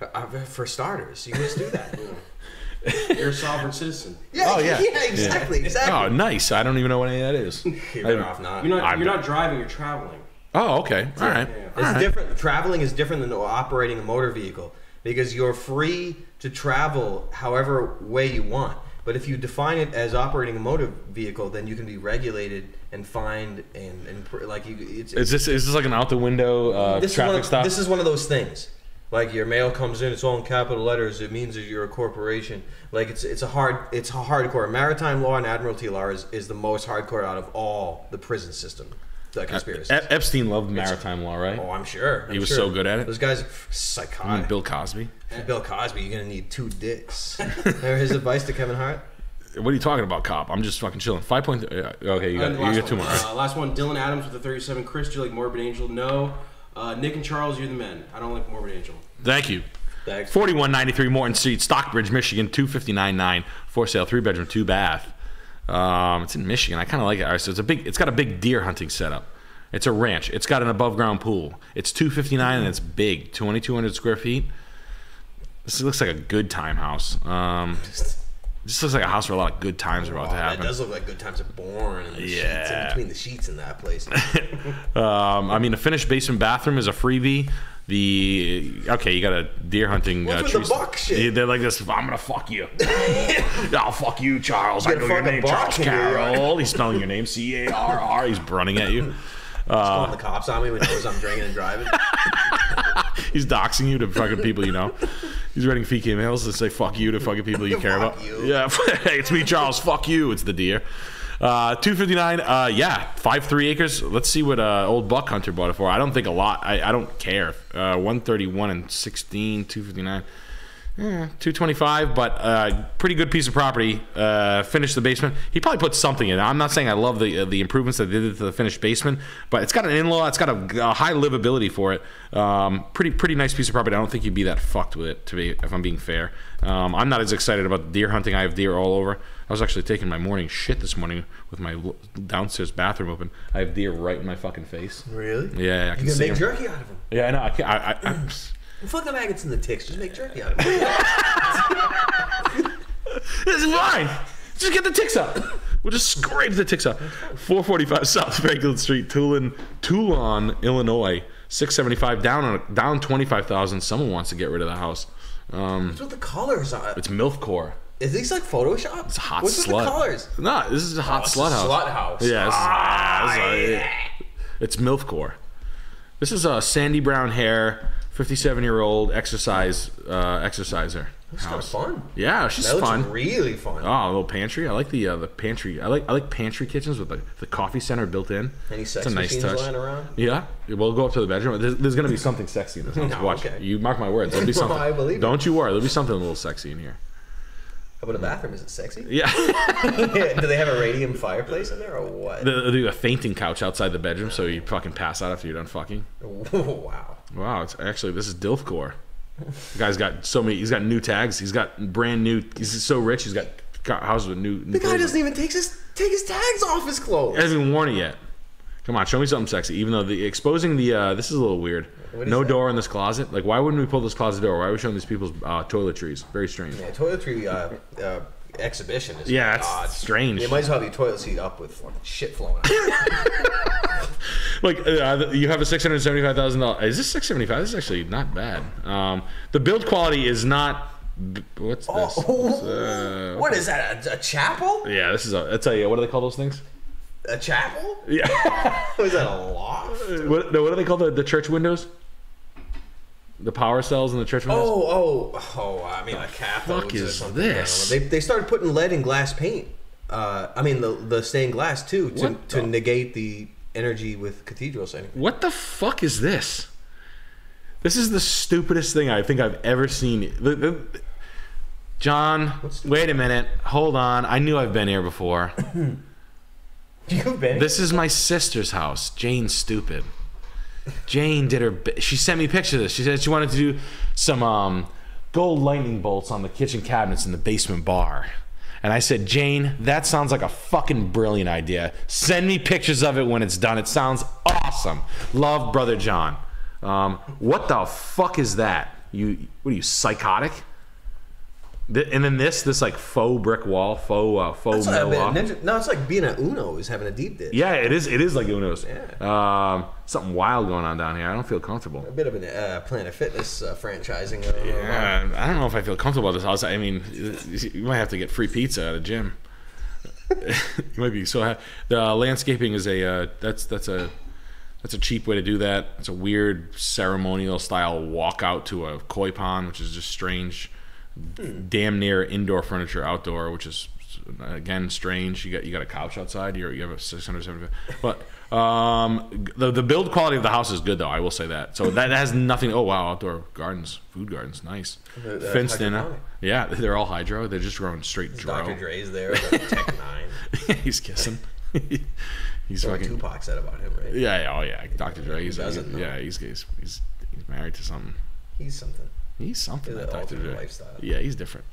Uh, For starters, you can just do that. You're a sovereign citizen. yeah, Oh, yeah. yeah, exactly, exactly. Oh, nice. I don't even know what any of that is. You're better off not. You're not. I'm you're not- not driving. You're traveling. Oh, okay. All right. Yeah. It's different. Traveling is different than operating a motor vehicle because you're free to travel however way you want. But if you define it as operating a motor vehicle, then you can be regulated and fined and, and like you. It's, Is this is this like an out the window uh, this is traffic one of, stop? This is one of those things. Like your mail comes in, it's all in capital letters. It means that you're a corporation. Like it's it's a hard it's a hardcore. Maritime law and admiralty law is, is the most hardcore out of all the prison system. The conspiracy. Ep- Epstein loved maritime law, right? oh, I'm sure. I'm He was sure. so good at it? Those guys are Mm, psychotic. Bill Cosby. Bill Cosby, you're gonna need two dicks. Remember his advice to Kevin Hart? What are you talking about, cop? I'm just fucking chilling. Five point. Uh, okay, you got, you got two more. Uh, last one. Dylan Adams with the 37. Chris, do you like Morbid Angel? No. Uh, Nick and Charles, you're the men. I don't like Morbid Angel. Thank you. Thanks. 4193 Morton Street, Stockbridge, Michigan, 2599 for sale, three bedroom, two bath. Um, it's in Michigan. I kind of like it. All right, so it's a big. It's got a big deer hunting setup. It's a ranch. It's got an above ground pool. It's 259 and it's big, 2200 square feet. This looks like a good time house. Um, this looks like a house where a lot of good times are about Oh, to happen. It does look like good times are born. And the sheets in Yeah. between the sheets in that place. Um, I mean, a finished basement bathroom is a freebie. The okay, you got a deer hunting. What's uh, with the tree- buck shit? They're like this. I'm gonna fuck you. I'll fuck you, Charles. I Gonna know your name, Charles Carroll. He's spelling your name C A R R. He's running at you. He's Calling the cops on me when he knows I'm drinking and driving. he's doxing you to fucking people you know. He's writing fake emails to say "fuck you" to fucking people you care Fuck about. you. Yeah, hey, it's me, Charles. Fuck you. It's the deer. Uh, two fifty nine. Uh, yeah, five three acres. Let's see what uh, old Buck Hunter bought it for. I don't think a lot. I, I don't care. Uh, one thirty one and 16, 259. Yeah, 225, but uh, pretty good piece of property. Uh, finished the basement. He probably put something in. it. I'm not saying I love the uh, the improvements that they did to the finished basement, but it's got an in-law. It's got a, a high livability for it. Um, pretty pretty nice piece of property. I don't think you'd be that fucked with it. To be, if I'm being fair, um, I'm not as excited about deer hunting. I have deer all over. I was actually taking my morning shit this morning with my downstairs bathroom open. I have deer right in my fucking face. Really? Yeah, I can You see can 'em. make jerky out of them. Yeah, I know. I. I, I, I, Fuck the maggots and the ticks. Just make jerky out of them. This is fine. Just get the ticks out. We'll just scrape the ticks out. 445 South Franklin Street, Tulin, Toulon, Illinois. 675 down on down 25,000. Someone wants to get rid of the house. Um, What's with the colors? Uh, it's MILF Core. Is these like Photoshop? It's hot What's slut. with the colors? No, this is a hot Oh, it's slut a house. slut house. Yeah, this Ah, yeah, this is a- it's MILF Core. This is a sandy brown hair, 57 year old exercise uh, exerciser. It's kind of fun. Yeah, she's That looks fun. really fun. Oh, a little pantry. I like the uh, the pantry. I like I like pantry kitchens with the, the coffee center built in. Any It's sex a nice touch. lying around? Yeah, we'll go up to the bedroom. There's, there's gonna be something sexy in this house. No, Watch, okay. you mark my words. There'll be something. I believe. Don't you worry. There'll be something a little sexy in here. How about a bathroom? Is it sexy? Yeah, Do they have a radium fireplace in there or what? they'll do a fainting couch outside the bedroom so you fucking pass out after you're done fucking. wow. Wow, it's actually this is Dilfcore. The guy's got so many. He's got new tags. He's got brand new. He's so rich. He's got got houses with new. new The guy doesn't even take his take his tags off his clothes. He hasn't even worn it yet. Come on, show me something sexy. Even though the exposing the uh, this is a little weird. No that? door in this closet. Like, why wouldn't we pull this closet door? Why are we showing these people's uh, toiletries? Very strange. Yeah, toiletry uh, uh, exhibition is Yeah, it's odd. strange. You might as well be toilet seat up with shit flowing out. Like, uh, you have a six hundred seventy-five thousand dollars. Is this six seventy-five? This is actually not bad. Um, the build quality is not. What's this? Oh, Uh, what is that? A, a chapel? Yeah, this is a. I tell you, what do they call those things? A chapel? Yeah. Was that a loft? what, no, what do they call the, the church windows? The power cells in the church windows. Oh, oh, oh! I mean, like cathodes fuck is something. this? They, they started putting lead in glass paint. Uh, I mean, the the stained glass too, to, What to the- negate the energy with cathedrals. Anyway. What the fuck is this? This is the stupidest thing I think I've ever seen. The- the- John, wait a minute. Hold on. I knew I've been here before. You've been. This is my sister's house. Jane's stupid. Jane did her. She sent me pictures of this. She said she wanted to do some um, gold lightning bolts on the kitchen cabinets in the basement bar. And I said, Jane, that sounds like a fucking brilliant idea. Send me pictures of it when it's done. It sounds awesome. Love, brother John. Um, what the fuck is that? You, what are you psychotic? Th- And then this, this like faux brick wall, faux, uh, faux That's like ninja- no, it's like being at Uno is having a deep dish. Yeah, it is. It is like Uno's. Yeah. Um, something wild going on down here. I don't feel comfortable. A bit of a uh, Planet Fitness uh, franchising. Uh, Yeah, I don't know if I feel comfortable at this house. I mean, you might have to get free pizza at a gym. you might be so. Ha- the landscaping is a uh, that's that's a that's a cheap way to do that. It's a weird ceremonial style walk out to a koi pond, which is just strange. Damn near indoor furniture outdoor, which is again strange. You got you got a couch outside. You're, you have a 675. But um, the the build quality of the house is good though. I will say that. So that has nothing. Oh wow, outdoor gardens, food gardens, nice. The- the Fenced in. Yeah, they're all hydro. They're just growing straight Dr. Dre's there, the Tech Nine. He's kissing. he's fucking. Tupac said about him, right? Yeah, yeah, oh yeah, Dr. Dre. He's, doesn't know? yeah, he's, he's he's he's married to something. He's something. He's something. He's that Dr. Dre. lifestyle. Yeah, he's different.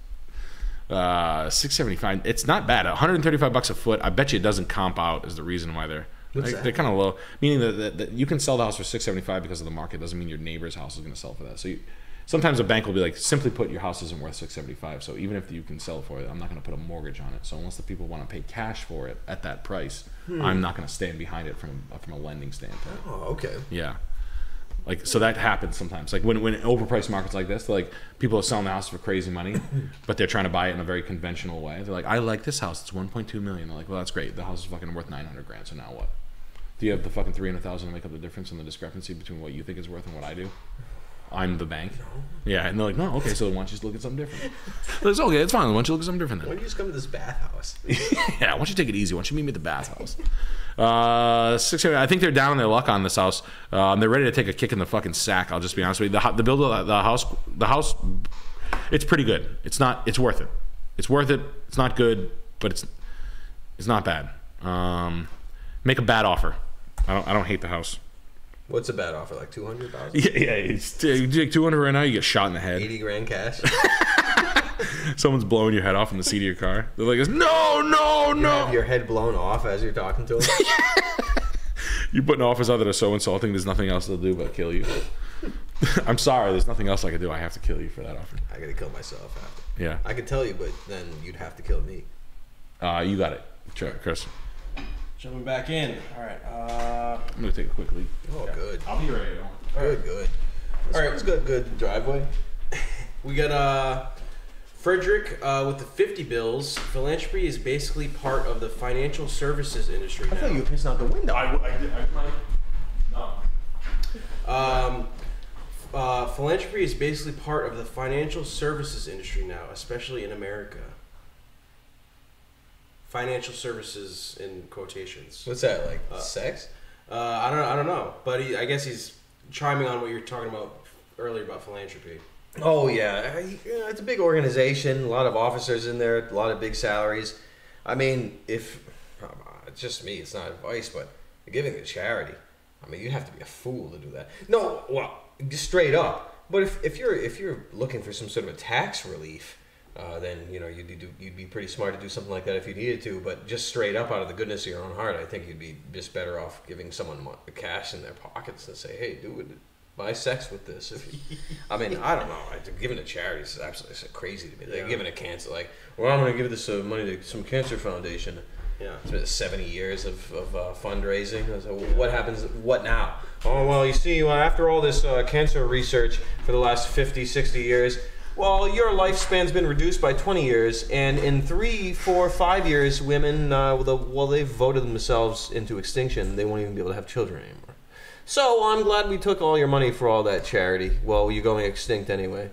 Uh, six seventy five. It's not bad. One hundred thirty five bucks a foot. I bet you it doesn't comp out. Is the reason why they're like, they're kind of low. Meaning that, that, that you can sell the house for six seventy five because of the market. Doesn't mean your neighbor's house is going to sell for that. So you, sometimes a bank will be like, simply put, your house isn't worth six seventy five. So even if you can sell it for it, I'm not going to put a mortgage on it. So unless the people want to pay cash for it at that price, Hmm. I'm not going to stand behind it from from a lending standpoint. Oh, okay. Yeah. Like so that happens sometimes. Like when when overpriced markets like this, like people are selling the house for crazy money, but they're trying to buy it in a very conventional way. They're like, I like this house. It's 1.2 million. They're like, well, that's great. The house is fucking worth 900 grand. So now what? Do you have the fucking 300,000 to make up the difference in the discrepancy between what you think is worth and what I do? I'm the bank. Yeah, and they're like, no, okay, so why don't you just look at something different? It's okay, it's fine. Why don't you look at something different Why then? don't you just come to this bathhouse? yeah, why don't you take it easy? Why don't you meet me at the bathhouse? Uh, six. I think they're down on their luck on this house. Um, they're ready to take a kick in the fucking sack. I'll just be honest with you. The, the build of the house, the house, it's pretty good. It's not. It's worth it. It's worth it. It's not good, but it's it's not bad. Um, make a bad offer. I don't. I don't hate the house. What's a bad offer? Like two hundred thousand? Yeah, yeah. It's you take two hundred right now. You get shot in the head. Eighty grand cash. Someone's blowing your head off in the seat of your car. They're like, no, no, Have no. your head blown off as you're talking to them. You're putting offers out that are so insulting. There's nothing else they'll do but kill you. I'm sorry. There's nothing else I can do. I have to kill you for that offer. I gotta kill myself after. Yeah. I could tell you, but then you'd have to kill me. Uh, you got it, Ch- Chris. Jumping back in. All right. Uh, I'm gonna take a quick leak. Oh, good. I'll be ready. Good, good. This All right. one's good, good driveway. we got uh, Frederick uh, with the 50 bills. Philanthropy is basically part of the financial services industry I thought you now. were pissing out the window. I, I, did, I, no. Um, uh, philanthropy is basically part of the financial services industry now, especially in America. Financial services in quotations. What's that like? sex? Uh, I don't. I don't know, but he, I guess he's chiming on what you're talking about earlier about philanthropy. Oh yeah, it's a big organization. A lot of officers in there. A lot of big salaries. I mean, if uh, it's just me, it's not advice, but giving to charity. I mean, you'd have to be a fool to do that. No, well, straight up. But if, if you're if you're looking for some sort of a tax relief, uh, then you know you'd be, you'd be pretty smart to do something like that if you needed to. But just straight up out of the goodness of your own heart, I think you'd be just better off giving someone the cash in their pockets and say, "Hey, do it." Buy sex with this. If you, I mean, I don't know. I, giving to charities is absolutely it's crazy to me. They're Yeah. giving to cancer, like, well, I'm going to give this uh, money to some cancer foundation. Yeah. It's been 70 years of, of uh, fundraising. Like, what happens? What now? Oh, well, you see, well, after all this uh, cancer research for the last 50, 60 years, well, your lifespan's been reduced by 20 years, and in three, four, five years, women, uh, well, they've voted themselves into extinction. They won't even be able to have children anymore. So I'm glad we took all your money for all that charity. Well, you're going extinct anyway.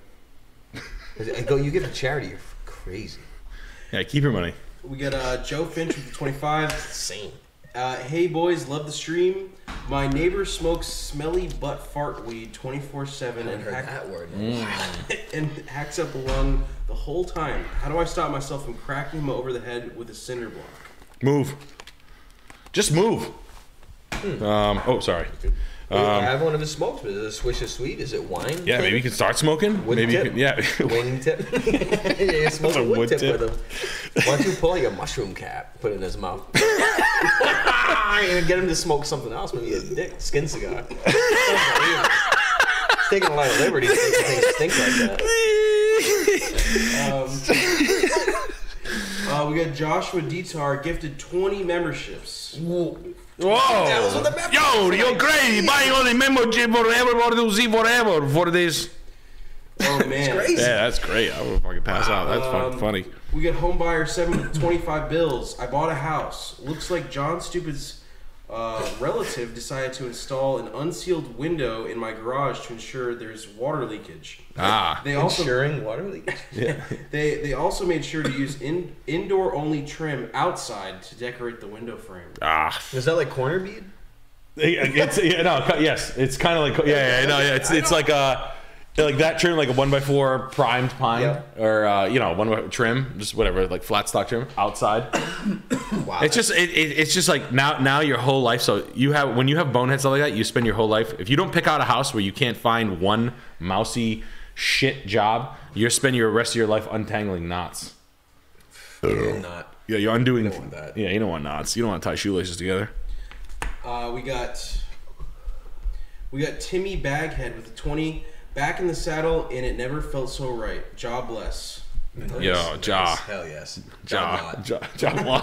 And go, you give to charity, you're crazy. Yeah, keep your money. We got uh, Joe Finch with the 25. Insane. Uh, hey boys, love the stream. My neighbor smokes smelly butt fart weed 24 7 and, heard hack- that word. in a while. and hacks up a lung the whole time. How do I stop myself from cracking him over the head with a cinder block? Move. Just move. Um. Oh, sorry. Wait, I have one of his smokes, but is it a Swisher Sweet? Is it wine? Yeah, maybe you can start smoking. Wood maybe tip. you can. Yeah. Wing tip. yeah, smoke That's a a wood, wood tip, tip. with him. Why don't you pull your mushroom cap, put it in his mouth, and get him to smoke something else? Maybe a dick skin cigar. He's taking a lot of liberties making things stink like that. Um, uh, we got Joshua Detar gifted 20 memberships. Whoa! That was Yo, you're tonight. crazy. Buying all the membership for everybody to see forever for this. Oh man. crazy. Yeah, that's great. I would fucking pass out. That's fucking Um, funny. We get homebuyer seven with 25 bills. I bought a house. Looks like John Stupid's uh, relative decided to install an unsealed window in my garage to ensure there's water leakage. Ah. They also Ensuring water leakage. they they also made sure to use in, indoor only trim outside to decorate the window frame. Ah. Is that like corner bead? It's yeah, no, yes, it's kind of like yeah, yeah, no, yeah, it's it's like like that trim, like a one by four primed pine, Yeah. or uh, you know, one by trim, just whatever, like flat stock trim outside. Wow. It's just it, it, it's just like now now your whole life. So you have when you have bonehead stuff like that, you spend your whole life. If you don't pick out a house where you can't find one mousy shit job, you spend your rest of your life untangling knots. Yeah, not. Yeah, you're undoing. don't want that. Yeah, you don't want knots. You don't want to tie shoelaces together. Uh, we got we got Timmy Baghead with a 20 back in the saddle and it never felt so right. Job bless. Yo, jaw. Hell yes. Jaw, Job jaw, jaw.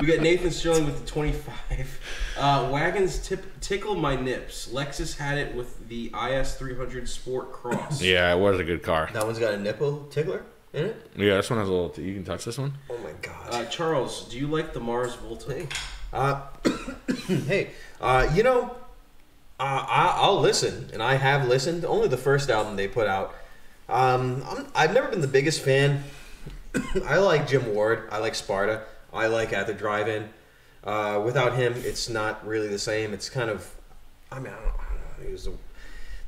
We got Nathan Sterling with the 25. Uh, wagons tip, tickle my nips. Lexus had it with the IS 300 Sport Cross. yeah, it was a good car. That one's got a nipple tickler in it. Yeah, this one has a little. T- You can touch this one. Oh my god. Uh, Charles, do you like the Mars Volta? Uh, hey, uh, you know, I, I'll listen, and I have listened. Only the first album they put out. Um, I'm, I've never been the biggest fan. I like Jim Ward. I like Sparta. I like At the Drive-In. Uh, without him, it's not really the same. It's kind of, I mean, I don't, I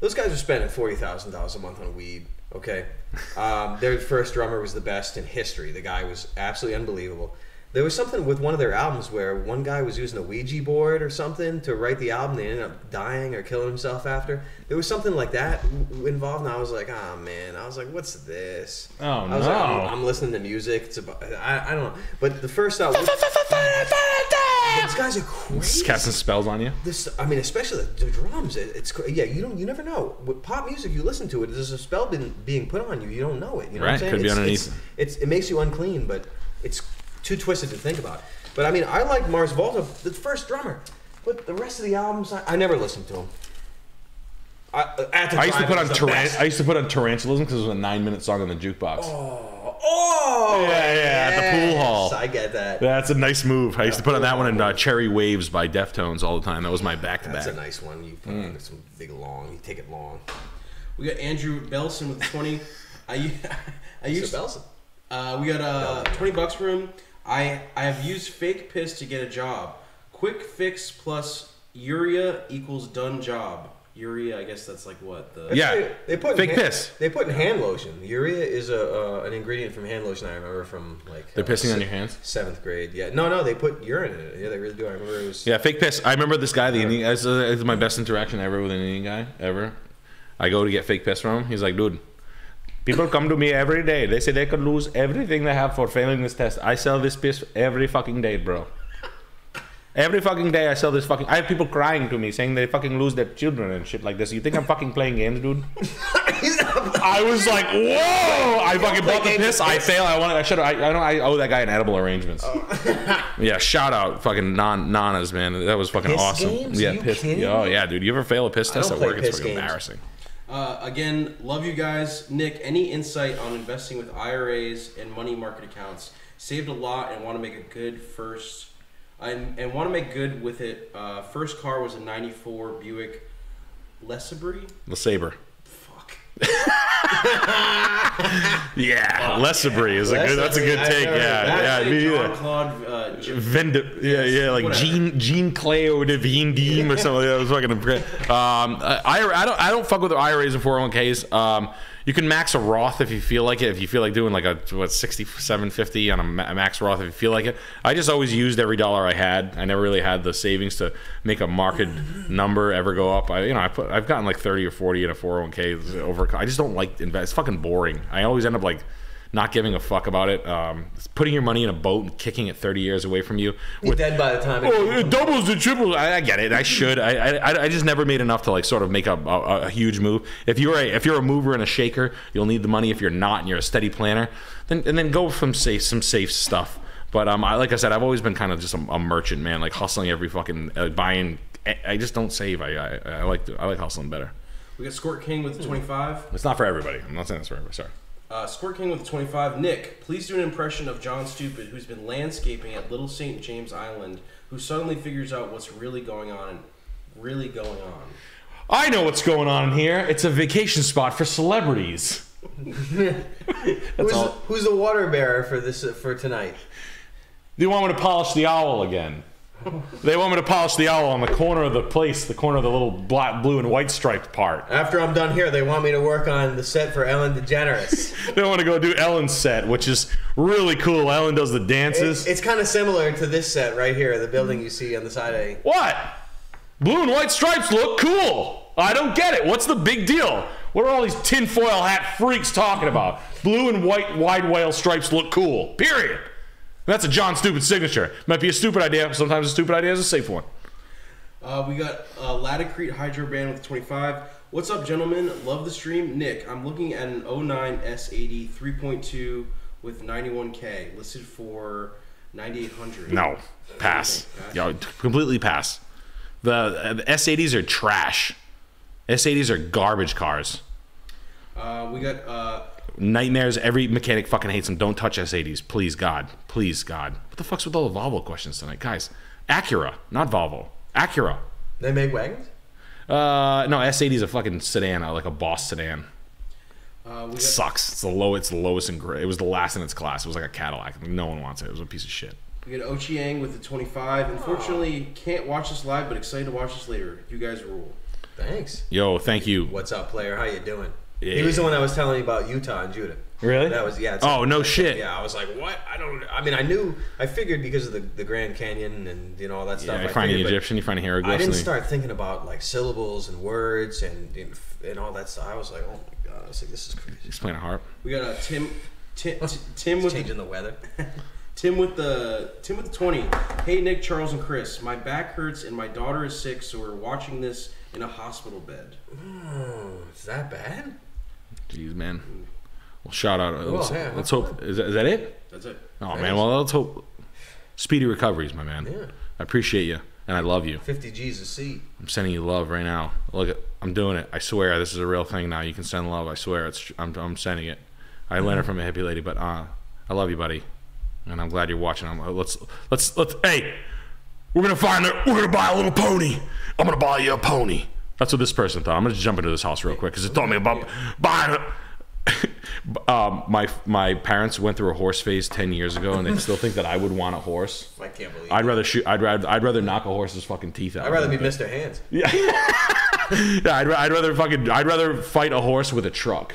those guys are spending forty thousand dollars a month on weed. Okay, um, their first drummer was the best in history. The guy was absolutely unbelievable. There was something with one of their albums where one guy was using a Ouija board or something to write the album. They ended up dying or killing himself after. There was something like that involved, and I was like, "Ah, oh, man!" I was like, "What's this?" Oh, I was no. like, I'm, I'm listening to music. It's about I, I don't know, but the first album. these guys are crazy. Casting spells on you. This, I mean, especially the, the drums. It, it's cra- yeah. You don't. You never know. With pop music, you listen to it. There's a spell been, being put on you. You don't know it. You know what I'm Right, saying? could be underneath. It's, it's it makes you unclean, but it's too twisted to think about. But I mean, I like Mars Volta, the first drummer, but the rest of the albums, I, I never listened to them. I, uh, at the I used to put on was the taran- I used to put on tarantulism because it was a nine minute song on the jukebox. Oh, oh, Yeah, yeah, at the pool hall. I get that. That's a nice move. I used to put on that one and uh, Cherry Waves by Deftones all the time. That was my back to back. That's a nice one. You put on some big long. You take it long. We got Andrew Belson with 20. I used So Belson. Uh, we got uh, 20 bucks for him. I I have used fake piss to get a job. Quick fix plus urea equals done job. Urea, I guess that's like what the Yeah. They, they put in Fake hand, piss. They put in hand lotion. Urea is a uh, an ingredient from hand lotion. I remember from like They're uh, pissing on your hands? Seventh grade. Yeah. No, no. They put urine in it. Yeah, they really do. I remember it was. Yeah, fake piss. I remember this guy, the Indian. This is my best interaction ever with an Indian guy ever. I go to get fake piss from him. He's like, dude, people come to me every day. They say they could lose everything they have for failing this test. I sell this piss every fucking day, bro. Every fucking day I sell this fucking. I have people crying to me saying they fucking lose their children and shit like this. You think I'm fucking playing games, dude? I was like, whoa! I fucking bought the piss. I fail. I want. I should. I, I know. I owe that guy an edible arrangements. Oh. yeah, shout out, fucking non nanas, man. That was fucking Piss awesome. games? Yeah, piss. kidding Oh yeah, dude. You ever fail a piss test at work? It's fucking games. embarrassing. Uh, again, love you guys. Nick, any insight on investing with IRAs and money market accounts? Saved a lot and want to make a good first, and, and want to make good with it. Uh, first car was a '94 Buick LeSabre. The saber. Fuck. Yeah, Lesabri is a good. That's a good Lesabri, take. Yeah, yeah, me John. Claude. Uh, Vend- yeah, yeah, like whatever. Jean Jean Clay or Devine Deem or something. That was fucking great. Um, I, I don't I don't fuck with IRAs and 401ks. Um, you can max a Roth if you feel like it. If you feel like doing like a what 6750 on a max Roth if you feel like it. I just always used every dollar I had. I never really had the savings to make a market number ever go up. I you know I put I've gotten like 30 or 40 in a 401k over. I just don't like invest. It's fucking boring. I always end up like not giving a fuck about it. Um, putting your money in a boat and kicking it 30 years away from you. You're dead by the time. It Oh, it doubles and triples. I, I get it. I should. I, I I just never made enough to like sort of make a, a, a huge move. If you're a if you're a mover and a shaker, you'll need the money. If you're not and you're a steady planner, then and then go from safe some safe stuff. But um, I, like I said, I've always been kind of just a, a merchant man, like hustling every fucking uh, buying. I, I just don't save. I, I I like to, I like hustling better. we got Squirt King with 25. It's not for everybody. I'm not saying it's for everybody. Sorry. Uh, Squirt King with 25. Nick, please do an impression of John Stupid, who's been landscaping at Little St. James Island, who suddenly figures out what's really going on. Really going on. I know what's going on in here. It's a vacation spot for celebrities. who's, the, who's the water bearer for this uh, for tonight? Do you want me to polish the owl again. They want me to polish the owl on the corner of the place, the corner of the little black, blue, and white striped part. After I'm done here, they want me to work on the set for Ellen DeGeneres. They want to go do Ellen's set, which is really cool. Ellen does the dances. it's it's kind of similar to this set right here, the building you see on the side of. what? Blue and white stripes look cool. I don't get it. What's the big deal? What are all these tinfoil hat freaks talking about? Blue and white wide whale stripes look cool. Period. That's a John Stupid signature. Might be a stupid idea. but Sometimes a stupid idea is a safe one. Uh, we got uh, Laticrete Hydro Band with 25. What's up, gentlemen? Love the stream. Nick, I'm looking at an 09 S80 3.2 with 91K, listed for 9800 No, pass. Pass. Yo, completely pass. The, the S80s are trash. S80s are garbage cars. Uh, we got uh, Nightmares. Every mechanic fucking hates them. Don't touch S80s, please God, please God. What the fuck's with all the Volvo questions tonight, guys? Acura, not Volvo. Acura. They make wagons. Uh, no, S80 is a fucking sedan, uh, like a Boss sedan. Uh, we got, Sucks. It's the low. It's the lowest in grade. It was the last in its class. It was like a Cadillac. No one wants it. It was a piece of shit. we got Ochiang with the 25. Unfortunately, can't watch this live, but excited to watch this later. You guys rule. Thanks. Yo, thank you. What's up, player? How you doing? Yeah. He was the one that was telling me about Utah and Judah. Really? That was yeah. it's- Oh no shit. Yeah, I was like, what? I don't. I mean, I knew. I figured because of the, the Grand Canyon and you know all that Yeah, stuff. you I find an figured, but Egyptian, you find a I hieroglyph. I didn't start thinking about like syllables and words and and, and all that stuff. I was like, oh my god! I was like, this is crazy. He's playing a harp. We got uh, Tim, Tim, Tim It's with changing the weather. Tim with the Tim with the 20. Hey Nick, Charles, and Chris. My back hurts and my daughter is sick, so we're watching this in a hospital bed. Oh, is that bad? Jeez, man. Well, shout out. Let's, yeah, let's hope. Is that, is that it? That's it. Oh man. Well, let's hope. Speedy recoveries, my man. Yeah. I appreciate you and I love you. 50 G's a seat. I'm sending you love right now. Look, at, I'm doing it. I swear this is a real thing now. You can send love. I swear it's. I'm, I'm sending it. I learned it from a hippie lady, but uh, I love you, buddy, and I'm glad you're watching. I'm, uh, let's let's let's. Hey, we're gonna find it. We're gonna buy a little pony. I'm gonna buy you a pony. That's what this person thought. I'm gonna jump into this house real quick because it told me about it. um, my my parents went through a horse phase ten years ago, and they still think that I would want a horse. I can't believe. I'd rather shoot. I'd rather. I'd rather knock a horse's fucking teeth out. I'd rather be Mr. Hands. yeah, yeah I'd, I'd rather fucking I'd rather fight a horse with a truck.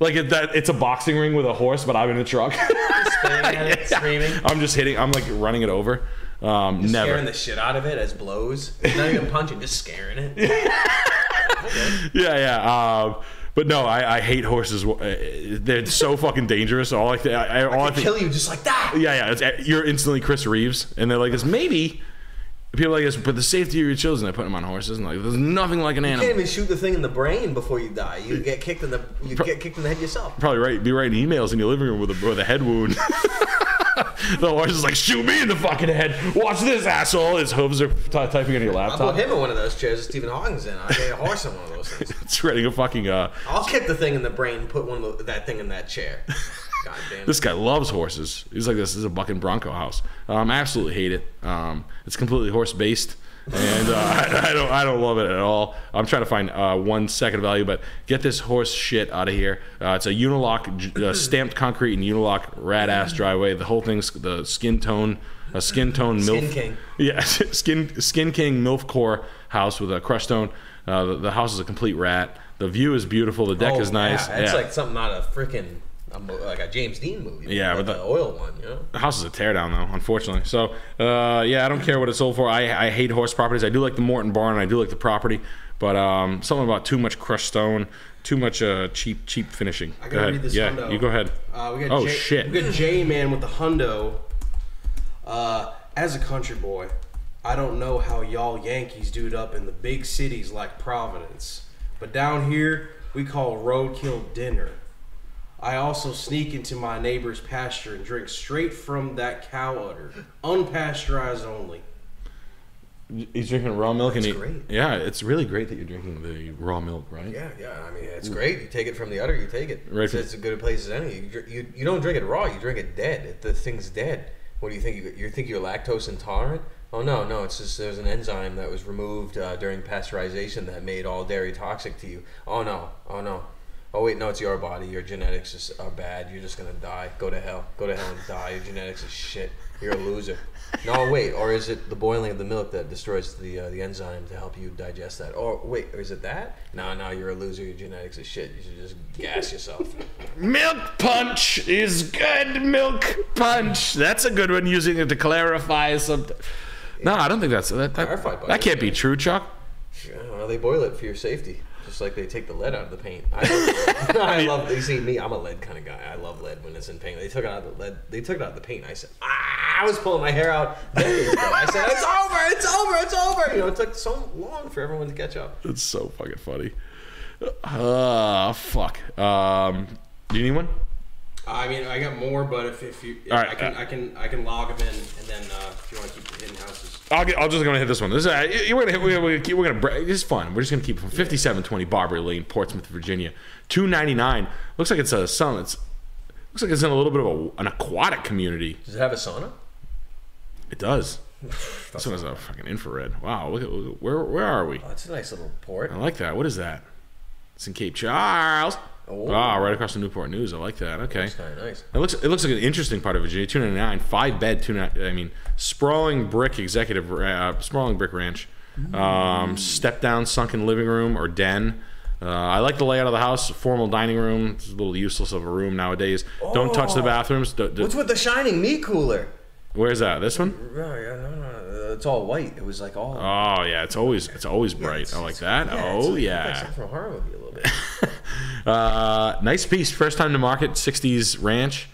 Like it, that, it's a boxing ring with a horse, but I'm in a truck. It, screaming. I'm just hitting. I'm like running it over. Um, never. Scaring the shit out of it as blows. Not even punching, just scaring it. yeah, yeah. Um, but no, I, I hate horses. Uh, They're so fucking dangerous. All I, th- I, I all I think, Kill you just like that. yeah, yeah. It's, you're instantly Chris Reeves, and they're like this. Maybe people are like this, but the safety of your children. They put them on horses, and like there's nothing like an animal. You can't even shoot the thing in the brain before you die. You get kicked in the you get kicked in the head yourself. probably right. Be writing emails in your living room with a with a head wound. the horse is like, shoot me in the fucking head. Watch this asshole. His hooves are t- typing on your laptop. I'll put him in one of those chairs that Stephen Hawking's in. I'll get a horse in one of those things. It's writing a fucking. Uh, I'll kick the thing in the brain, put one of the, that thing in that chair. God damn. this guy loves horses. He's like, this is a fucking Bronco house. Um, I absolutely hate it. Um, it's completely horse based. And uh, I, I don't, I don't love it at all. I'm trying to find uh, one second value, but get this horse shit out of here. Uh, it's a Unilock uh, stamped concrete and Unilock rad ass driveway. The whole thing's the skin tone, a skin tone Skin milf. King. Yeah, skin skin king milf core house with a crushed stone. Uh, the, the house is a complete rat. The view is beautiful. The deck Oh, is nice. Yeah, it's Yeah. like something out of freaking a like a James Dean movie. Yeah, like but the, the- oil one, you know. The house is a teardown though, unfortunately. So uh, yeah, I don't care what it's sold for. I, I hate horse properties. I do like the Morton barn. I do like the property, but um, something about too much crushed stone, too much uh, cheap cheap finishing. I gotta read this yeah, hundo. you go ahead. Uh, we got Oh, J- shit. We got J Man with the hundo. Uh, as a country boy, I don't know how y'all Yankees do it up in the big cities like Providence, but down here we call roadkill dinner. I also sneak into my neighbor's pasture and drink straight from that cow udder, unpasteurized only. He's drinking raw milk, and That's he, great. yeah, it's really great that you're drinking the raw milk, right? Yeah, yeah. I mean, it's great. You take it from the udder, you take it. Right. It's, it's as good a place as any. You, dr- you, you don't drink it raw. You drink it dead. The thing's dead. What do you think? You, you think you're lactose intolerant? Oh no, no. It's just there's an enzyme that was removed uh, during pasteurization that made all dairy toxic to you. Oh no, oh no. Oh wait, no, it's your body. Your genetics is, are bad. You're just gonna die. Go to hell. Go to hell and die. Your genetics is shit. You're a loser. No, wait. Or is it the boiling of the milk that destroys the uh, the enzyme to help you digest that? Or wait, or is it that? No, no, you're a loser. Your genetics is shit. You should just gas yourself. Milk punch is good. Milk punch. That's a good one. Using it to clarify something. No, I don't think that's that. That, that can't be true, Chuck. Yeah, well, they boil it for your safety, just like they take the lead out of the paint. I love, I love. You see me, I'm a lead kind of guy. I love lead when it's in paint. They took it out of the lead. They took it out of the paint. I said, ah, I was pulling my hair out. I said, it's over, it's over, it's over. You know, it took so long for everyone to catch up. It's so fucking funny. Ah, fuck. Um, do you need one? I mean, I got more, but if, if you, if All right, I can, uh, I can, I can log them in, and then uh, if you want to keep the hidden houses. I'll get, I'll just gonna hit this one. This is, uh, you- we're gonna hit, we're gonna, we're gonna keep, we're gonna break. This is fun. We're just gonna keep it from 5720 Barbary Lane, Portsmouth, Virginia. 299. Looks like it's a some. It's looks like it's in a little bit of a, an aquatic community. Does it have a sauna? It does. This one is a fucking infrared. Wow, look at look at- where where are we? Oh, it's a nice little port. I like that. What is that? It's in Cape Charles. Oh. Wow, right across from Newport News. I like that. Okay. It's of nice. It looks it looks like an interesting part of Virginia. Two ninety nine, five bed, two ninety. I mean, sprawling brick executive, uh, sprawling brick ranch, um, step down sunken living room or den. Uh, I like the layout of the house. Formal dining room. It's a little useless of a room nowadays. Don't touch the Oh. bathrooms. Don't- don't- What's with the shining meat cooler? where's that? This one? No, yeah, no, no, It's all white. It was like all. Oh yeah, it's always it's always bright. I like that. it's oh like- Like yeah. something from a horror movie a little bit. Uh, nice piece. First time to market. '60s ranch.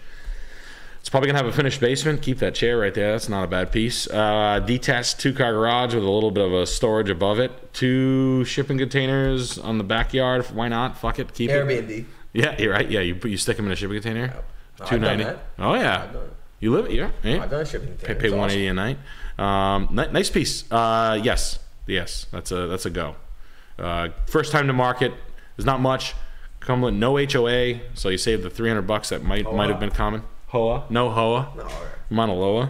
It's probably gonna have a finished basement. Keep that chair right there. That's not a bad piece. Uh, detached two car garage with a little bit of a storage above it. Two shipping containers on the backyard. Why not? Fuck it. Keep it. Airbnb. Yeah, you're right. Yeah, you you stick them in a shipping container. I've Two ninety. Oh yeah. I've done it. You live yeah. yeah. I've done a shipping Pay, container. pay It's one awesome. a night. Um, nice piece. Uh, yes, yes, that's a that's a go. Uh, first time to market. There's not much. Come with no HOA, so you save the three hundred bucks that might might have been common. Hoa, no Hoa, No, all right. Mauna Loa.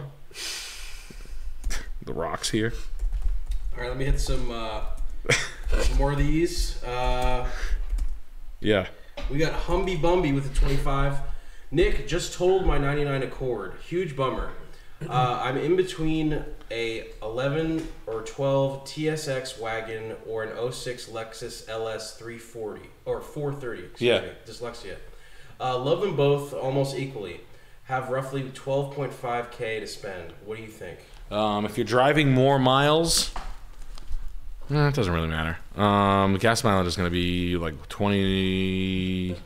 the rocks here. All right, let me hit some uh, some more of these. Uh, Yeah. we got Humby Bumby with a 25. Nick just totaled my 99 Accord. Huge bummer. Uh, I'm in between a 11 or 12 TSX wagon or an 06 Lexus LS 340 or 430. Excuse Yeah. me, dyslexia. Uh, love them both almost equally. Have roughly 12.5k to spend. What do you think? Um, if you're driving more miles, eh, it doesn't really matter. Um, the gas mileage is going to be like 20,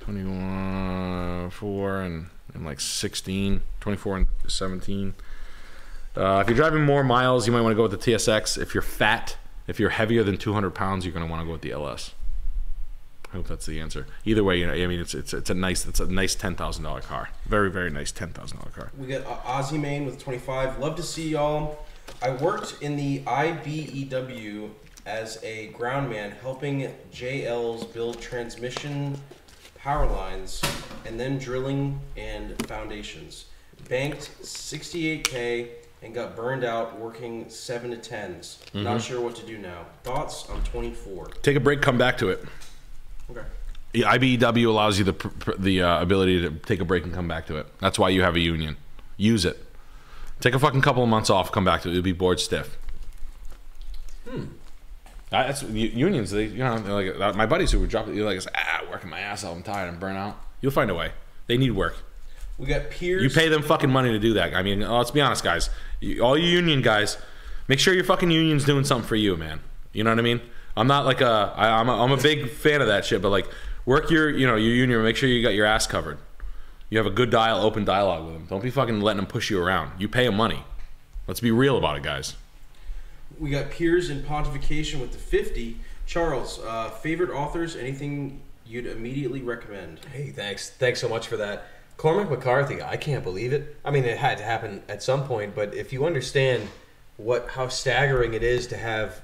21, 4, and, and like 16, 24 and 17. Uh, if you're driving more miles, you might want to go with the TSX. If you're fat, if you're heavier than 200 pounds, you're going to want to go with the LS. I hope that's the answer. Either way, you know, I mean, it's it's it's a nice it's a nice ten thousand dollar car. Very very nice ten thousand dollar car. We got uh, Ozzy Main with 25. Love to see y'all. I worked in the IBEW as a ground man helping JLs build transmission power lines and then drilling and foundations. Banked 68k and got burned out working 7 to 10s. Not sure what to do now. Thoughts? I'm 24. Take a break, come back to it. Okay. Yeah, IBEW allows you the the uh, ability to take a break and come back to it. That's why you have a union. Use it. Take a fucking couple of months off, come back to it. You'll be bored stiff. Hmm. That's unions. They, you know, like my buddies who were dropping. You're like, ah, working my ass off. I'm tired. I'm burnt out. You'll find a way. They need work. We got peers. You pay them fucking money to do that. I mean, uh, let's be honest, guys. You, all you union guys, make sure your fucking union's doing something for you, man. You know what I mean? I'm not like a, I, I'm a, I'm a big fan of that shit, but like, work your, you know, your union. Make sure you got your ass covered. You have a good dial, open dialogue with them. Don't be fucking letting them push you around. You pay them money. Let's be real about it, guys. We got peers in Pontification with the 50. Charles, uh, favorite authors? Anything you'd immediately recommend? Hey, thanks. Thanks so much for that. Cormac McCarthy, I can't believe it. I mean, it had to happen at some point, but if you understand what how staggering it is to have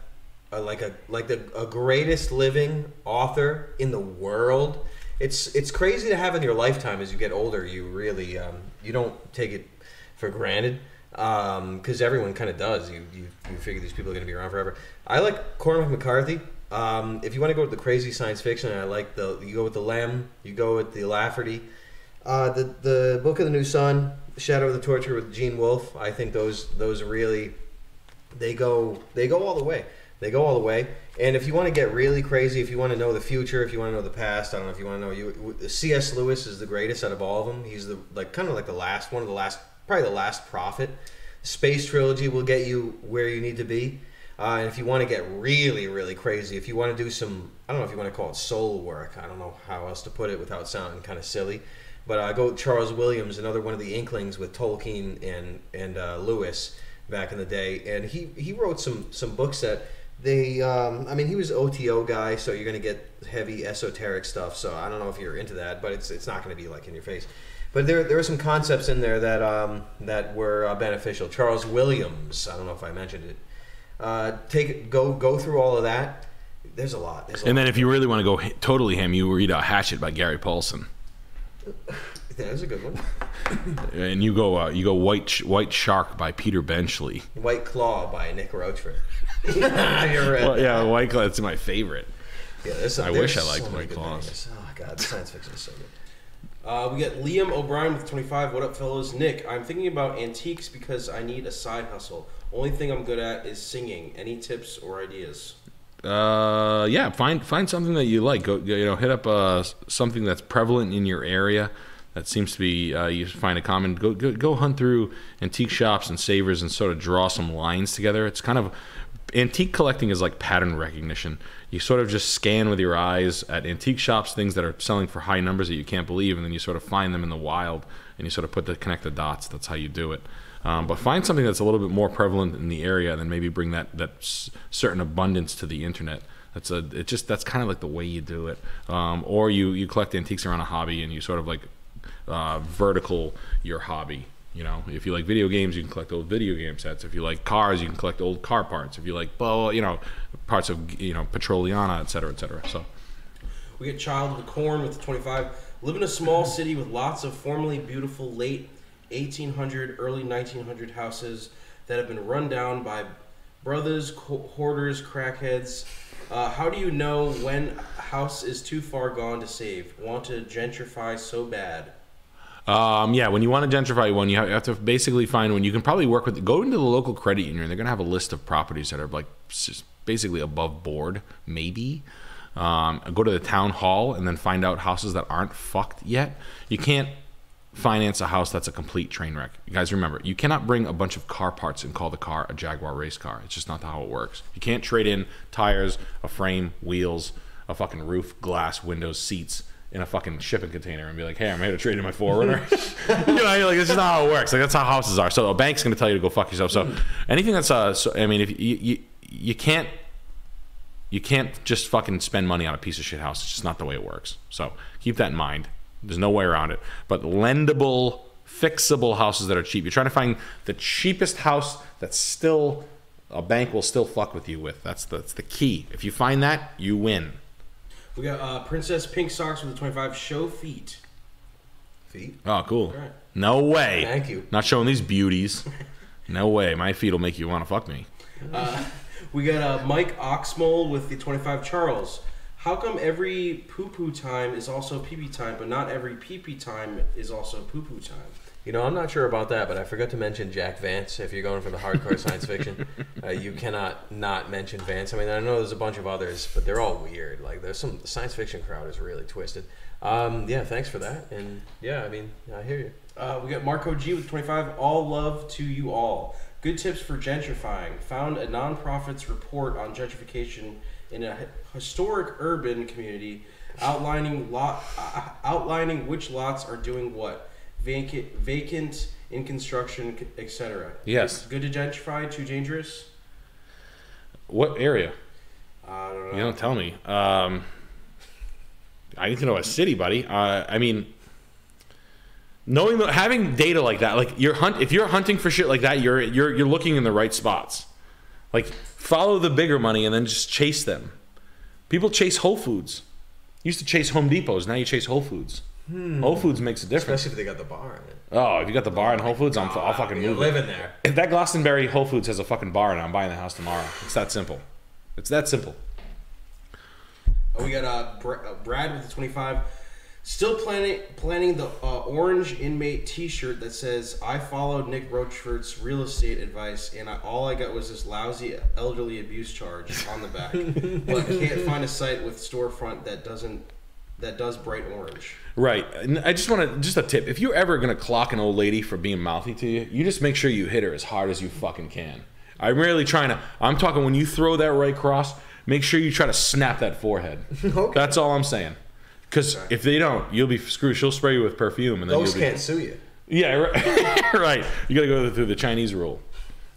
a, like a like the a greatest living author in the world, it's it's crazy to have in your lifetime as you get older. You really um, you don't take it for granted because everyone kind of does. You, you you figure these people are going to be around forever. I like Cormac McCarthy. Um, if you want to go with the crazy science fiction, I like the you go with the Lem, you go with the Lafferty, uh, the the Book of the New Sun, Shadow of the Torturer with Gene Wolfe. I think those those really they go they go all the way. They go all the way. And if you want to get really crazy, if you want to know the future, if you want to know the past, I don't know if you want to know you. C.S. Lewis is the greatest out of all of them. He's the like kind of like the last one of the last, probably the last prophet. Space trilogy will get you where you need to be. Uh, and if you want to get really, really crazy, if you want to do some, I don't know if you want to call it soul work. I don't know how else to put it without sounding kind of silly. But uh, go Charles Williams, another one of the Inklings with Tolkien and and uh, Lewis back in the day, and he he wrote some some books that they. Um, I mean, he was OTO guy, so you're gonna get heavy esoteric stuff. So I don't know if you're into that, but it's it's not gonna be like in your face. But there there are some concepts in there that um, that were uh, beneficial. Charles Williams, I don't know if I mentioned it. Uh, take go go through all of that. There's a lot. There's a And lot. then if you really want to go h- totally ham, you read uh, Hatchet by Gary Paulsen. That's a good one. And you go uh, you go White Sh- White Shark by Peter Benchley. White Claw by Nick Rochefort. Have you ever read Well, yeah, White Claw. That's my favorite. Yeah, there's some, I wish I liked so White Claws. Oh god, science fiction is so good. Uh, we got Liam O'Brien with 25. What up, fellows? Nick, I'm thinking about antiques because I need a side hustle. Only thing I'm good at is singing. Any tips or ideas? Uh, yeah, find find something that you like. Go, you know, hit up uh something that's prevalent in your area. That seems to be uh, you find a common. Go, go go hunt through antique shops and savers and sort of draw some lines together. It's kind of antique collecting is like pattern recognition. You sort of just scan with your eyes at antique shops things that are selling for high numbers that you can't believe, and then you sort of find them in the wild and you sort of put the connect the dots. That's how you do it. Um, but find something that's a little bit more prevalent in the area, and then maybe bring that that certain abundance to the internet. That's a it just that's kind of like the way you do it. Um, or you you collect antiques around a hobby, and you sort of like uh, vertical your hobby. You know, if you like video games, you can collect old video game sets. If you like cars, you can collect old car parts. If you like, well, you know, parts of you know Petroliana, et cetera, et cetera. So We get Child of the Corn with the 25. Live in a small city with lots of formerly beautiful late 1800, early 1900 houses that have been run down by brothers, hoarders, crackheads. Uh, how do you know when a house is too far gone to save? Want to gentrify so bad? Um, yeah, when you want to gentrify one, you have, to basically find one. You can probably work with. Go into the local credit union. They're going to have a list of properties that are like basically above board, maybe. Um, go to the town hall and then find out houses that aren't fucked yet. You can't finance a house that's a complete train wreck. You guys remember, you cannot bring a bunch of car parts and call the car a Jaguar race car. It's just not how it works. You can't trade in tires, a frame, wheels, a fucking roof, glass, windows, seats in a fucking shipping container and be like, "Hey, I'm here to trade in my 4Runner." you know, like this is not how it works. Like that's how houses are. So a bank's going to tell you to go fuck yourself. So anything that's uh, so, I mean, if you, you you can't you can't just fucking spend money on a piece of shit house. It's just not the way it works. So keep that in mind. There's no way around it. But lendable, fixable houses that are cheap. You're trying to find the cheapest house that's still a bank will still fuck with you with. That's the, that's the key. If you find that, you win. We got uh, Princess Pink Socks with the 25. Show feet. Feet. Oh, cool. Alright. No way. Thank you. Not showing these beauties. No way. My feet will make you want to fuck me. We got uh, Mike Oxmole with the 25 Charles. How come every poo poo time is also pee pee time, but not every pee pee time is also poo poo time? You know, I'm not sure about that, but I forgot to mention Jack Vance. If you're going for the hardcore science fiction, uh, you cannot not mention Vance. I mean, I know there's a bunch of others, but they're all weird. Like, there's some the science fiction crowd is really twisted. Um, yeah, thanks for that. And yeah, I mean, I hear you. Uh, we got Marco G with 25. All love to you all. Good tips for gentrifying. Found a nonprofit's report on gentrification in a historic urban community, outlining lot uh, outlining which lots are doing what, vacant, vacant, in construction, etc. Yes. Good to gentrify. Too dangerous. What area? I don't know. You don't tell me. Um, I need to know a city, buddy. Uh, I mean, knowing the, having data like that, like you're hunt. If you're hunting for shit like that, you're you're you're looking in the right spots. Like follow the bigger money and then just chase them. People chase Whole Foods. You used to chase Home Depots. Now you chase Whole Foods. Whole Foods makes a difference. Especially if they got the bar in it. Oh, if you got the bar in Whole Foods, I'm, I'll fucking You're move. living there. If that Glastonbury Whole Foods has a fucking bar and I'm buying the house tomorrow, it's that simple. It's that simple. Oh, we got uh, Br- uh, Brad with the 25. Still planning planning the uh, orange inmate T-shirt that says "I followed Nick Rochefort's real estate advice, and I, all I got was this lousy elderly abuse charge on the back, but can't find a site with storefront that doesn't that does bright orange." Right. And I just want to, just a tip. If you're ever going to clock an old lady for being mouthy to you, you just make sure you hit her as hard as you fucking can. I'm really trying to, I'm talking when you throw that right cross, make sure you try to snap that forehead. Okay. That's all I'm saying. Because if they don't, you'll be screwed. She'll spray you with perfume. and then Ghosts you'll be, can't sue you. Yeah, right. right. You got to go through the Chinese rule.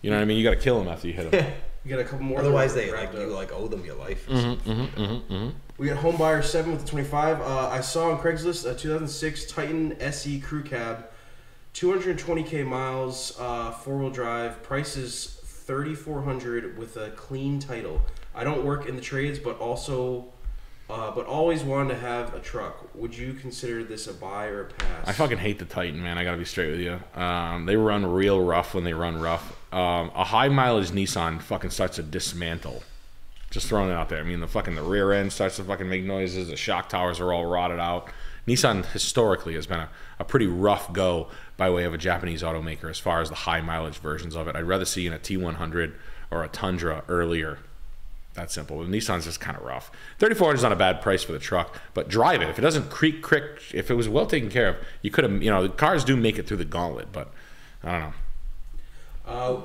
You know what I mean? You got to kill them after you hit them. We got a couple more. Otherwise, they like wrapped you like owe them your life. Mm-hmm, mm-hmm, mm-hmm, We got Homebuyer 7 with the 25. Uh, I saw on Craigslist a 2006 Titan SE Crew Cab, 220k miles, uh, four wheel drive. Price is 3400 with a clean title. I don't work in the trades, but also uh, but always wanted to have a truck. Would you consider this a buy or a pass? I fucking hate the Titan, man. I gotta be straight with you. Um, they run real rough when they run rough. Um, a high mileage Nissan fucking starts to dismantle. Just throwing it out there. I mean, the fucking the rear end starts to fucking make noises. The shock towers are all rotted out. Nissan historically has been a, a pretty rough go by way of a Japanese automaker as far as the high mileage versions of it. I'd rather see in a T100 or a Tundra earlier. That simple. The Nissan's just kind of rough. 3400 is not a bad price for the truck, but drive it. If it doesn't creak, crick, if it was well taken care of, you could have, you know, the cars do make it through the gauntlet, but I don't know. Uh,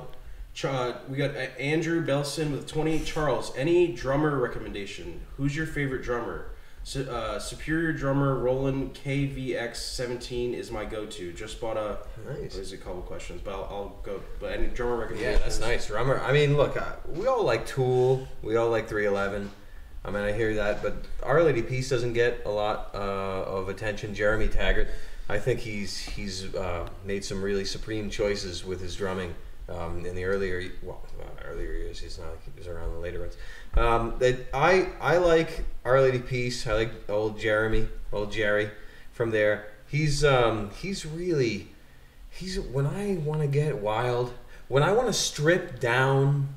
Ch- uh, we got uh, Andrew Belson with 28 Charles. Any drummer recommendation? Who's your favorite drummer? Su- uh, Superior drummer Roland KVX17 is my go-to. Just bought a. Nice. There's a couple questions, but I'll, I'll go. But any drummer recommendation? Yeah, that's nice. Drummer. I mean, look, uh, we all like Tool. We all like 311. I mean, I hear that, but Our Lady Peace doesn't get a lot uh, of attention. Jeremy Taggart, I think he's he's uh, made some really supreme choices with his drumming um, in the earlier well earlier years. He's not he was around the later ones. Um, that I I like Our Lady Peace. I like old Jeremy, old Jerry. From there, he's um, he's really he's when I want to get wild, when I want to strip down.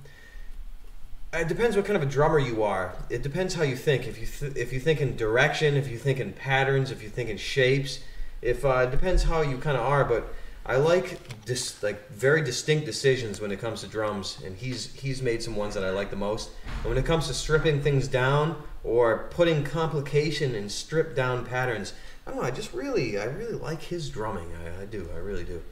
It depends what kind of a drummer you are. It depends how you think. If you th- if you think in direction, if you think in patterns, if you think in shapes, if uh, it depends how you kind of are. But I like dis- like very distinct decisions when it comes to drums, and he's he's made some ones that I like the most. And when it comes to stripping things down or putting complication in stripped down patterns, I don't know. I just really I really like his drumming. I, I do. I really do.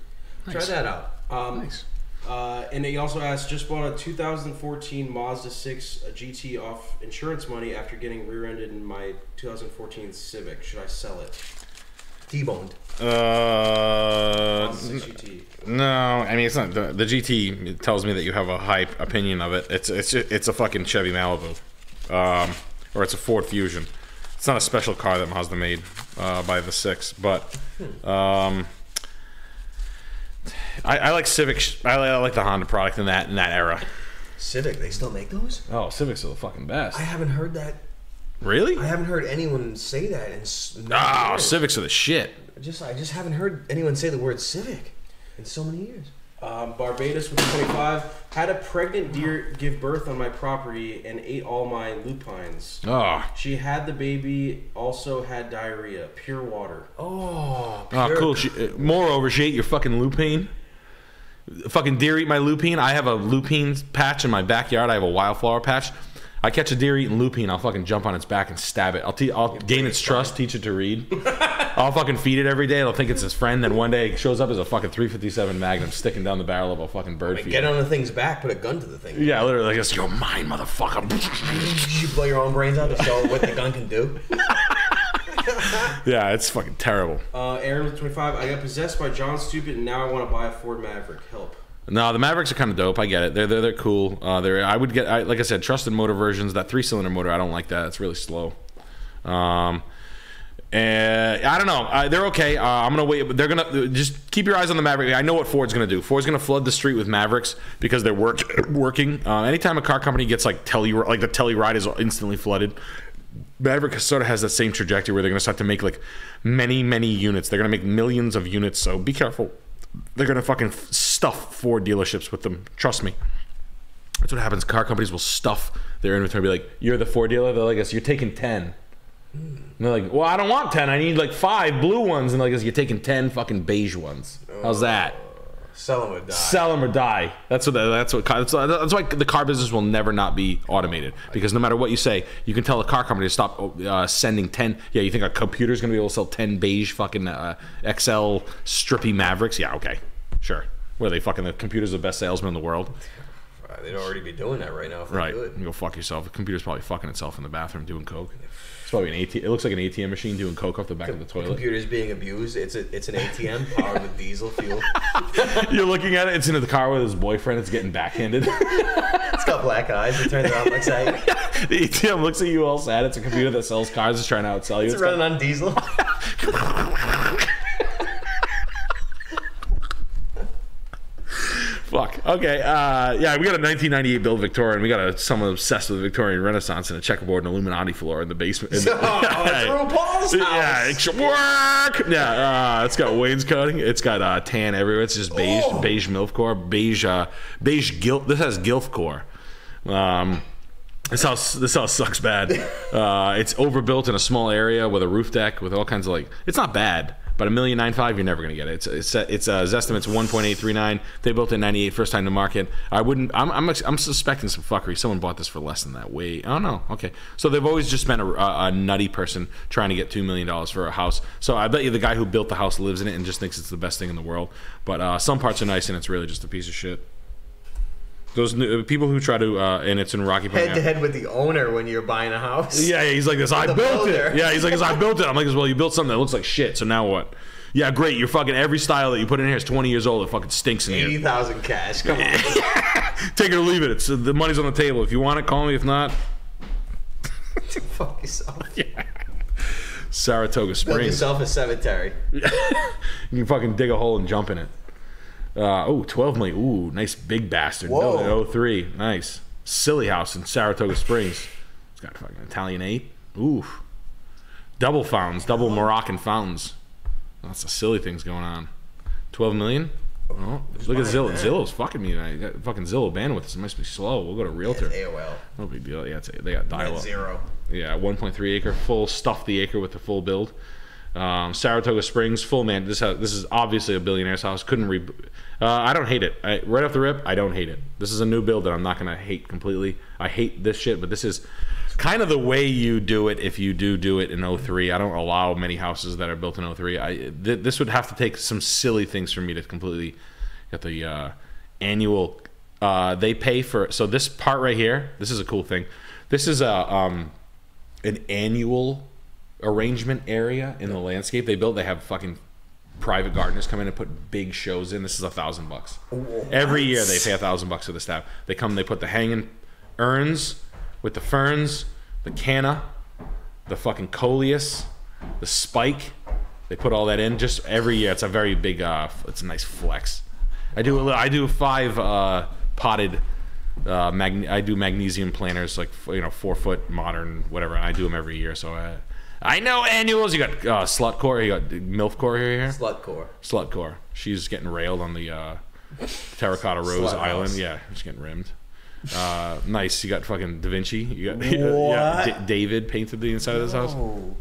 Try that out. Um, Nice. Uh, and he also asked, just bought a 2014 Mazda 6 a GT off insurance money after getting rear-ended in my 2014 Civic. Should I sell it? T-boned. Uh, Mazda 6 GT. no, I mean it's not the, the GT tells me that you have a high opinion of it. It's it's it's a fucking Chevy Malibu, um, or it's a Ford Fusion. It's not a special car that Mazda made uh, by the six, but um, I, I like Civic. I like, I like the Honda product in that in that era. Civic. They still make those? Oh, Civics are the fucking best. I haven't heard that. Really? I haven't heard anyone say that in s- Oh, years. Civics are the shit. I just I just haven't heard anyone say the word civic in so many years. Um, Barbados with 25. Had a pregnant deer give birth on my property and ate all my lupines. Oh, She had the baby, also had diarrhea. Pure water. Oh, oh, cool. She, uh, moreover, she ate your fucking lupine. Fucking deer eat my lupine. I have a lupine patch in my backyard. I have a wildflower patch. I catch a deer eating lupine. I'll fucking jump on its back and stab it. I'll, te- I'll gain its trust, teach it to read. I'll fucking feed it every day. It'll think it's his friend. Then one day it shows up as a fucking 357 Magnum sticking down the barrel of a fucking bird feeder. Get on the thing's back, put a gun to the thing. Yeah, literally, like, it's, you're mine, motherfucker. You blow your own brains out to show what the gun can do. yeah, it's fucking terrible. Uh, Aaron with 25. I got possessed by John Stupid and now I want to buy a Ford Maverick. Help. No, the Mavericks are kind of dope. I get it. They're they're, they're cool. Uh, they're I would get I, like I said, trusted motor versions. That three cylinder motor, I don't like that. It's really slow. Um, and I don't know. Uh, they're okay. Uh, I'm gonna wait. They're gonna just keep your eyes on the Maverick. I know what Ford's gonna do. Ford's gonna flood the street with Mavericks because they're work, working. Uh, anytime a car company gets like tele like the Telluride is instantly flooded. Maverick sort of has that same trajectory where they're to start to make like many, many units. They're to make millions of units. So be careful. They're to fucking stuff Ford dealerships with them. Trust me. That's what happens. Car companies will stuff their inventory. Be like, "You're the Ford dealer." They're like, "Yes, you're taking 10. And they're like, "Well, I don't want ten. I need like five blue ones." And they're like, "You're taking ten fucking beige ones. How's that?" Sell them or die. Sell them or die. That's what. That's what. That's, that's why the car business will never not be automated because no matter what you say, you can tell a car company to stop uh, sending ten. Yeah, you think a computer's gonna be able to sell ten beige fucking uh, XL strippy Mavericks? Yeah, okay, sure. Where they fucking the computer's the best salesman in the world, Uh, They'd already be doing that right now if they right? You go fuck yourself. The computer's probably fucking itself in the bathroom doing coke. It's probably an ATM. It looks like an ATM machine doing coke off the back of the toilet. Computers being abused. It's a, it's an ATM powered with diesel fuel. You're looking at it. It's in the car with his boyfriend. It's getting backhanded. It's got black eyes. It turns around looks at you. the ATM looks at you all sad. It's a computer that sells cars. It's trying to outsell you. It's It's got- running on diesel. Fuck. Okay, uh, yeah, we got a 1998 built Victorian. We got a someone obsessed with the Victorian Renaissance and a checkerboard and Illuminati floor in the basement. in the- Oh, it's RuPaul's Yeah, it should work. Yeah, uh, it's got wainscoting. It's got uh, tan everywhere. It's just beige, Oh. beige milf core, beige, uh, beige gilf. This has gilf core. Um, this house, this house sucks bad. Uh, it's overbuilt in a small area with a roof deck with all kinds of like. It's not bad, but a million nine five, you're never gonna get it. It's it's it's uh, his estimate's one point eight three nine. They built it in ninety eight, first time to market. I wouldn't. I'm, I'm I'm suspecting some fuckery. Someone bought this for less than that. Wait, oh no, okay. So they've always just been a, a, a nutty person trying to get two million dollars for a house. So I bet you the guy who built the house lives in it and just thinks it's the best thing in the world. But uh, some parts are nice and it's really just a piece of shit. Those new, people who try to, uh, and it's in Rocky Point. Head to head with the owner when you're buying a house. Yeah, yeah, he's like this. I built builder. it. Yeah, he's like this. I built it. I'm like, well, you built something that looks like shit. So now what? Yeah, great. You're fucking every style that you put in here is 20 years old. It fucking stinks in Eighty here. thousand cash. Come on. Take it or leave it. It's uh, the money's on the table. If you want it, call me. If not, Fuck yourself. Saratoga Springs. Build yourself a cemetery. You can fucking dig a hole and jump in it. Uh, oh, 12 million. Ooh, nice big bastard. Whoa. Built 03. Nice. Silly house in Saratoga Springs. It's got fucking Italianate. Oof. Double fountains, double Moroccan fountains. Lots of silly things going on. 12 million? Oh, look at Zillow. Zillow's fucking me. I got fucking Zillow bandwidth. It must be slow. We'll go to Realtor. It's AOL. No big deal. Yeah, it's, they got dial up. zero. Yeah, 1.3 acre, full stuff the acre with the full build. Um, Saratoga Springs, full man. This house, this is obviously a billionaire's house. Couldn't re. Uh, I don't hate it. I, right off the rip, I don't hate it. This is a new build that I'm not gonna hate completely. I hate this shit, but this is kind of the way you do it if you do do it in 03. I don't allow many houses that are built in 03. I th- this would have to take some silly things for me to completely get the uh, annual. Uh, they pay for so this part right here. This is a cool thing. This is a um, an annual arrangement area in the landscape they built. They have fucking private gardeners come in and put big shows in. This is a thousand bucks every year. They pay a thousand bucks to the staff. They come, they put the hanging urns with the ferns, the canna, the fucking coleus, the spike. They put all that in just every year. It's a very big. Uh, it's a nice flex. I do a little, I do five uh, potted. Uh, I do magnesium planters, like you know, four foot modern, whatever. And I do them every year, so uh, I know annuals. You got uh, slut core, you got milf core here. here. Slut core. Slut core. She's getting railed on the uh, Terracotta Rose Slut Island. house. Yeah, she's getting rimmed. Uh, nice. You got fucking Da Vinci. You got yeah, D- David painted the inside of this house. Oh.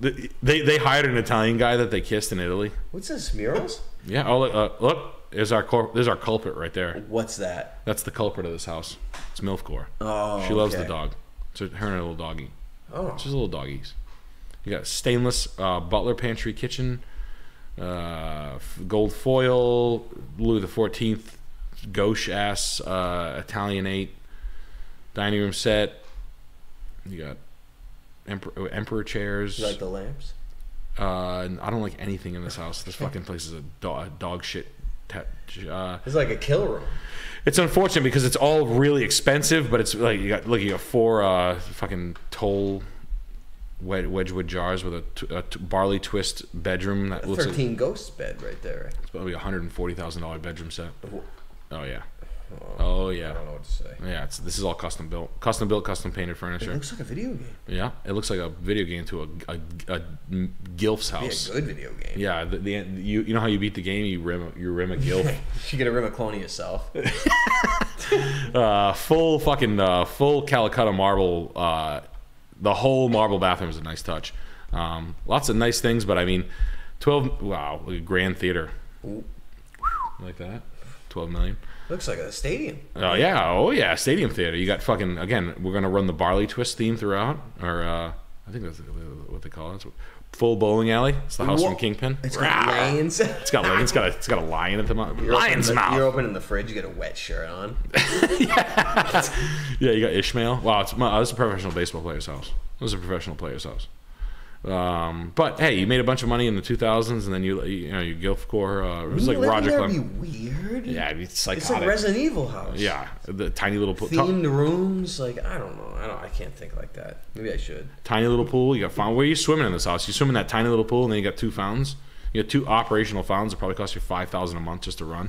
The- They they hired an Italian guy that they kissed in Italy. What's this? Murals? Yeah. Oh look, uh, look. There's our cor- there's our culprit right there. What's that? That's the culprit of this house. It's Milfcore. Oh. she loves the dog. So her and her little doggy. Oh. Just little doggies. You got stainless uh, butler pantry kitchen, uh, gold foil, Louis the Fourteenth, gauche ass uh, Italianate, dining room set. You got emperor, emperor chairs. You like the lamps? uh, I don't like anything in this house. This fucking place is a dog, dog shit. Uh, It's like a kill room. It's unfortunate because it's all really expensive, but it's like you got look you got four uh, fucking toll wed- Wedgwood jars with a, t- a t- barley twist bedroom that looks like Thirteen ghost bed right there. it's probably a hundred and forty thousand dollar bedroom set. Oh yeah, Oh, oh I yeah, don't know what to say. yeah. It's this is all custom built, custom built, custom painted furniture. It looks like a video game. Yeah, it looks like a video game to a a, a gilf's Be a house. good video game. Yeah, the, the you you know how you beat the game, you rim you rim a gilf. You get a rim of cloning yourself. uh, full fucking uh, full Calacatta marble. Uh, the whole marble bathroom is a nice touch. Um, lots of nice things, but I mean, twelve. Wow, like a grand theater. Ooh. Like that, twelve million. Looks like a stadium. Oh yeah, oh yeah, stadium theater. You got fucking again. We're gonna run the barley twist theme throughout, or uh, I think that's what they call it. It's full bowling alley. It's the house Whoa. from Kingpin. It's got lanes. It's got it's got a it's got a lion at the mouth. You're Lion's the, mouth. You're opening the fridge. You get a wet shirt on. Yeah, you got Ishmael. Wow, it's my, this is a professional baseball player's house. This is a professional player's house. Um, but hey, you made a bunch of money in the 2000s, and then you you know you Gilf Core. Uh, it was like Roger there Clem. Be weird. Yeah, it's It's psychotic. like Resident Evil house. yeah, the tiny little pool. Themed rooms. Like I don't know. I don't. I can't think like that. Maybe I should. tiny little pool. You got fountain. Where are you swimming in this house? You swim in that tiny little pool, and then you got two fountains. You got two operational fountains that probably cost you five thousand a month just to run.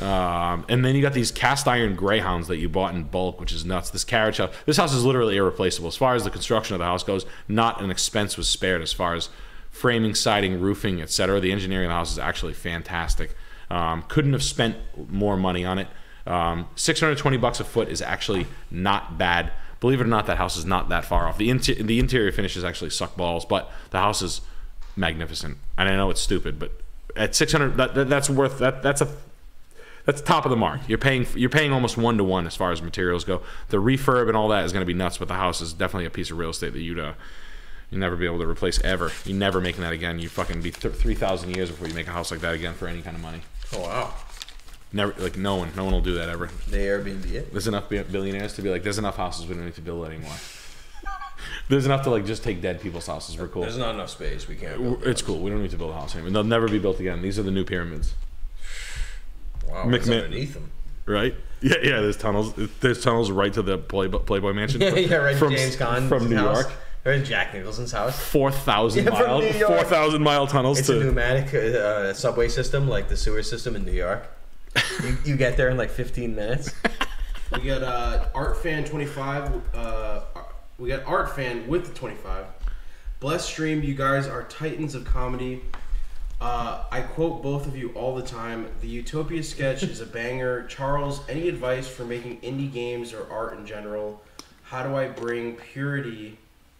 Um, and then you got these cast iron greyhounds that you bought in bulk, which is nuts. This carriage house, this house is literally irreplaceable. As far as the construction of the house goes, not an expense was spared as far as framing, siding, roofing, etc. The engineering of the house is actually fantastic. Um, couldn't have spent more money on it. Um, 620 bucks a foot is actually not bad. Believe it or not, that house is not that far off. The, inter- the interior finishes actually suck balls, but the house is magnificent. And I know it's stupid, but at 600, that, that, that's worth that. That's a that's top of the mark. You're paying you're paying almost one to one as far as materials go. The refurb and all that is going to be nuts, but the house is definitely a piece of real estate that you'd uh, you never be able to replace ever. You're never making that again. You fucking be th- three thousand years before you make a house like that again for any kind of money. Oh wow. Never like no one, no one will do that ever. The Airbnb it. There's enough billionaires to be like, there's enough houses we don't need to build anymore. there's enough to like just take dead people's houses. We're cool. There's not enough space. We can't. It's cool. We don't need to build a house anymore. They'll never be built again. These are the new pyramids, Wow. McMahon- underneath them? right? Yeah, yeah. There's tunnels. There's tunnels right to the Playboy, Playboy Mansion. Yeah, yeah, right. From, James Caan from New house. York. Or Jack Nicholson's house. Four thousand Yeah, from mile, four thousand mile tunnels It's a to. pneumatic uh, subway system, like the sewer system in New York. you, you get there in like 15 minutes. We got uh, Art Fan 25. Uh, we got Art Fan with the 25. Bless stream, you guys are titans of comedy. Uh, I quote both of you all the time. The Utopia sketch is a banger. Charles, any advice for making indie games or art in general? How do I bring purity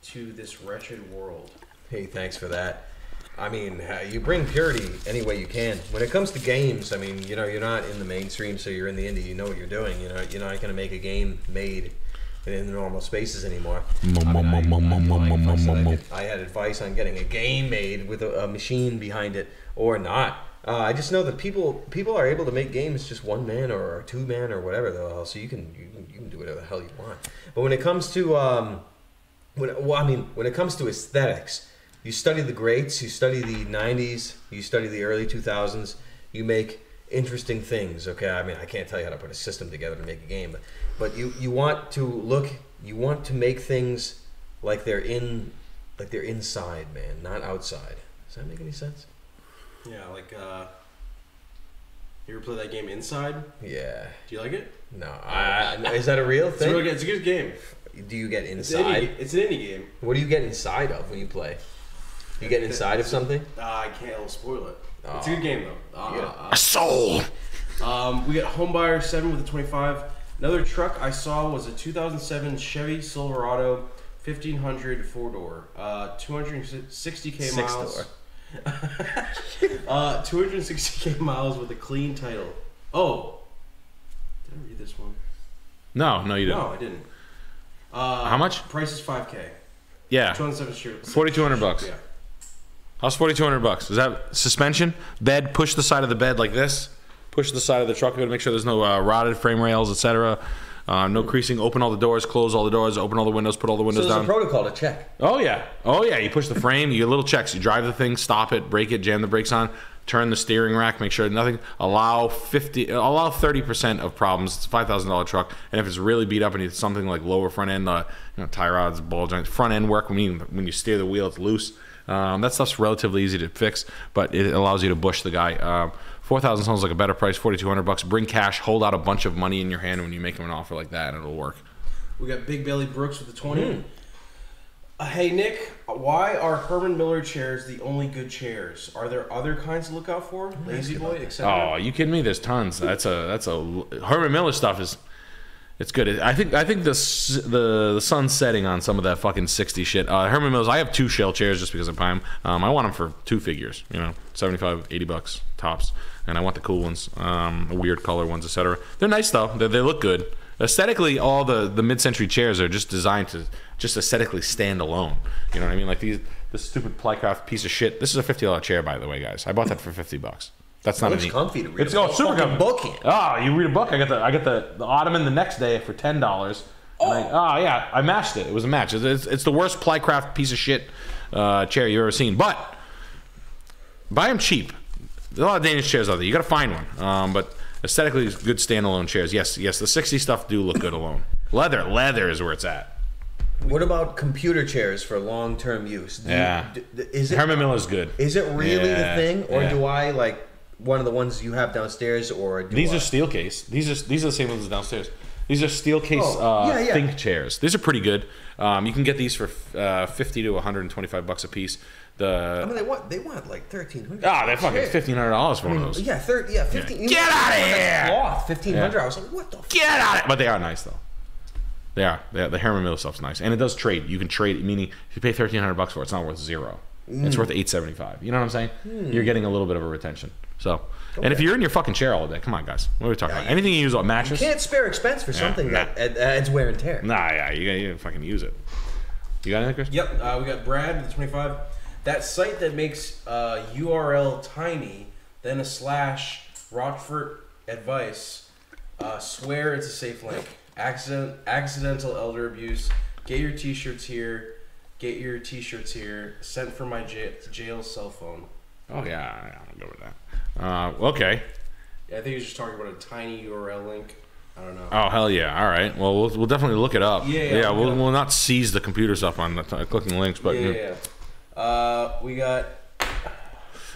to this wretched world? Hey, thanks for that. I mean, uh, you bring purity any way you can. When it comes to games, I mean, you know, you're not in the mainstream, so you're in the indie. You know what you're doing. You know, you're not going to make a game made in the normal spaces anymore. I, mean, I- I- like I said, I did- I had advice on getting a game made with a, a machine behind it or not. Uh, I just know that people people are able to make games just one man or, or two man or whatever the hell. So you can you, can- you can do whatever the hell you want. But when it comes to um, when well, I mean, when it comes to aesthetics, you study the greats, you study the '90s, you study the early 2000s. You make interesting things. Okay, I mean, I can't tell you how to put a system together to make a game, but, but you you want to look, you want to make things like they're in, like they're inside, man, not outside. Does that make any sense? Yeah, like, uh, you ever play that game Inside? Yeah. Do you like it? No, I, I- is that a real It's a, thing? it's a good game. Do you get It's an, indie, inside? it's an indie game. What do you get inside of when you play? You get inside of something? Uh, I can't I'll spoil it. It's a good game, though. Uh, Yeah. A soul. Um, we got Homebuyer 7 with a 25. Another truck I saw was a 2007 Chevy Silverado 1500 four door. Uh, 260k Six miles. door. Uh, 260k miles with a clean title. Oh, did I read this one? No, no, you didn't. No, I didn't. Uh, How much? Price is 5k. Yeah, 207 shirt. 4,200 bucks. Yeah. How's 4,200 bucks? Is that suspension? Bed? Push the side of the bed like this. Push the side of the truck to make sure there's no uh, rotted frame rails, etc. Uh, no creasing. Open all the doors. Close all the doors. Open all the windows. Put all the So windows there's a down. protocol to check. Oh yeah, oh yeah. You push the frame. You get little checks. You drive the thing, stop it, brake it, jam the brakes on, turn the steering rack, make sure nothing. Allow fifty, allow thirty percent of problems. It's a five thousand dollar truck, and if it's really beat up and it's something like lower front end, uh, you know, tie rods, ball joints, front end work. I mean, when you steer the wheel, it's loose. Um, that stuff's relatively easy to fix, but it allows you to bush the guy. Um, Four thousand sounds like a better price. Forty two hundred bucks. Bring cash. Hold out a bunch of money in your hand when you make him an offer like that, and it'll work. We got Big Belly Brooks with the 20. Uh, hey, Nick, why are Herman Miller chairs the only good chairs? Are there other kinds to look out for? La-Z-Boy, Oh, etc. are you kidding me? There's tons. That's a that's a Herman Miller stuff is it's good. I think I think the the the sun's setting on some of that fucking 60 shit. Uh, Herman Mills. I have two shell chairs just because I buy them. Um, I want them for two figures. You know, 75, 80 bucks tops. And I want the cool ones, um, weird color ones, etc. They're nice though. They, they look good. Aesthetically, all the the mid-century chairs are just designed to just aesthetically stand alone. You know what I mean? Like these this stupid Plycraft piece of shit. This is a fifty dollar chair, by the way, guys. I bought that for fifty bucks. That's not looks a comfy to read It's a oh, super fucking comfy. book in. Oh, you read a book. I got the I got the, the Ottoman the next day for ten dollars. Oh. oh yeah, I matched it. It was a match. It's, it's, it's the worst Plycraft piece of shit uh, chair you've ever seen. But buy them cheap. There's a lot of Danish chairs out there. You got to find one. Um, but aesthetically, good standalone chairs. Yes, yes. The '60 stuff do look good alone. Leather, leather is where it's at. What about computer chairs for long-term use? Do Yeah. d- d- is it Herman Miller's good. is it really Yeah, the thing, or yeah. do I like one of the ones you have downstairs, or do These I? are Steelcase. These are these are the same ones downstairs. These are Steelcase Oh, uh, yeah, yeah. think chairs. These are pretty good. Um, you can get these for uh, fifty to one hundred and twenty five bucks a piece. The I mean, they want they want like thirteen hundred. ah, they're fucking fifteen hundred dollars for one of those. Yeah, thirty. Yeah, fifteen. Get outta here! Cloth, fifteen hundred. Yeah. I was like, what the? Get out of it! But they are nice though. They are. They are. The Herman Miller stuff's nice, and it does trade. You can trade. Meaning, if you pay thirteen hundred bucks for it, it's not worth zero. Mm. It's worth eight seventy five. You know what I'm saying? You're getting a little bit of a retention. So, and if you're in your fucking chair all day, come on, guys. What are we talking about? Anything you use on mattress? You Can't spare expense for something nah. that ad- adds wear and tear. Nah, yeah, you gotta, you gotta fucking use it. You got anything, Chris? Yep, uh, we got Brad with 25. That site that makes uh, URL tiny, then a slash, Rochefort advice, uh, swear it's a safe link. Accident, accidental elder abuse. Get your t-shirts here. Get your t-shirts here. Sent from my jail, jail cell phone. Oh yeah, I'm good with that. Uh, okay. Yeah, I think he was just talking about a tiny URL link. I don't know. Oh hell yeah! All right. Well, we'll, we'll definitely look it up. Yeah, yeah, look we'll, we'll not seize the computer stuff on the t- clicking links, but yeah, yeah, yeah. Uh, we got.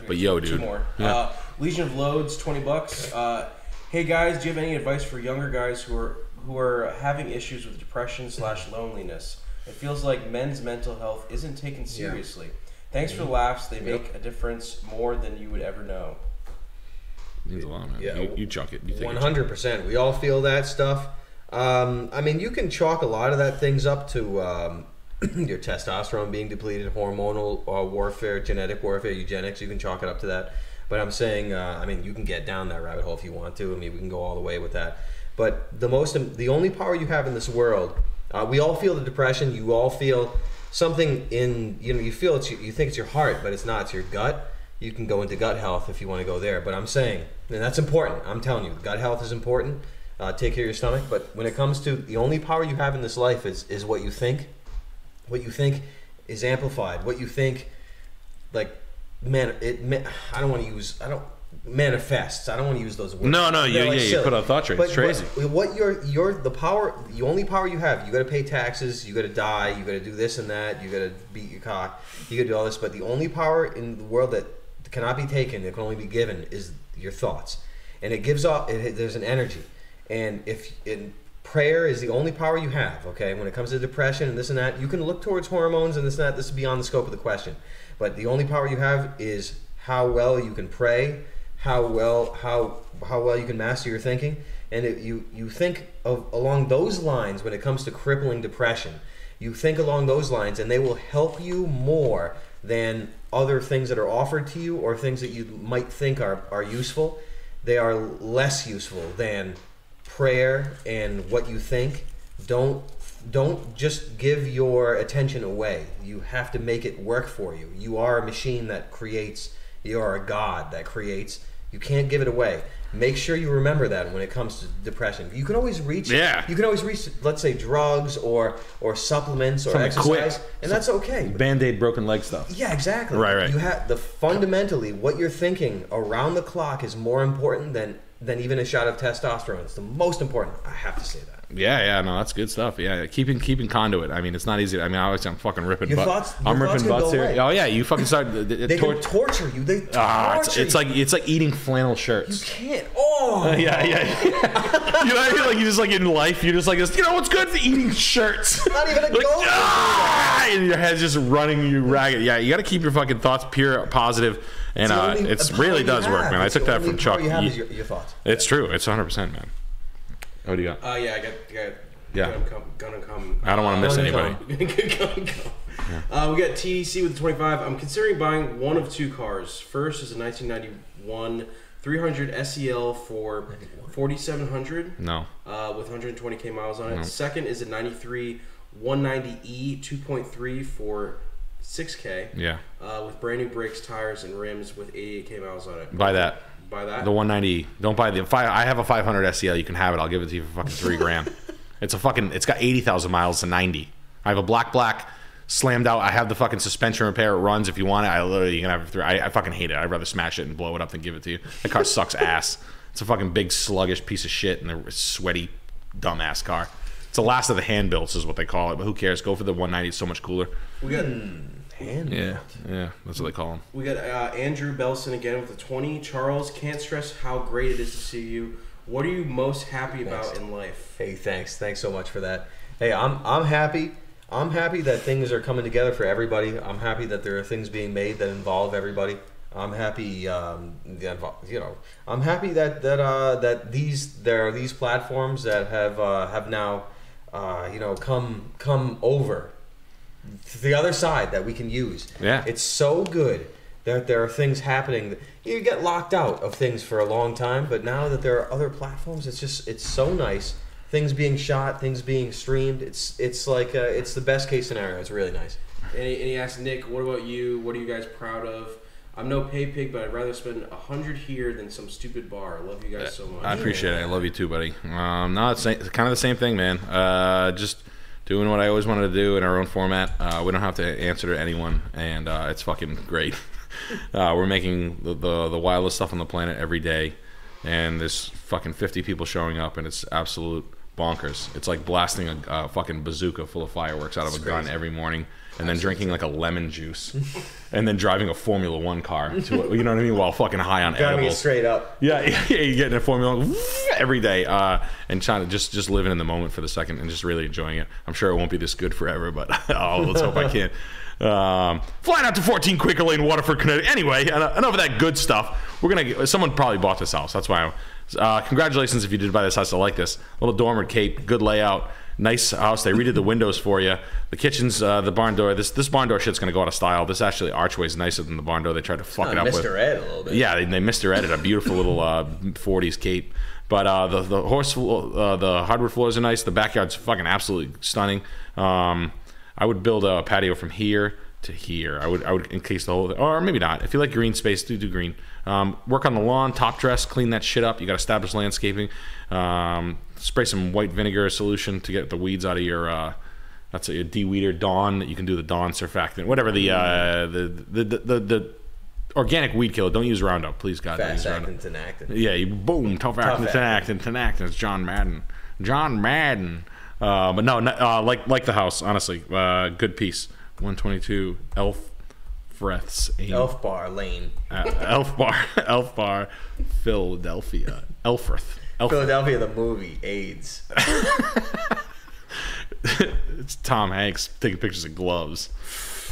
But yo, Two dude. more. Yeah. Uh, Legion of Loads, twenty bucks. Uh, hey guys, do you have any advice for younger guys who are who are having issues with depression slash loneliness? It feels like men's mental health isn't taken seriously. Thanks for the laughs. They make a difference more than you would ever know. means a lot, man. Yeah. You, you chuck it. You take One it. hundred percent. We all feel that stuff. Um, I mean, you can chalk a lot of that things up to um, your testosterone being depleted, hormonal uh, warfare, genetic warfare, eugenics. You can chalk it up to that. But I'm saying, uh, I mean, you can get down that rabbit hole if you want to. I mean, we can go all the way with that. But the most, the only power you have in this world, uh, we all feel the depression. You all feel something in, you know, you feel it's, you think it's your heart, but it's not. It's your gut. You can go into gut health if you want to go there. But I'm saying, and that's important. I'm telling you, gut health is important. Uh, take care of your stomach. But when it comes to the only power you have in this life is is what you think. What you think is amplified. What you think, like, man, it. ma- I don't want to use. I don't manifests. I don't want to use those words. No, no, you- yeah, you put out thought. But It's crazy. What, what your your the power, the only power you have. You got to pay taxes. You got to die. You got to do this and that. You got to beat your cock. You got to do all this. But the only power in the world that cannot be taken, that can only be given, is your thoughts. And it gives off. It, there's an energy. And if in prayer is the only power you have. Okay, when it comes to depression and this and that, you can look towards hormones and this and that. This is beyond the scope of the question. But the only power you have is how well you can pray, how well how how well you can master your thinking, and if you you think of along those lines when it comes to crippling depression. You think along those lines, and they will help you more than other things that are offered to you or things that you might think are, are useful. They are less useful than prayer and what you think. Don't don't just give your attention away. You have to make it work for you. You are a machine that creates. You are a god that creates. You can't give it away. Make sure you remember that when it comes to depression. You can always reach. Yeah. You can always reach, let's say, drugs or or supplements or Something exercise, quick. and that's okay. Band aid, broken leg stuff. Yeah, exactly. Right, right. You have the fundamentally what you're thinking around the clock is more important than than even a shot of testosterone. It's the most important. I have to say that. Yeah, yeah, no, that's good stuff. Yeah, keeping keeping conduit. I mean, it's not easy. I mean, I always I'm fucking ripping. Your butt. thoughts- I'm ripping butts here. away. Oh yeah, you fucking start. It, They it, can tor- torture you. They torture ah, it's, it's like it's like eating flannel shirts. you can't. Oh, Yeah, yeah. yeah. you know I? Like you just like in life, you're just like this. You know what's good eating shirts? Not even a like, goal. ah! and your head's just running you ragged. Yeah, you got to keep your fucking thoughts pure, positive, and the uh, it's really does work, man. I took that from Chuck. You have your, your thoughts. it's true. It's 100, percent man. What do you got? Uh, yeah, I got, got Yeah. Gonna come, gonna come. I don't want to miss Gonna anybody. Gonna come. Uh, we got TDC with the 25. I'm considering buying one of two cars. First is a 1991 300 SEL for 4700 No. uh, with 120k miles on it. Second is a 93 190e 2.3 for 6k Yeah. uh, with brand new brakes, tires, and rims with 88k miles on it. Buy that. Buy that. The 190. Don't buy the five. I have a 500 SEL. You can have it. I'll give it to you for fucking three grand. It's a fucking. It's got 80,000 miles to 90. I have a black black slammed out. I have the fucking suspension repair. It runs if you want it. I literally you can have it through. I, I fucking hate it. I'd rather smash it and blow it up than give it to you. That car sucks ass. It's a fucking big sluggish piece of shit and a sweaty dumbass car. It's the last of the hand builds, is what they call it. But who cares? Go for the 190. It's so much cooler. We got hmm. Hand Yeah, yeah, that's what they call them. we got uh, Andrew Belson again with the twenty. Charles, can't stress how great it is to see you. What are you most happy about in life? Hey, thanks, thanks so much for that. Hey, I'm I'm happy. I'm happy that things are coming together for everybody. I'm happy that there are things being made that involve everybody. I'm happy, um, that you know, I'm happy that that uh, that these there are these platforms that have uh, have now, uh, you know, come come over to the other side that we can use. Yeah. It's so good that there are things happening. That, you get locked out of things for a long time, but now that there are other platforms, it's just it's so nice. Things being shot, things being streamed. It's it's like uh, it's the best case scenario. It's really nice. And he, and he asked Nick, "What about you? What are you guys proud of?" I'm no pay pig, but I'd rather spend a hundred here than some stupid bar. I love you guys so much. I appreciate it. I love you too, buddy. Um, no, it's, it's kind of the same thing, man. Uh, just doing what I always wanted to do in our own format. Uh, we don't have to answer to anyone, and uh, it's fucking great. uh, we're making the, the the wildest stuff on the planet every day, and there's fucking 50 people showing up, and it's absolute bonkers. It's like blasting a, a fucking bazooka full of fireworks out of a gun every morning. And then drinking like a lemon juice, and then driving a Formula One car to you know what I mean while fucking high on Gotta be edibles. straight up. Yeah, yeah, you're getting a Formula One every day, uh, and trying to just just living in the moment for the second and just really enjoying it. I'm sure it won't be this good forever, but oh, let's hope I can. Um, flying out to 14 Quaker Lane, Waterford, Connecticut. Anyway, en- enough of that good stuff. We're gonna. Get, someone probably bought this house. That's why. I, uh, congratulations if you did buy this house. I like this little dormer cape. Good layout. Nice house. They redid the windows for you. The kitchen's uh, the barn door. This this barn door shit's gonna go out of style. This actually archway is nicer than the barn door. They tried to fuck it up with. Mr. Ed a little bit. Yeah, they, they misdirected a beautiful little uh, 40s cape. But uh, the the horse uh, the hardwood floors are nice. The backyard's fucking absolutely stunning. Um, I would build a patio from here to here. I would I would encase the whole or maybe not. If you like green space, do do green. Um, work on the lawn, top dress, clean that shit up. You got to establish landscaping. Um, spray some white vinegar solution to get the weeds out of your. Uh, that's a de-weeder Dawn. You can do the Dawn surfactant, whatever the uh, the, the, the the the organic weed killer. Don't use Roundup, please God. don't use Fast Roundup. acting, acting. Yeah, you boom, tough acting, acting. acting, acting, acting. It's John Madden. John Madden. Uh, but no, no uh, like like the house, honestly, uh, good piece. 122 Elf Breaths. Elf Bar Lane, Uh, Elf Bar, Elf Bar, Philadelphia, Elfrith. Elf. Philadelphia, the movie AIDS. it's Tom Hanks taking pictures of gloves.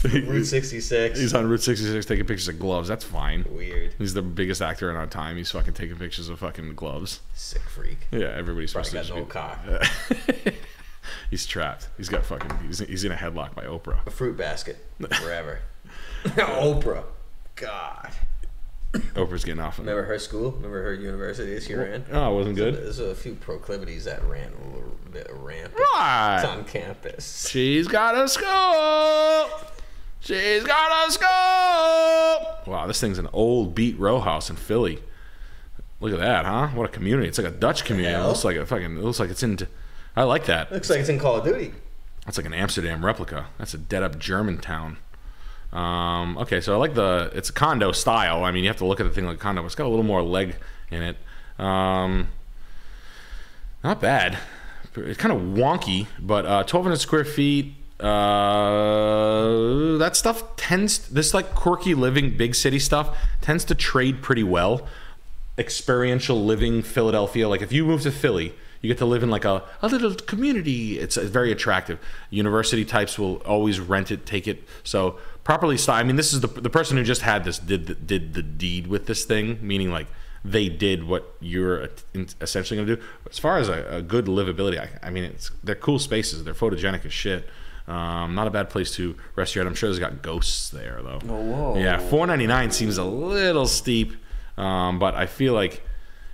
Route 66. He's on Route 66 taking pictures of gloves. That's fine. Weird. He's the biggest actor in our time. He's fucking taking pictures of fucking gloves. Sick freak. Yeah, everybody's Probably supposed to got no be- cock. He's trapped. He's got fucking. He's, he's in a headlock by Oprah. A fruit basket. Forever. Oprah. God. Oprah's getting off. Of Remember her school? Remember her university she ran? Oh, it wasn't good. There's a few proclivities that ran a little bit rampant. Right. It's on campus. She's got a scope. She's got a scope. Wow, this thing's an old beat row house in Philly. Look at that, huh? What a community! It's like a Dutch community. It looks like a fucking. It looks like it's in. I like that. Looks like it's in Call of Duty. That's like an Amsterdam replica. That's a dead up German town. Um, okay, so I like the it's a condo style. I mean, you have to look at the thing like a condo. It's got a little more leg in it. Um, not bad. It's kind of wonky, but uh, 1,200 square feet. Uh, that stuff tends this like quirky living, big city stuff tends to trade pretty well. Experiential living, Philadelphia. Like if you move to Philly, you get to live in like a, a little community. It's, it's very attractive. University types will always rent it, take it. So properly styled. I mean, this is the the person who just had this did the, did the deed with this thing, meaning like they did what you're essentially going to do. As far as a, a good livability, I, I mean, it's they're cool spaces. They're photogenic as shit. Um, not a bad place to rest your head. I'm sure there's got ghosts there though. Oh, whoa. Yeah, 4.99 seems a little steep, um, but I feel like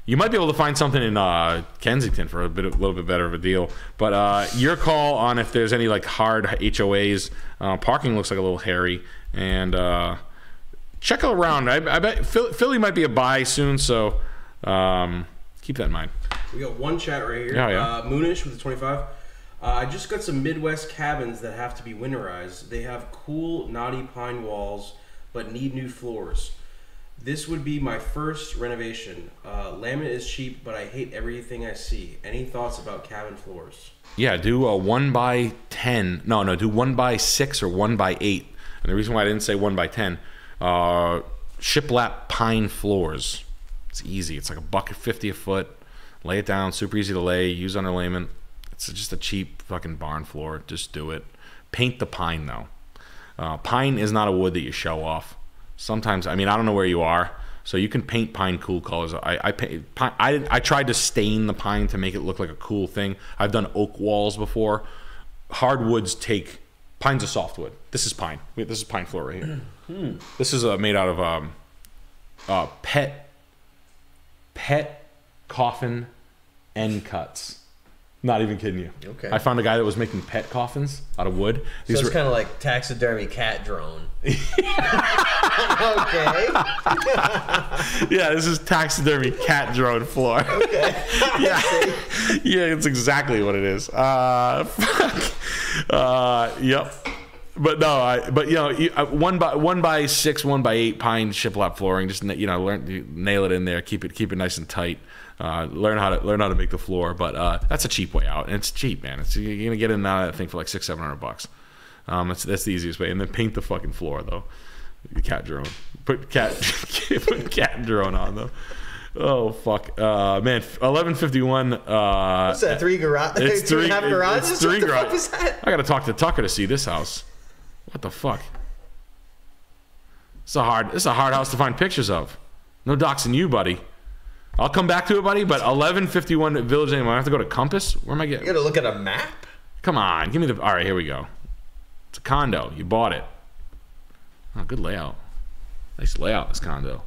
you might be able to find something in uh, Kensington for a bit, a little bit better of a deal. But uh, your call on if there's any like hard HOAs. Uh, parking looks like a little hairy, and uh, check around. I, I bet Philly, might be a buy soon, so um, keep that in mind. We got one chat right here. Yeah, yeah. Uh, Moonish with the 25. Uh, I just got some Midwest cabins that have to be winterized. They have cool, knotty pine walls, but need new floors. This would be my first renovation. Uh, laminate is cheap, but I hate everything I see. Any thoughts about cabin floors? Yeah, do a one by ten. No, no, do one by six or one by eight. And the reason why I didn't say one by ten, uh, shiplap pine floors. It's easy. It's like a bucket fifty a foot. Lay it down, super easy to lay. Use underlayment. It's just a cheap fucking barn floor. Just do it. Paint the pine though. Uh, pine is not a wood that you show off. Sometimes, I mean, I don't know where you are, so you can paint pine cool colors. I I paint, pine, I I tried to stain the pine to make it look like a cool thing. I've done oak walls before. Hardwoods take pine's a softwood. This is pine. This is pine floor right here. This is uh, made out of um, uh, pet pet coffin end cuts. Not even kidding you. Okay. I found a guy that was making pet coffins out of wood. So These it's were kind of like taxidermy cat drone. okay. yeah, this is taxidermy cat drone floor. Okay. yeah, yeah, it's exactly what it is. Uh, fuck. Uh, yep. But no, I. But you know, uh, one by one by six, one by eight pine shiplap flooring. Just you know, learn nail it in there. Keep it keep it nice and tight. Uh, learn how to learn how to make the floor. But uh, that's a cheap way out, and it's cheap, man. It's you're gonna get in that thing for like six, seven hundred bucks. Um, that's that's the easiest way. And then paint the fucking floor though. The cat drone. Put cat put cat drone on though. Oh fuck, uh, man! Eleven fifty one. Uh, What's that? Three garage? It's three. a half garages? It's three what the fuck garages. that? I gotta talk to Tucker to see this house. What the fuck? It's a hard. It's a hard house to find pictures of. No doxing you, buddy. I'll come back to it, buddy. But eleven fifty one Village Lane. I have to go to Compass. Where am I getting? You gotta look at a map. Come on, give me the. All right, here we go. It's a condo. You bought it. Oh, good layout. Nice layout. This condo.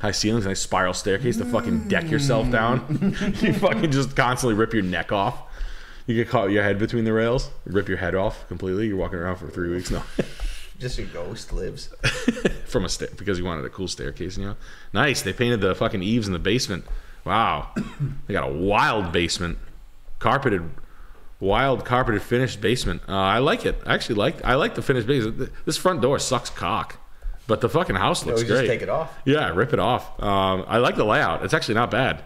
High ceilings, nice spiral staircase to fucking deck yourself mm. down. you fucking just constantly rip your neck off. You get caught with your head between the rails, rip your head off completely. You're walking around for three weeks now Just a ghost lives. from a stair because he wanted a cool staircase. You know, nice. They painted the fucking eaves in the basement. Wow, they got a wild basement, carpeted, wild carpeted finished basement. Uh, I like it. I actually like. I like the finished basement. This front door sucks cock, but the fucking house looks we great. just take it off. Yeah, rip it off. Um, I like the layout. It's actually not bad.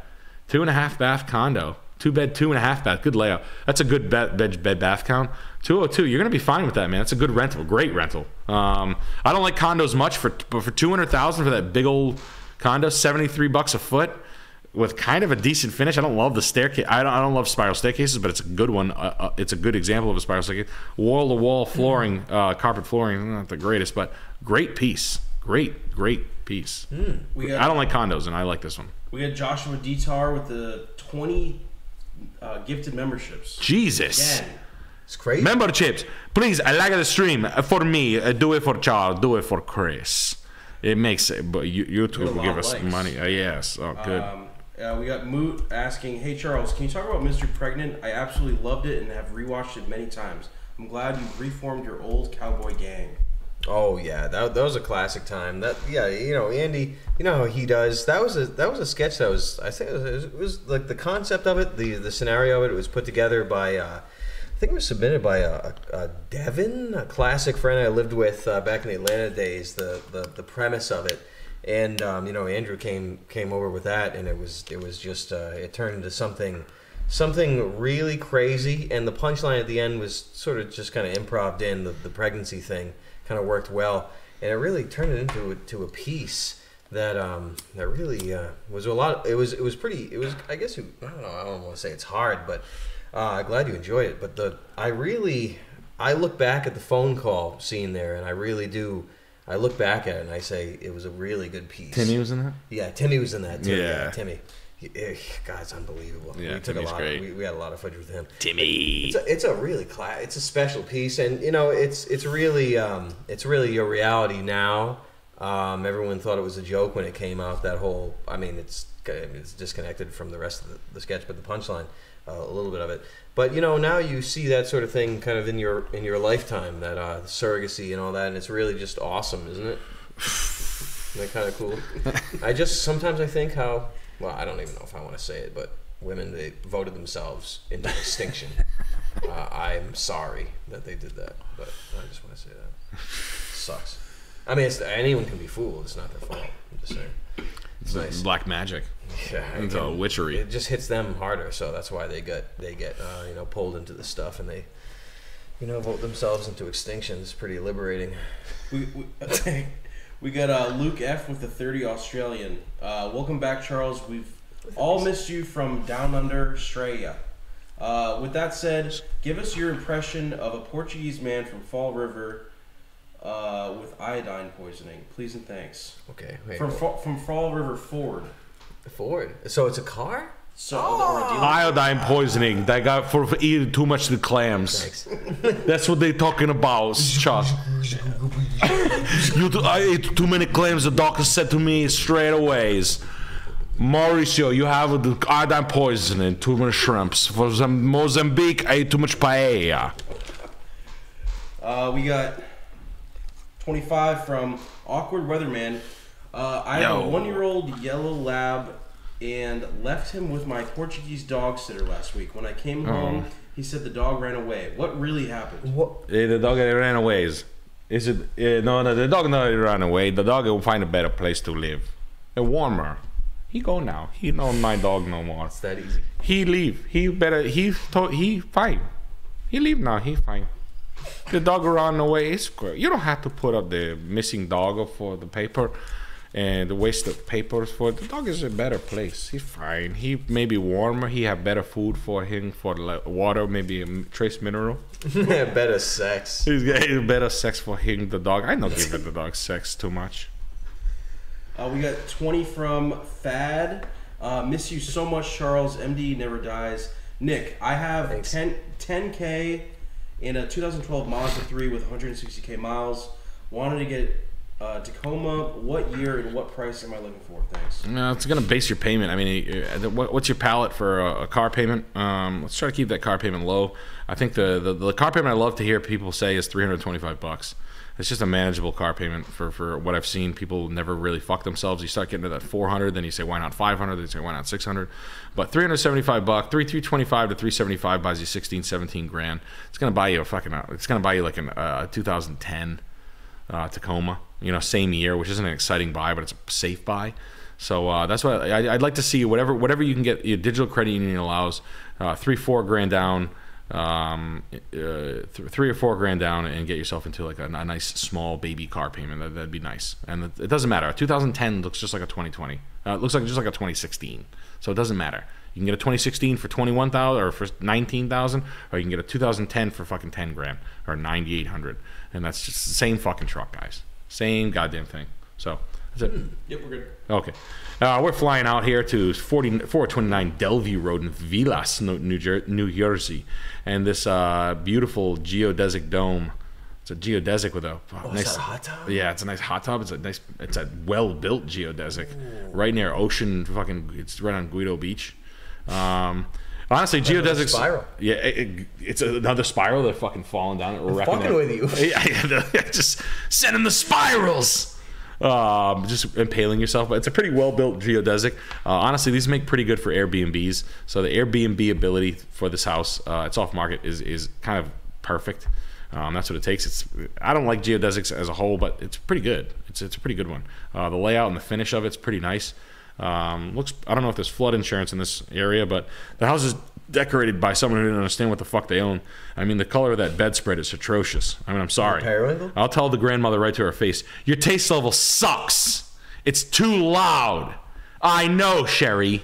Two and a half bath condo. Two bed, two and a half bath. Good layout. That's a good bed, bed, bed bath count. 202. You're going to be fine with that, man. It's a good rental. Great rental. Um, I don't like condos much for but for 200,000 for that big old condo, 73 bucks a foot with kind of a decent finish. I don't love the staircase. I don't, I don't love spiral staircases, but it's a good one. Uh, uh, it's a good example of a spiral staircase. Wall to wall flooring, uh, carpet flooring, not the greatest, but great piece. Great, great piece. We got I don't like condos, and I like this one. we got Joshua Detar with the twenty uh, gifted memberships. Jesus. Again, It's crazy. Memberships. Please, I like the stream. Uh, For me, uh, do it for Charles, do it for Chris. It makes it, but you, YouTube will give us likes. money. Uh, yes. Oh, good. Um, uh, we got Moot asking, "Hey Charles, can you talk about Mr. Pregnant? I absolutely loved it and have rewatched it many times. I'm glad you reformed your old cowboy gang." Oh yeah, that, that was a classic time. That yeah, you know Andy, you know how he does. That was a that was a sketch that was I think it was, it was like the concept of it, the the scenario of it. It was put together by uh, I think it was submitted by a, a, Devin, a classic friend I lived with uh, back in the Atlanta days. The the, the premise of it, and um, you know Andrew came came over with that, and it was it was just uh, it turned into something something really crazy and the punchline at the end was sort of just kind of improv in the, the pregnancy thing kind of worked well and it really turned it into a, to a piece that um that really uh, was a lot it was it was pretty it was i guess it, i don't know i don't want to say it's hard but uh glad you enjoyed it but the i really i look back at the phone call scene there and i really do i look back at it and i say it was a really good piece Timmy was in that? yeah, Timmy was in that too. Yeah, Yeah. Timmy. He- eh, God, it's unbelievable. Yeah, we took Timmy's a lot. great. we, we had a lot of footage with him. Timmy. It's a, it's a really class. It's a special piece, and you know, it's it's really um, it's really your reality now. Um, everyone thought it was a joke when it came out. That whole, I mean, it's it's disconnected from the rest of the, the sketch, but the punchline, uh, a little bit of it. But you know, now you see that sort of thing kind of in your in your lifetime, that uh, surrogacy and all that, and it's really just awesome, isn't it? Isn't that kind of cool? I just sometimes I think how well I don't even know if I want to say it, but women they voted themselves into extinction. uh, I'm sorry that they did that, but I just want to say that sucks. I mean, it's, anyone can be fooled. It's not their fault. I'm just saying. It's nice. Black magic. Yeah, it It's a can- witchery. It just hits them harder, so that's why they get they get uh, you know pulled into the stuff and they you know vote themselves into extinction. It's pretty liberating. We, we, we got uh, Luke F with the 30 Australian. Uh, welcome back, Charles. We've all missed you from down under Australia. Uh, with that said, give us your impression of a Portuguese man from Fall River uh, with iodine poisoning. Please and thanks. Okay, wait, From, go- Fa- from Fall River Ford. Ford. So it's a car. So, or a dealer- Iodine poisoning. They got for, for eating too much of the clams. That's what they're talking about, Chuck. you, t- I ate too many clams. The doctor said to me straight away, is, Mauricio, you have the iodine poisoning, too many shrimps. For Zam- Mozambique, I ate too much paella. Uh, we got 25 from Awkward Weatherman. Uh, I have a one year old yellow lab and left him with my Portuguese dog sitter last week. When I came home, he said the dog ran away. What really happened? What? Eh, the dog ran away. Is is it? eh, no, no, the dog not ran away. The dog will find a better place to live, a warmer. He go now. He not my dog no more. It's that easy. He leave. He better. He to, he fine. He leave now. He fine. The dog run away. It's great. You don't have to put up the missing dog for the paper and the waste of papers for. The dog is a better place. He's fine. He may be warmer. He have better food for him for the water, maybe a m- trace mineral. Better sex. He's getting better sex for him. The dog. I not giving the dog sex too much. Uh, we got 20 from Fad. Uh, miss you so much, Charles. MD never dies. Nick, I have Thanks. 10, 10K in a 2012 Mazda 3 with 160K miles. Wanted to get uh, Tacoma. What year and what price am I looking for? Thanks. No, it's gonna base your payment. I mean, what's your palette for a, a car payment? Um, let's try to keep that car payment low. I think the, the the car payment I love to hear people say is 325 bucks. It's just a manageable car payment for, for what I've seen. People never really fuck themselves. You start getting to that 400, then you say why not 500? Then you say why not 600? But 375 bucks, three 325 to 375 buys you 16, 17 grand. It's gonna buy you a fucking. uh, It's gonna buy you like an uh, 2010 uh, Tacoma. You know, same year, which isn't an exciting buy, but it's a safe buy. So uh, that's what I, I'd like to see. Whatever whatever you can get, your digital credit union allows uh, three four grand down, um, uh, th- three or four grand down, and get yourself into like a, a nice small baby car payment. That, that'd be nice. And it, doesn't matter. A 2010 looks just like a 2020. Uh, it looks like just like a 2016. So it doesn't matter. You can get a 2016 for 21,000 or for 19,000, or you can get a 2010 for fucking 10 grand or 9,800, and that's just the same fucking truck, guys. Same goddamn thing. So that's it. Yep, we're good. Okay. Uh, we're flying out here to 40, 429 Delview Road in Villas, New, New, Jer- New Jersey. And this uh, beautiful geodesic dome. It's a geodesic with a Oh, is nice hot tub? Yeah, it's a nice hot tub. It's a nice it's a well built geodesic. Right near ocean fucking it's right on Guido Beach. Um honestly another geodesics spiral. Yeah, it, it- it's another spiral that's fucking falling down. We're fucking with you. yeah, yeah, just sending the spirals. Um, just impaling yourself. But it's a pretty well built geodesic. Uh, honestly, these make pretty good for Airbnbs. So the Airbnb ability for this house, uh, it's off market, is is kind of perfect. Um, that's what it takes. It's I don't like geodesics as a whole, but it's pretty good. It's it's a pretty good one. Uh, the layout and the finish of it's pretty nice. Um, looks I don't know if there's flood insurance in this area, but the house is decorated by someone who didn't understand what the fuck they own. I mean, the color of that bedspread is atrocious. I mean, I'm sorry. Periwinkle? I'll tell the grandmother right to her face. Your taste level sucks. It's too loud. I know, Sherry.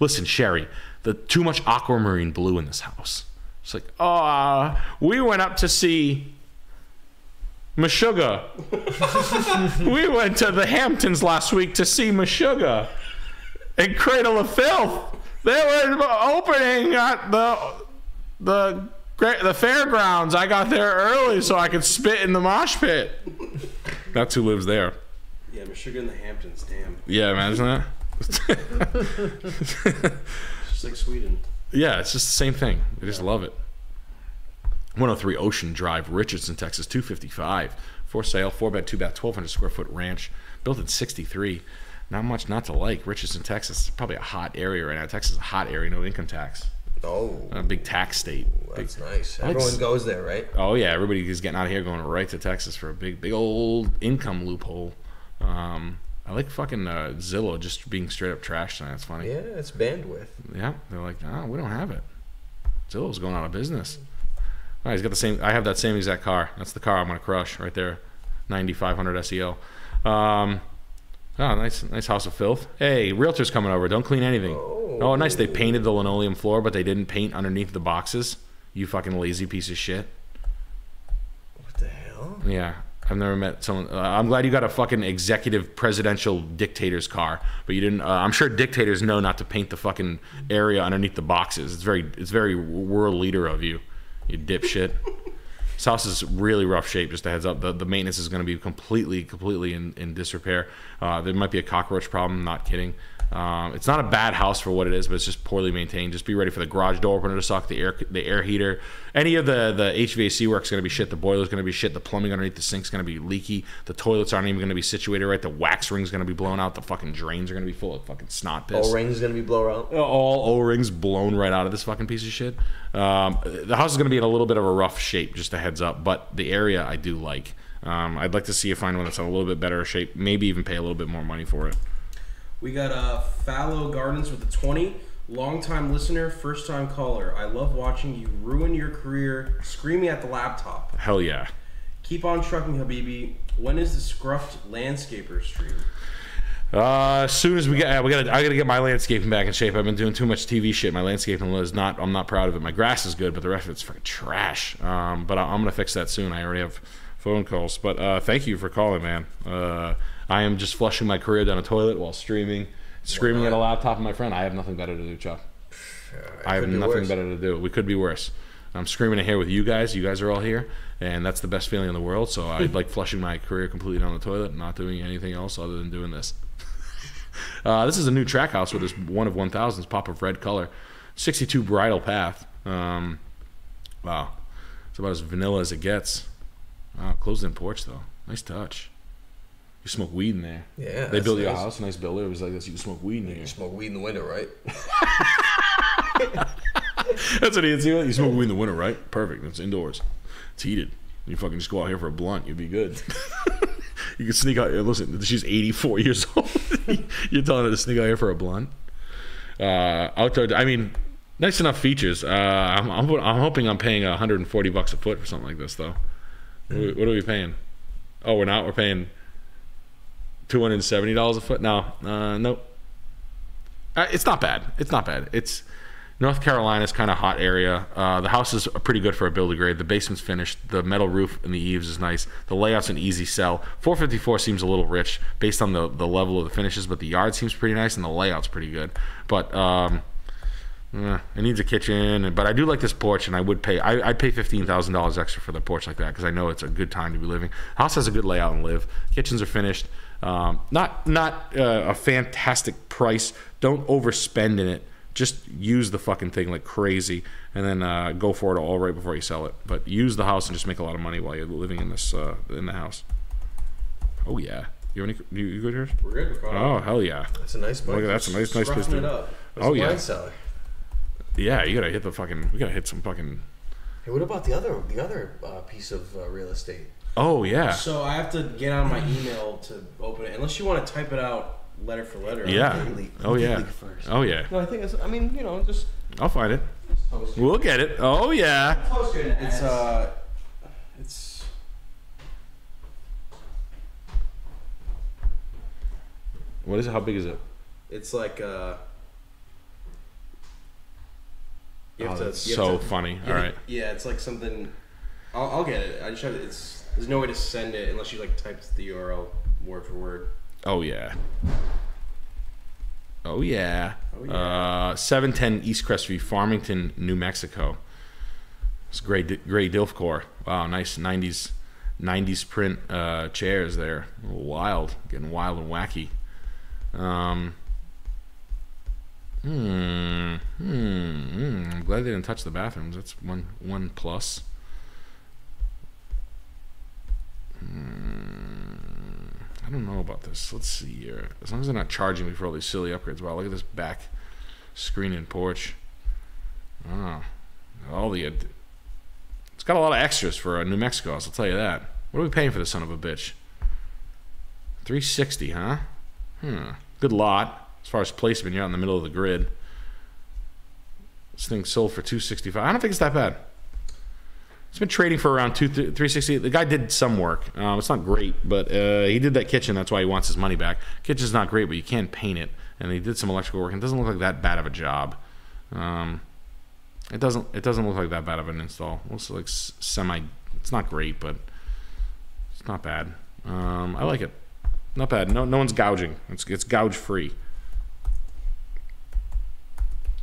Listen, Sherry. The too much aquamarine blue in this house. It's like, oh, we went up to see Meshuggah. we went to the Hamptons last week to see Meshuggah and Cradle of Filth. They were opening at the the the fairgrounds. I got there early so I could spit in the mosh pit. That's who lives there. Yeah, Meshuggah in the Hamptons. Damn. Yeah, man, isn't it? Just like Sweden. yeah, it's just the same thing. I just love it. 103 Ocean Drive, Richardson, Texas, 255. For sale, four bed, two bath, 1,200 square foot ranch, built in 63. Not much not to like. Richardson, Texas, probably a hot area right now. Texas is a hot area, no income tax. Oh, A big tax state. That's nice. I like Everyone goes there, right? Oh yeah, everybody is getting out of here going right to Texas for a big, big old income loophole. Um, I like fucking uh, Zillow just being straight up trash tonight. It's funny. Yeah, it's bandwidth. Yeah, they're like, oh, we don't have it. Zillow's going out of business. Oh, he's got the same. I have that same exact car. That's the car I'm gonna crush right there, 9500 SEO. Um, oh, nice, nice house of filth. Hey, realtor's coming over. Don't clean anything. Oh, nice. They painted the linoleum floor, but they didn't paint underneath the boxes. You fucking lazy piece of shit. What the hell? Yeah, I've never met someone. Uh, I'm glad you got a fucking executive presidential dictator's car, but you didn't. Uh, I'm sure dictators know not to paint the fucking area underneath the boxes. It's very, it's very world leader of you, you dipshit. House is really rough shape. Just a heads up. The, the maintenance is going to be completely, completely in, in disrepair. Uh, there might be a cockroach problem. Not kidding. Um, it's not a bad house for what it is, but it's just poorly maintained. Just be ready for the garage door opener to suck, the air the air heater, any of the the HVAC work's going to be shit. The boiler's going to be shit. The plumbing underneath the sink's going to be leaky. The toilets aren't even going to be situated right. The wax ring's going to be blown out. The fucking drains are going to be full of fucking snot piss. O rings gonna be blown out. All O rings blown right out of this fucking piece of shit. Um, the house is going to be in a little bit of a rough shape, just a heads up. But the area I do like. Um, I'd like to see you find one that's in a little bit better shape. Maybe even pay a little bit more money for it. We got uh, Fallow Gardens with a 20. Longtime listener, first time caller. I love watching you ruin your career screaming at the laptop. Hell yeah. Keep on trucking, Habibi. When is the scuffed landscaper stream? Uh, as soon as we get, we gotta, I gotta get my landscaping back in shape. I've been doing too much TV shit. My landscaping is not, I'm not proud of it. My grass is good, but the rest of it's fucking trash. Um, but I, I'm gonna fix that soon. I already have phone calls. But uh, thank you for calling, man. Uh, I am just flushing my career down a toilet while streaming, screaming at a laptop of my friend. I have nothing better to do, Chuck. I have nothing worse. better to do. We could be worse. I'm screaming it here with you guys. You guys are all here, and that's the best feeling in the world. So I like flushing my career completely down the toilet and not doing anything else other than doing this. Uh, this is a new track house with this one of 1000s pop of red color. 62 Bridal Path. Um, wow. It's about as vanilla as it gets. Wow, closed in porch though. Nice touch. You smoke weed in there. Yeah, They that's built you a nice. house, nice builder. It was like this. You can smoke weed in here. You smoke weed in the winter, right? That's what he'd see. You smoke weed in the winter, right? Perfect. It's indoors. It's heated. You fucking just go out here for a blunt. You'd be good. you can sneak out. Here. Listen, she's 84 years old. You're telling her to sneak out here for a blunt. Uh, outdoor. I mean, nice enough features. Uh, I'm, I'm, I'm hoping I'm paying 140 bucks a foot for something like this, though. What are we, what are we paying? Oh, we're not. We're paying 270 dollars a foot. No, uh, nope. Uh, it's not bad. It's not bad. It's North Carolina's kind of hot area. Uh, the house is pretty good for a builder grade. The basement's finished. The metal roof and the eaves is nice. The layout's an easy sell. 454 seems a little rich based on the, the level of the finishes, but the yard seems pretty nice and the layout's pretty good. But um, eh, it needs a kitchen. But I do like this porch, and I would pay. I, I'd pay fifteen thousand dollars extra for the porch like that because I know it's a good time to be living. House has a good layout and live. Kitchens are finished. Um, not not uh, a fantastic price. Don't overspend in it. Just use the fucking thing like crazy, and then uh, go for it all right before you sell it. But use the house and just make a lot of money while you're living in this uh, in the house. Oh yeah. You have any? You, you good yours? We're good. We're Oh up. hell yeah! That's a nice Look at that's a nice nice place Scruffing it to. up. Oh yeah, cellar. yeah. You gotta hit the fucking. We gotta hit some fucking. Hey, what about the other the other uh, piece of uh, real estate? Oh yeah. So I have to get on my email to open it. Unless you want to type it out letter for letter. Yeah. Completely- Oh yeah. First. Oh yeah. No, I think it's. I mean, you know, just I'll find it. We'll get it. Oh yeah. It's uh, it's What is it? How big is it? it's like uh. You Oh, to- that's you have so to- funny. you All have- right. Yeah, it's like something. I'll, I'll get it. I just have to, it's. There's no way to send it unless you like type the URL word for word. Oh yeah. Oh yeah. Oh, yeah. Uh, seven ten East Crestview, Farmington, New Mexico. It's gray gray Dilfcore. Wow, nice '90s '90s print uh, chairs there. Wild, getting wild and wacky. Um. Hmm. Hmm. hmm. I'm glad they didn't touch the bathrooms. That's one one plus. Hmm. I don't know about this. Let's see here. As long as they're not charging me for all these silly upgrades. Wow, look at this back screen and porch. Ah, all the. It's got a lot of extras for uh, New Mexico. I'll tell you that. What are we paying for this son of a bitch? Three sixty, huh? Hmm. Good lot as far as placement. You're out in the middle of the grid. This thing sold for two sixty five. I don't think it's that bad. It's been trading for around two three sixty. The guy did some work. Um, it's not great, but uh, he did that kitchen. That's why he wants his money back. Kitchen's not great, but you can paint it. And he did some electrical work. and It doesn't look like that bad of a job. Um, it doesn't. It doesn't look like that bad of an install. Looks like semi. It's not great, but it's not bad. Um, I like it. Not bad. No, no one's gouging. It's it's gouge free.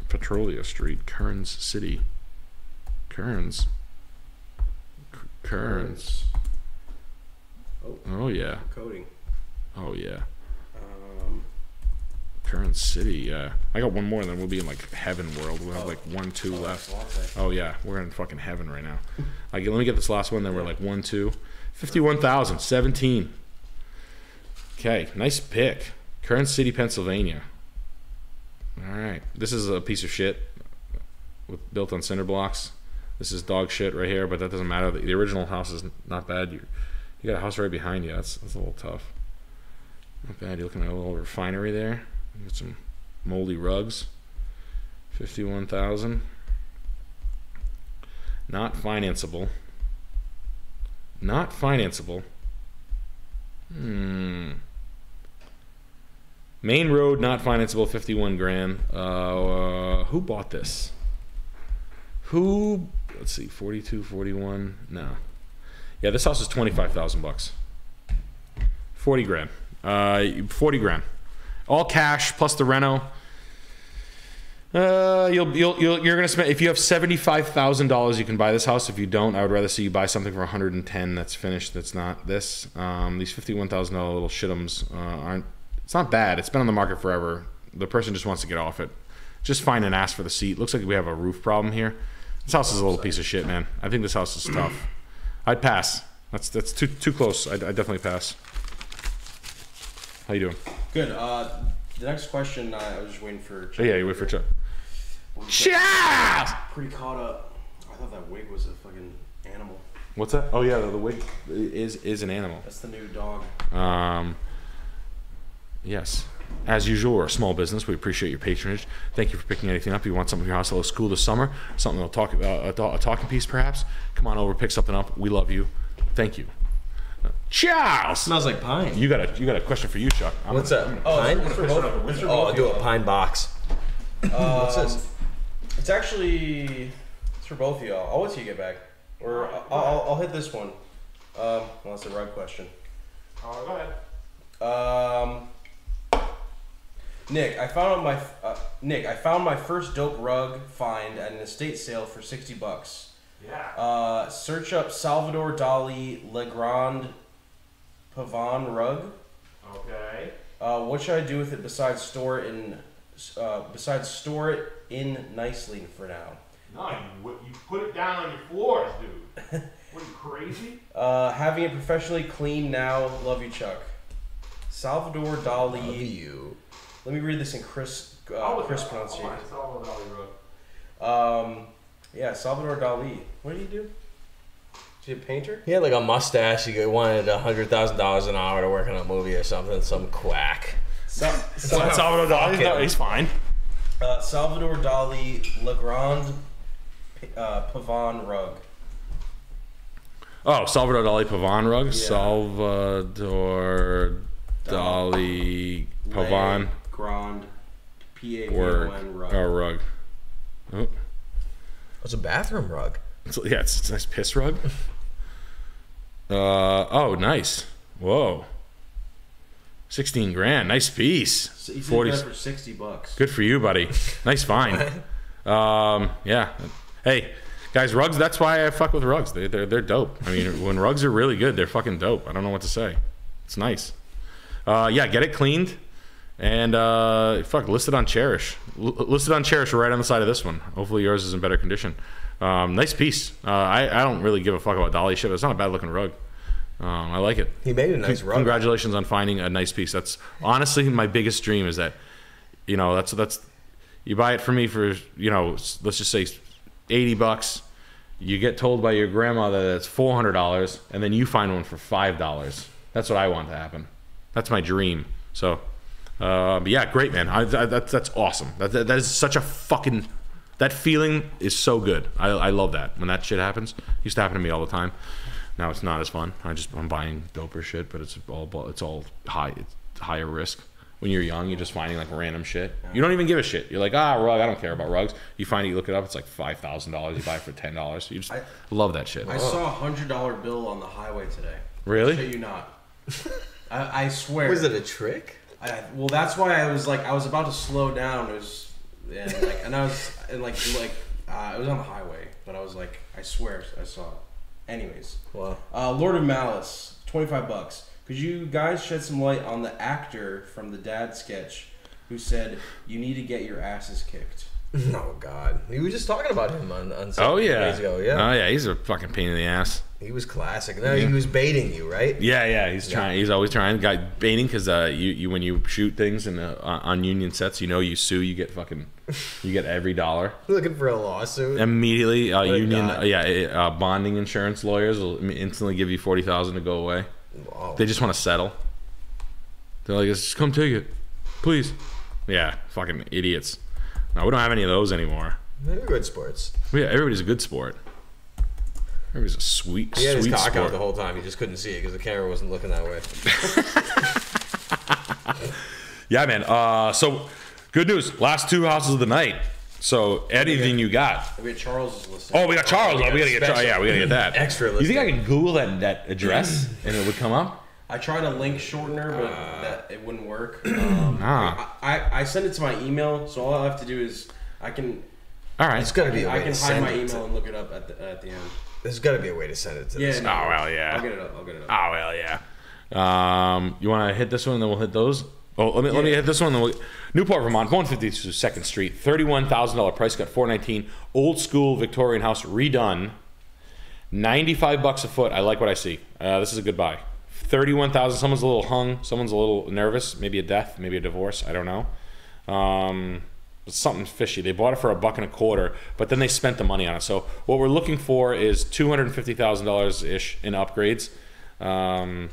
Petrolia Street, Karns City. Kearns. Kearns. Oh. Oh yeah. Coding. Oh yeah. Um, Karns City. Yeah. I got one more, and then we'll be in like heaven world. We'll have Oh. like one, two left. Oh yeah, we're in fucking heaven right now. Like, let me get this last one. Then we're like one, two, fifty-one thousand, seventeen. Okay, nice pick. Karns City, Pennsylvania. All right, this is a piece of shit, with, built on cinder blocks. This is dog shit right here, but that doesn't matter. The, the original house is not bad. You, you got a house right behind you. That's that's a little tough. Not bad. You're looking at a little refinery there. You got some moldy rugs. Fifty-one thousand. Not financeable. Not financeable. Hmm. Main road, not financeable, 51 grand. Uh, uh, who bought this? Who, let's see, 42, 41, no. Yeah, this house is 25,000 bucks. 40 grand. Uh, 40 grand. All cash plus the reno. Uh, you'll, you'll, you'll, you're gonna spend if you have seventy five thousand dollars, you can buy this house. If you don't, I would rather see you buy something for one hundred and ten that's finished. That's not this. Um, these fifty one thousand dollar little shitums uh, aren't. It's not bad. It's been on the market forever. The person just wants to get off it. Just find and ask for the seat. Looks like we have a roof problem here. This house is a little piece of shit, man. I think this house is tough. I'd pass. That's that's too too close. I'd, I'd definitely pass. How you doing? Good. Uh, the next question, uh, I was just waiting for. Oh, yeah, you wait for Chuck. Cheers! Pretty caught up. I thought that wig was a fucking animal. What's that? Oh yeah, the, the wig is is an animal. That's the new dog. Um, yes. As usual, we're a small business. We appreciate your patronage. Thank you for picking anything up. If you want something for your house that looks cool this summer, something that'll talk about a, a talking piece, perhaps, come on over, pick something up. We love you. Thank you. Uh, Cheers! Smells like pine. You got a you got a question for you, Chuck. I'm What's gonna- that? Oh, Pine? it's for both. Oh, I'll do a pine box. What's Um, this? It's actually it's for both of y'all. I'll wait till you get back, or I'll, I'll, I'll hit this one. Um, well, that's a rug question. Oh, go ahead. Um, Nick, I found my uh, Nick. I found my first dope rug find at an estate sale for sixty bucks. Yeah. Uh, search up Salvador Dali Legrand Pavon rug. Okay. Uh, what should I do with it besides store it in uh, besides store it in nicely for now? No, you, you put it down on your floors, dude. What are you crazy? Uh, having it professionally cleaned now. Love you, Chuck. Salvador Dali. Love Dali. you. Let me read this in Chris uh, Chris Oh, pronunciation. Um, yeah, Salvador Dali. What did he do? Is he a painter? He had like a mustache. He wanted a hundred thousand dollars an hour to work on a movie or something. Some quack. Sal- Sal- That's Salvador Dali. Fuck No, he's fine. uh, Salvador Dali Legrand uh, Pavon rug. Oh, Salvador Dali Pavan rug. Yeah. Salvador Dali Pavan Grand P A V O work. Rug. Oh, rug. Oh, It's a bathroom rug. it's, yeah, it's, it's a nice piss rug. Uh oh, nice. Whoa. 16 grand. Nice piece. So he 40 that for sixty bucks. Good for you, buddy. Nice find. Um, yeah. Hey, guys, rugs. That's why I fuck with rugs. They, they're they're dope. I mean, when rugs are really good, they're fucking dope. I don't know what to say. It's nice. Uh, yeah, get it cleaned, and uh, fuck, listed on Chairish. L- listed on Chairish, right on the side of this one. Hopefully, yours is in better condition. Um, nice piece. Uh, I I don't really give a fuck about Dali shit. But it's not a bad looking rug. Um, I like it. He made a nice rug. Congratulations on finding a nice piece. That's honestly my biggest dream is that, you know, that's that's you buy it for me for you know let's just say eighty bucks, You get told by your grandmother that it's four hundred dollars, and then you find one for five dollars. That's what I want to happen. That's my dream. So, uh, but yeah, great man. I, I, that's that's awesome. That, that that is such a fucking. That feeling is so good. I, I love that when that shit happens. It used to happen to me all the time. Now it's not as fun. I just I'm buying doper shit, but it's all it's all high it's higher risk. When you're young, you're just finding like random shit. You don't even give a shit. You're like, ah, rug. I don't care about rugs. You find it, you look it up. It's like five thousand dollars. You buy it for ten dollars. You just I- love that shit. I saw a hundred dollar bill on the highway today. Really? Shit you not. I, I swear. Was it a trick? I, well, that's why I was like, I was about to slow down. It was, and like, and I was, and like, like, uh, it was on the highway, but I was like, I swear, I saw it. Anyways, Wow. uh, Lord of Malice, twenty five bucks. Could you guys shed some light on the actor from the Dad sketch who said you need to get your asses kicked? Oh God, we were just talking about him on, on Oh yeah. days ago. Yeah, Oh yeah. He's a fucking pain in the ass. he was classic. No, he was baiting you, right? Yeah, yeah. He's trying. He's always trying. Guy baiting because uh, you, you when you shoot things in uh, on union sets, you know, you sue, you get fucking, you get every dollar Looking for a lawsuit. immediately. Uh, union, uh, yeah, uh, bonding insurance lawyers will instantly give you forty thousand to go away. Wow. They just want to settle. They're like, just come take it, please. Yeah, fucking idiots. No, we don't have any of those anymore. They're good sports. Yeah, everybody's a good sport. Everybody's a sweet, He had his sweet cock out the whole time. You just couldn't see it because the camera wasn't looking that way. Yeah, man. Uh, so good news. Last two houses of the night. So anything you got? We had Charles is listening. Oh, we got Charles. Oh, we gotta get Charles. Yeah, we gotta get that. Extra You think I can Google that that address and it would come up? I tried a link shortener, but that it wouldn't work. Um, Ah. I, I I sent it to my email, so all I have to do is I can All right. There's got to be a I way can to hide send my email To, and look it up at the at the end. there's got to be a way to send it to Yeah. this. no, Oh, well, yeah. I'll get it up. I'll get it up. Oh well, yeah. Um, you want to hit this one, and then we'll hit those. Oh, let me let me hit this one. Then we'll, Newport, Vermont, one fifty Second Street, thirty-one thousand dollar price cut, four nineteen. Old school Victorian house redone, ninety-five bucks a foot. I like what I see. Uh, this is a good buy. Thirty-one thousand. Someone's a little hung. Someone's a little nervous. Maybe a death. Maybe a divorce. I don't know. Um, something fishy. They bought it for a buck and a quarter, but then they spent the money on it. So what we're looking for is two hundred fifty thousand dollars ish in upgrades. Um,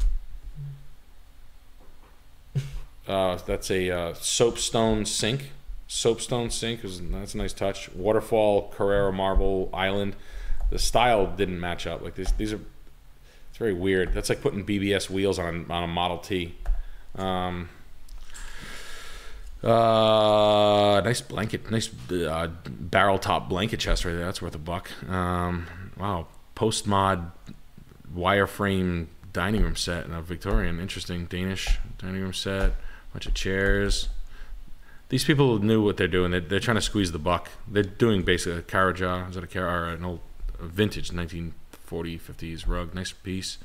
uh, that's a uh, soapstone sink. Soapstone sink is that's a nice touch. Waterfall Carrara marble island. The style didn't match up. Like these, these are very weird. That's like putting BBS wheels on on a Model T. Um, uh, nice blanket, nice uh, barrel top blanket chest right there. That's worth a buck. Um, wow, post mod wireframe dining room set in a Victorian, interesting Danish dining room set. Bunch of chairs. These people knew what they're doing. They're, they're trying to squeeze the buck. They're doing basically a Karaja. Is that a Karaja? An old vintage 19 Forty fifties 50s rug. Nice piece.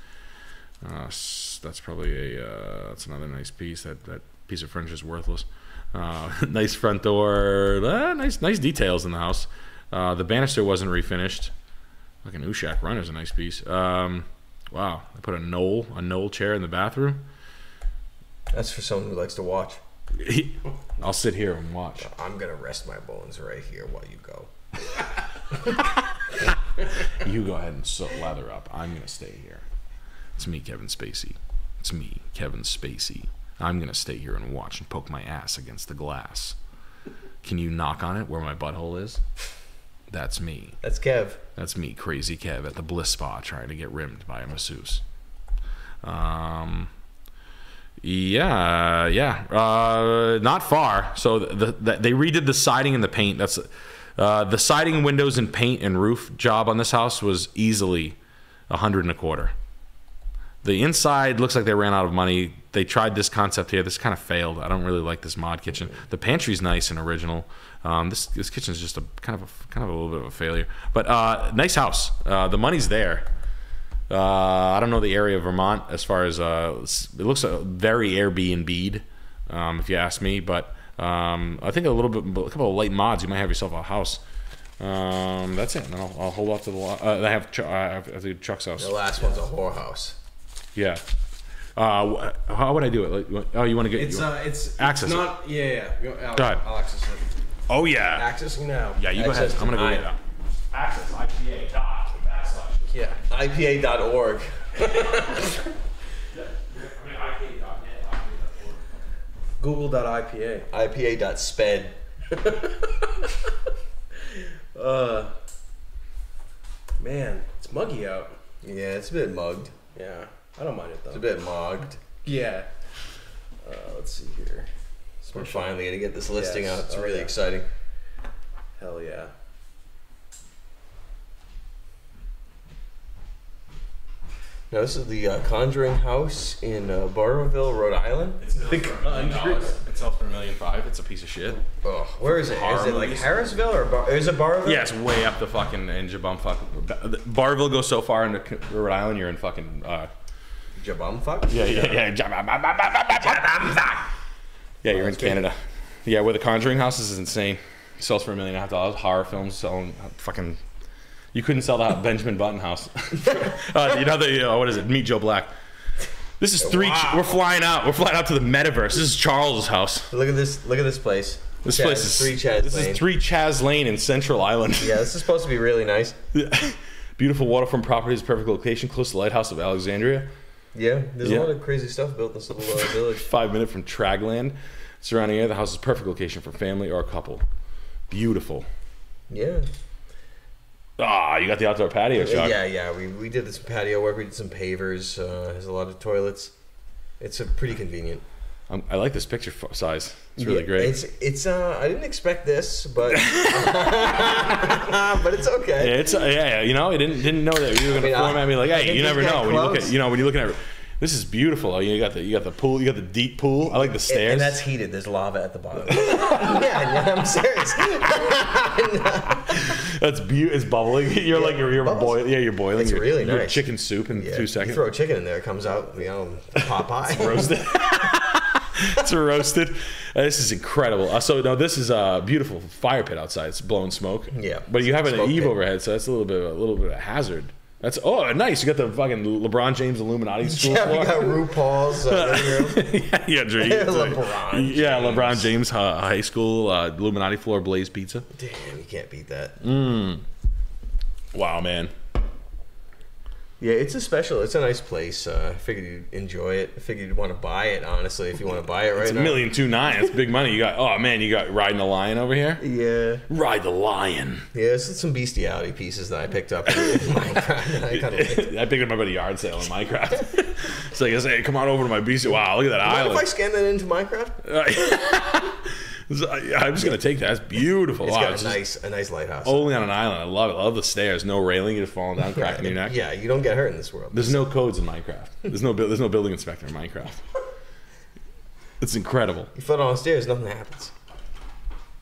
Uh, that's probably a uh, that's another nice piece. That that piece of furniture is worthless. Uh, nice front door. Uh, nice nice details in the house. Uh, the banister wasn't refinished. Like an Ushak runner is a nice piece. Um, wow, I put a knoll a knoll chair in the bathroom. That's for someone who likes to watch. I'll sit here and watch. I'm gonna rest my bones right here while you go. You go ahead and so lather up. I'm gonna stay here. It's me, Kevin Spacey. It's me, Kevin Spacey. I'm gonna stay here and watch and poke my ass against the glass. Can you knock on it where my butthole is? That's me. That's Kev. That's me, Crazy Kev, at the Bliss Spa trying to get rimmed by a masseuse. Um, yeah, yeah, uh, not far. So the, the they redid the siding and the paint. That's uh, the siding, windows, and paint and roof job on this house was easily a hundred and a quarter. The inside looks like they ran out of money. They tried this concept here. This kind of failed. I don't really like this mod kitchen. The pantry's nice and original. Um, this this kitchen is just a kind of a kind of a little bit of a failure. But uh, nice house. Uh, the money's there. Uh, I don't know the area of Vermont as far as uh, it looks uh, very Airbnb'd, um, if you ask me. But um, I think a little bit, a couple of light mods, you might have yourself a house. Um, that's it. And then I'll, I'll hold off to the. Uh, I have I have, I to do Chuck's house. The last one's a whorehouse. Yeah. Uh, wh- how would I do it? Like, oh, you want to get? It's you- uh, it's Access It's it. not. Yeah, yeah. yeah. I'll, Go ahead. I'll access it. oh yeah. Accessing now. Yeah, you go ahead. I'm gonna go denied. get that. Access IPA dot Yeah. IPA.org. Google.ipa. IPA.sped. Uh, man, it's muggy out. Yeah, it's a bit mugged. Yeah, I don't mind it though. It's a bit mugged. Yeah. Uh, let's see here. We're finally gonna get this listing Yes. out. It's Oh, really yeah. exciting. Hell yeah. Now this is the uh, Conjuring House in uh, Barberville, Rhode Island. It sells for a million five. It's a piece of shit. Oh, where is it? Is Horror it like movies? Harrisville or Bar- is it Barberville? Yeah, it's way up the fucking in Jabumfuck. Barville goes so far into Rhode Island, you're in fucking. Uh, Jabumfuck. yeah, yeah, yeah. Jabumfuck. Yeah, you're in Canada. Yeah, where the Conjuring House is insane. sells for a million and a half dollars. Horror films selling fucking. You couldn't sell that Benjamin Button house. uh, you know the uh, what is it? Meet Joe Black. This is three. Wow. We're flying out. We're flying out to the metaverse. This is Charles's house. Look at this. Look at this place. This Chaz, place is three Chaz This Lane. is three Chaz Lane in Central Island. Yeah, this is supposed to be really nice. Beautiful waterfront properties, perfect location, close to the lighthouse of Alexandria. Yeah, there's Yeah. a lot of crazy stuff built in this little uh, village. Five minute from Tragland. Surrounding area, the house is perfect location for family or a couple. Beautiful. Yeah. Ah, you got the outdoor patio, Chuck. Yeah, yeah. We, we did some patio work. We did some pavers. Uh, there's a lot of toilets. It's a pretty convenient. Um, I like this picture size. It's really Yeah, great. It's it's. Uh, I didn't expect this, but but it's okay. it's uh, yeah, yeah. You know, I didn't didn't know that you were gonna mean, I- format me like, hey, you never know when you look at you know when you're looking at this is beautiful. Oh, You got the you got the pool, you got the deep pool. I like the stairs. and that's heated. There's lava at the bottom. yeah, yeah, I'm serious. That's beautiful. It's bubbling. You're like you're, you're boiling. Yeah, you're boiling. It's your, really your nice. chicken soup in Yeah, two You seconds. throw a chicken in there, it comes out. You know, Popeye. it's roasted. it's roasted. Uh, this is incredible. Uh, so no, this is a beautiful fire pit outside. It's blowing smoke. Yeah. but you have an pit. overhead, so that's a little bit a little bit of a hazard. That's oh nice. You got the fucking LeBron James Illuminati school Yeah, we got RuPaul's uh, yeah, yeah, Dre- LeBron Yeah, LeBron James uh, high school uh, Illuminati floor blaze pizza. Damn, you can't beat that. Wow, man. Yeah, it's a special. It's a nice place. Uh, I figured you'd enjoy it. I figured you'd want to buy it. Honestly, if you want to buy it right now. It's a million two nine. It's big money. You got oh man, you got riding the lion over here. Yeah, Ride the lion. yeah. It's some bestiality pieces that I picked up in Minecraft. I kind of. I picked up at a yard sale in Minecraft. so I say, come on over to my beast. Wow, look at that Mind island. if I scan that into Minecraft? Yeah, I'm just gonna take that. It's beautiful. It's Wow, got it's a nice, a nice lighthouse. only on an island. I love it. I love the stairs. No railing. You're falling down, cracking your neck. Yeah, you don't get hurt in this world. There's no codes in Minecraft. There's no there's no building inspector in Minecraft. It's incredible. You fall down the stairs, nothing happens.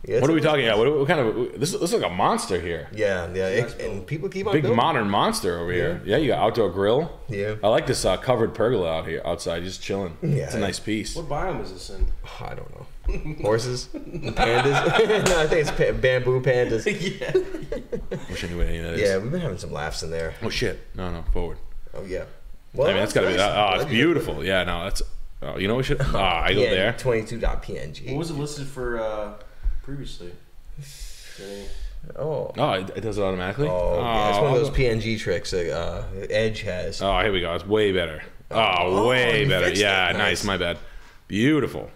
Yeah, What are we talking? about? what, what kind of this? This is like a monster here. Yeah, yeah. It, and people keep on Big building. modern monster over here. Yeah, you got outdoor grill. Yeah. I like this uh, covered pergola out here outside, just chilling. Yeah. It's a nice piece. What biome is this in? I don't know. Horses, pandas. no, I think it's pa- bamboo pandas. yeah. Wish I knew what any of that is. Yeah, we've been having some laughs in there. Oh shit! No, no, forward. Oh yeah. Well, I mean, that's gotta be. nice. Oh, it's beautiful. Yeah, no, that's. Oh, you know what? Should ah, I go Yeah, there. 22.png. What was it listed for uh, previously? Any- Oh. Oh, it, it does it automatically. Oh, yeah, it's one of those PNG tricks that uh, Edge has. Oh, here we go. It's way better. Oh, Oh, way you better. fixed it. Yeah, nice. Nice. My bad. Beautiful.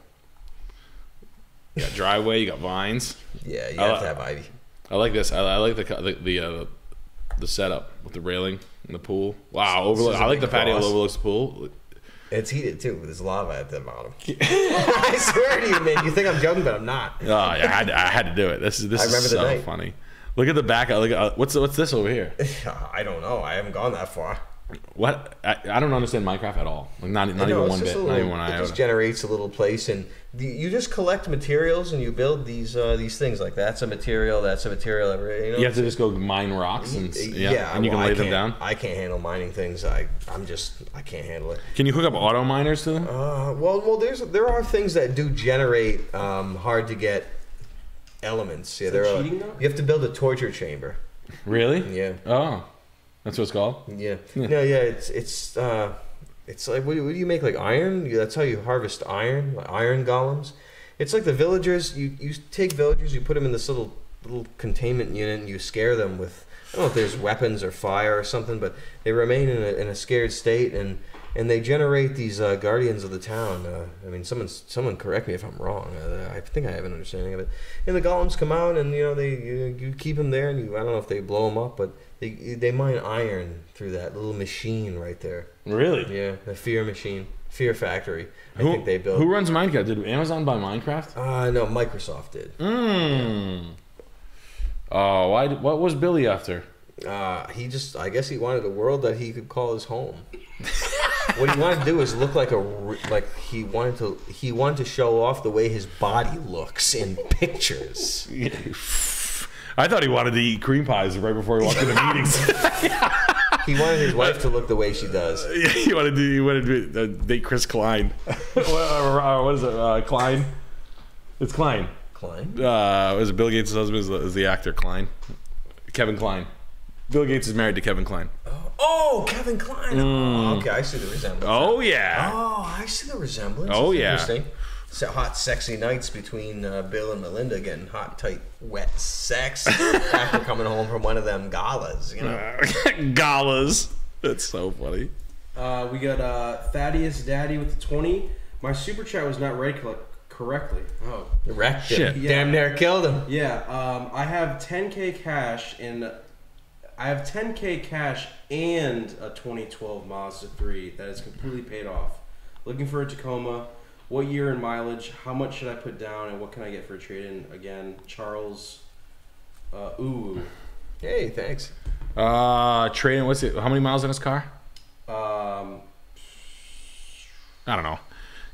You got driveway. You got vines. Yeah, you I have li- to have Ivy. I like this. I, I like the co- the the, uh, the setup with the railing and the pool. Wow, overlook. is a I like big the patio that cross. overlooks the pool. It's heated too. There's lava at the bottom. I swear to you, man. You think I'm joking, but I'm not. Oh, yeah, I had to, I had to do it. This is this I is so funny. Look at the back. Look at uh, what's what's this over here? I don't know. I haven't gone that far. What I, I don't understand Minecraft at all. Like not not know, even one bit. a not even one It just generates a little place, and the, you just collect materials and you build these uh, these things. Like that's a material. That's a material. You know. You have to just go mine rocks and s- yeah, and you well, can lay I them down. I can't handle mining things. I I'm just I can't handle it. Can you hook up auto miners to them? Uh, well, well, there's there are things that do generate um, hard to get elements. Yeah, that there are. cheating, though? You have to build a torture chamber. Really? Yeah, Oh, that's what it's called. yeah, no, yeah. It's it's uh, it's like what do, you, what do you make like iron? Yeah, That's how you harvest iron, like iron golems. It's like the villagers. You you take villagers, you put them in this little little containment unit, and you scare them with I don't know if there's weapons or fire or something, but they remain in a, in a scared state, and and they generate these uh, guardians of the town. Uh, I mean, someone someone correct me if I'm wrong. Uh, I think I have an understanding of it. And the golems come out, and you know they you, you keep them there, and you, I don't know if they blow them up, but they they mine iron through that little machine right there. Really? Yeah, the fear machine, fear factory. I Who, think they built. who runs Minecraft? Did Amazon buy Minecraft? Uh, no, Microsoft did. Mm. Oh, why? What was Billy after? Uh, he just, I guess he wanted a world that he could call his home. what he wanted to do is look like a, like he wanted to, he wanted to show off the way his body looks in pictures. I thought he wanted to eat cream pies right before he walked into meetings. He wanted his wife to look the way she does. he wanted to. He wanted to uh, date Chris Klein. what, uh, what is it? Uh, Klein. It's Klein. Klein. Uh, was it Bill Gates' husband? Is the, is the actor Klein? Kevin Kline. Bill Gates is married to Kevin Kline. Oh, Kevin Kline. Oh, okay, I see the resemblance. Oh yeah. Oh, I see the resemblance. Oh, That's yeah. Interesting. So hot, sexy nights between uh, Bill and Melinda getting hot, tight, wet sex after coming home from one of them galas. You know. Galas. That's so funny. Uh, we got uh, Thaddeus Daddy with the 20. My super chat was not read col- correctly. Oh. Wrecked Shit. him. Damn near killed him. Yeah, um, I have 10k cash in. I have 10k cash and a 2012 Mazda 3 that is completely paid off. Looking for a Tacoma. What year and mileage? How much should I put down, and what can I get for a trade-in? Again, Charles. Uh, ooh. Hey, thanks. Uh, trading. What's it? How many miles in his car? Um, I don't know.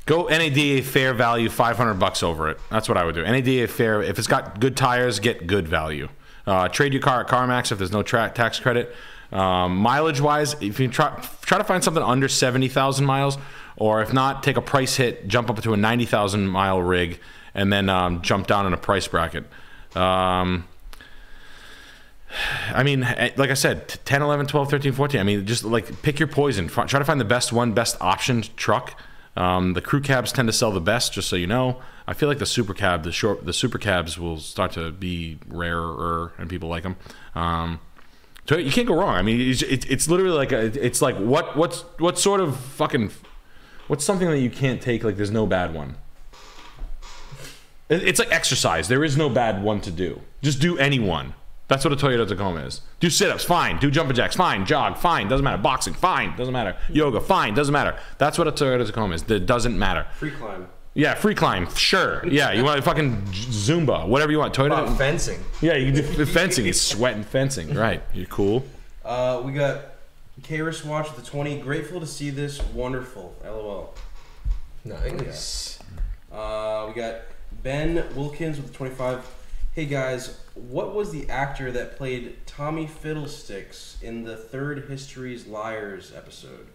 Go NADA fair value, five hundred bucks over it. That's what I would do. NADA fair. If it's got good tires, get good value. Uh, trade your car at CarMax if there's no tra- tax credit. Um, mileage wise, if you try try to find something under seventy thousand miles, or if not, take a price hit, jump up to a ninety thousand mile rig, and then um, jump down in a price bracket. Um, I mean, eh, like I said, t- 10, 11, 12, 13, 14. I mean, just like pick your poison. Try to find the best one, best option truck. Um, the crew cabs tend to sell the best, just so you know. I feel like the super cab, the short, the super cabs will start to be rarer, and people like them. Um, so you can't go wrong. I mean, it's, it's, it's literally like a, it's like what what's what sort of fucking what's something that you can't take? Like there's no bad one. It's like exercise. There is no bad one to do. Just do any one. That's what a Toyota Tacoma is. Do sit-ups, fine. Do jumping jacks, fine. Jog, fine. Doesn't matter. Boxing, fine. Doesn't matter. Yoga, fine. Doesn't matter. That's what a Toyota Tacoma is. It doesn't matter. free climb. Yeah, free climb, sure. Yeah, you want fucking Zumba, whatever you want. Toyota. Fencing. Yeah, you can do fencing. It's sweating fencing. Right. You're cool. Uh, we got Karis Watch the 20. Grateful to see this. Wonderful. LOL. Nice. Uh, we got Ben Wilkins with 25. Hey guys, what was the actor that played Tommy Fiddlesticks in the third History's Liars episode?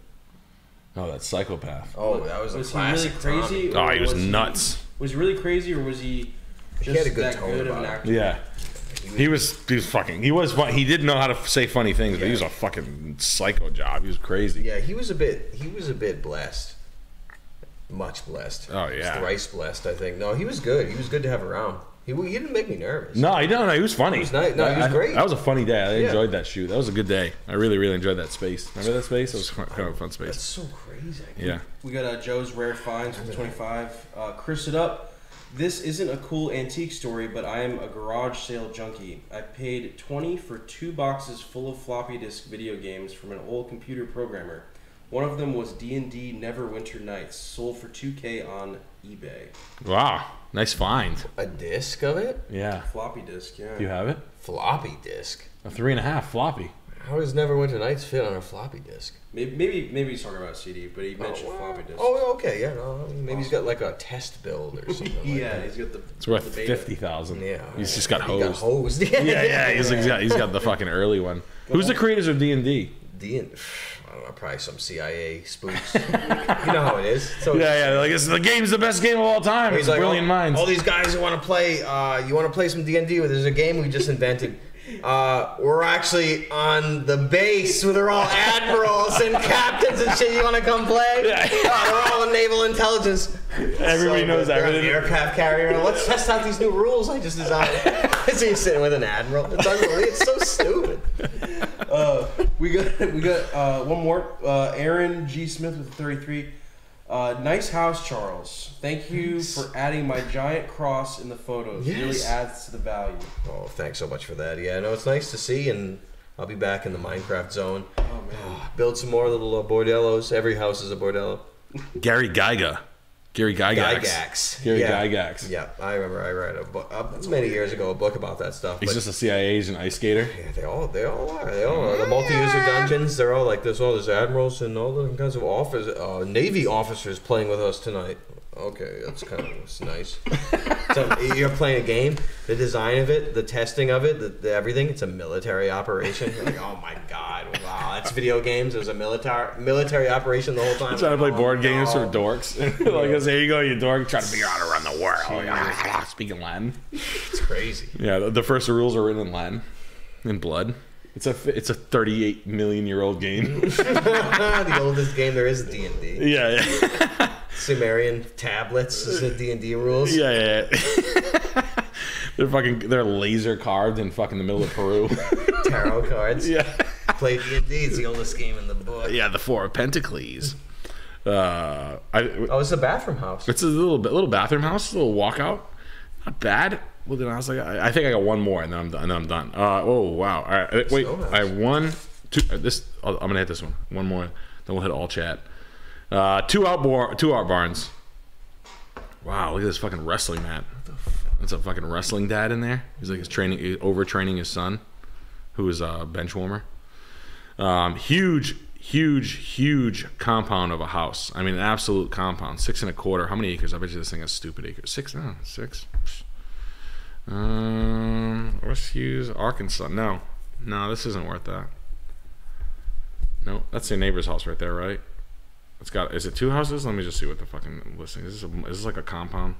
Oh, that psychopath. Oh, that was, Was a classic. he really crazy? Oh, he was nuts. was he really crazy, or was he just had a good that tone good of an about actor? Yeah. He was he was fucking he was fun. he didn't know how to say funny things, but he was a fucking psycho job. He was crazy. Yeah, he was a bit. He was a bit blessed. Much blessed. Oh, yeah. Thrice blessed, I think. No, he was good. He was good to have around. He, he didn't make me nervous. No, he don't. No, he was funny. He was nice. No, he was I- great. That was a funny day. I Yeah. enjoyed that shoot. That was a good day. I really, really enjoyed that space. Remember that space? It was kind of a fun space. That's so crazy. Yeah. We got uh, Joe's Rare Finds with 25. Uh, Chris it up. This isn't a cool antique story, but I am a garage sale junkie. I paid 20 for two boxes full of floppy disk video games from an old computer programmer. One of them was D&D Neverwinter Nights, sold for 2k on eBay. Wow. Nice find. A disc of it? Yeah. Floppy disk, yeah. Do you have it? Floppy disk. A three and a half floppy. How does Neverwinter Nights fit on a floppy disk? Maybe, maybe maybe he's talking about CD, but he mentioned oh, floppy disk. Oh, okay, yeah. No, maybe he's got like a test build or something. like yeah, that. he's got the. It's worth the beta. fifty thousand. Yeah. He's just got He got hosed. hosed. Yeah, yeah. He's, he's got he's got the fucking early one. Who's the creators of D and D? D and I don't know, probably some CIA spooks. you know how it is. So Yeah, yeah. Like it's, the game's the best game of all time. He's It's like, brilliant all, minds. all these guys who want to play, uh, you want to play some D and D? There's a game we just invented. Uh, we're actually on the base where they're all admirals and captains and shit. You want to come play? Yeah. Uh, they're all in naval intelligence. Everybody So, knows everything. the aircraft carrier. Let's test out these new rules I just designed. So you're sitting with an admiral. It's unbelievable. It's so stupid. Uh, we got we got uh, one more. Uh, Aaron G Smith with 33. Uh, nice house, Charles. Thank you for adding my giant cross in the photos. it Really adds to the value. Oh, thanks so much for that. Yeah, no, it's nice to see, and I'll be back in the Minecraft zone. Oh man. Build some more little uh, bordellos. Every house is a bordello. Gary Gyga. Gary Gygax. Gygax. Gary yeah. Gygax. Yeah, I remember I read a book uh, many years ago a book about that stuff. He's just a CIA agent ice skater. Yeah, they all they all are. They all are. The multi-user dungeons. They're all like there's all these admirals and all the kinds of officers, uh, navy officers playing with us tonight. Okay, that's kind of it's nice. so you're playing a game. The design of it, the testing of it, the, the everything. It's a military operation. You're like, oh my god, wow, that's video games. It was a military military operation the whole time. Trying to play Oh, board games for dorks. like, there you go, you dork. Trying to figure out how to run the world. Speaking Latin. It's crazy. Yeah, the, the first rules are written in Latin, in blood. It's a it's a 38 million year old game. the oldest game there is D and D. yeah, yeah, Sumerian tablets is the D and D rules. yeah, yeah. they're fucking they're laser carved in fucking the middle of Peru. Tarot cards. yeah, Play D and D. It's the oldest game in the book. yeah, the Four of Pentacles. Uh, I, Oh, it's a bathroom house. It's a little little bathroom house, a little walkout. Not bad. Well, then I was like, I, I think I got one more, and then I'm done. And then I'm done. Uh, oh wow! All right, wait, So nice. I have one, two. uh, This I'm gonna hit this one. One more, then we'll hit all chat. Uh, two outboard, two art barns. Wow, look at this fucking wrestling mat. That's a fucking wrestling dad in there. He's like he's training, he's overtraining his son, who is a bench warmer. Um, huge, huge, huge compound of a house. I mean, an absolute compound. Six and a quarter. How many acres? I bet you this thing has stupid acres. Six? No, six. Um, West Hughes, Arkansas. No, no, this isn't worth that. No, that's your neighbor's house right there, right? It's got. Is it two houses? Let me just see what the fucking listing is. This a, is this like a compound?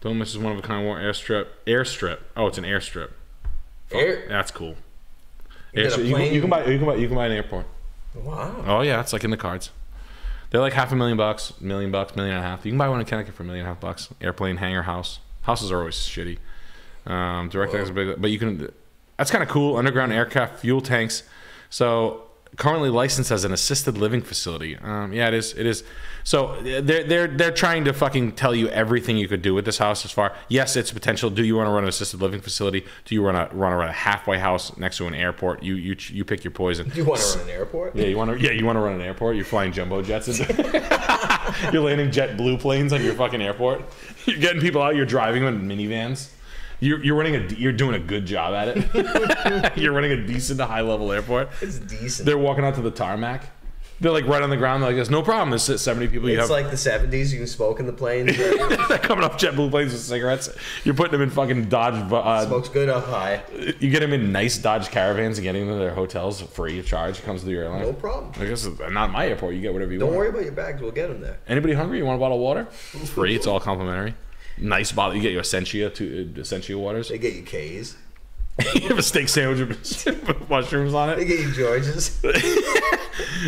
Don't miss is one of a kind war airstrip. Airstrip. Oh, it's an airstrip. Air- That's cool. You Airstrip- you, can, you can buy. You can buy. You can buy an airport. Wow. Oh yeah, it's like in the cards. They're like half a million bucks, million bucks, million and a half. You can buy one in Connecticut for a million and a half bucks. Airplane hangar house. Houses are always shitty. Um, direct but you can. That's kind of cool. Underground aircraft fuel tanks. So currently licensed as an assisted living facility. Um, yeah, it is. It is. So they're they're they're trying to fucking tell you everything you could do with this house. As far yes, it's potential. Do you want to run an assisted living facility? Do you want to run around a halfway house next to an airport? You you you pick your poison. You want to run an airport? Yeah, you want to. Yeah, you want to run an airport. You're flying jumbo jets. Into, you're landing jet blue planes on your fucking airport. You're getting people out. You're driving them in minivans. You're, you're running a. You're doing a good job at it. you're running a decent to high level airport. It's decent. They're walking out to the tarmac. They're like right on the ground. They're like, "There's no problem. There's 70 people. You it's have like the 70s. You can smoke in the planes. they're coming off jet blue planes with cigarettes. You're putting them in fucking Dodge. Uh, Smokes good up high. you get them in nice Dodge Caravans and getting them to their hotels free of charge. Comes with your airline. No problem. I guess it's not my airport. You get whatever you want. Don't worry about your bags. We'll get them there. Anybody hungry? You want a bottle of water? It's free. It's all complimentary. Nice bottle. You get your Essentia, two, uh, Essentia waters. They get you K's. you have a steak sandwich with mushrooms on it. They get you George's.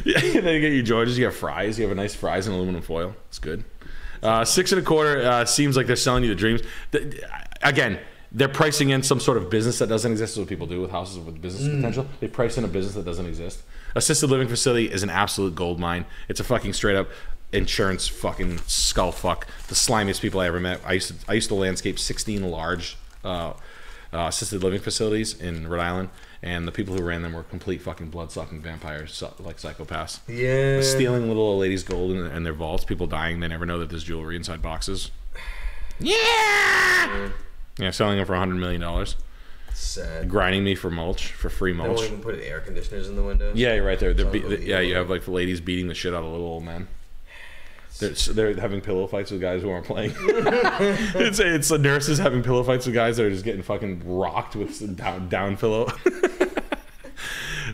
Yeah, then you get your Georges. You have fries. You have a nice fries in aluminum foil. It's good. Uh, six and a quarter uh, seems like they're selling you the dreams. The- again, they're pricing in some sort of business that doesn't exist. Is what people do with houses with business potential. They price in a business that doesn't exist. Assisted living facility is an absolute gold mine. It's a fucking straight up insurance fucking skull fuck. The slimiest people I ever met. I used to I used to landscape 16 large uh, uh, assisted living facilities in Rhode Island, and the people who ran them were complete fucking blood sucking vampires, like psychopaths Yeah. stealing little old ladies' gold in, in their vaults. People dying. They never know that there's jewelry inside boxes. Yeah. Yeah, selling them for hundred million dollars. Sad. Grinding me for mulch for free mulch. They won't even put air conditioners in the windows. Yeah, you're right there. They're be- yeah, you have like the ladies beating the shit out of little old men. They're, they're having pillow fights with guys who aren't playing. it's it's the nurses having pillow fights with guys that are just getting fucking rocked with some down down pillow.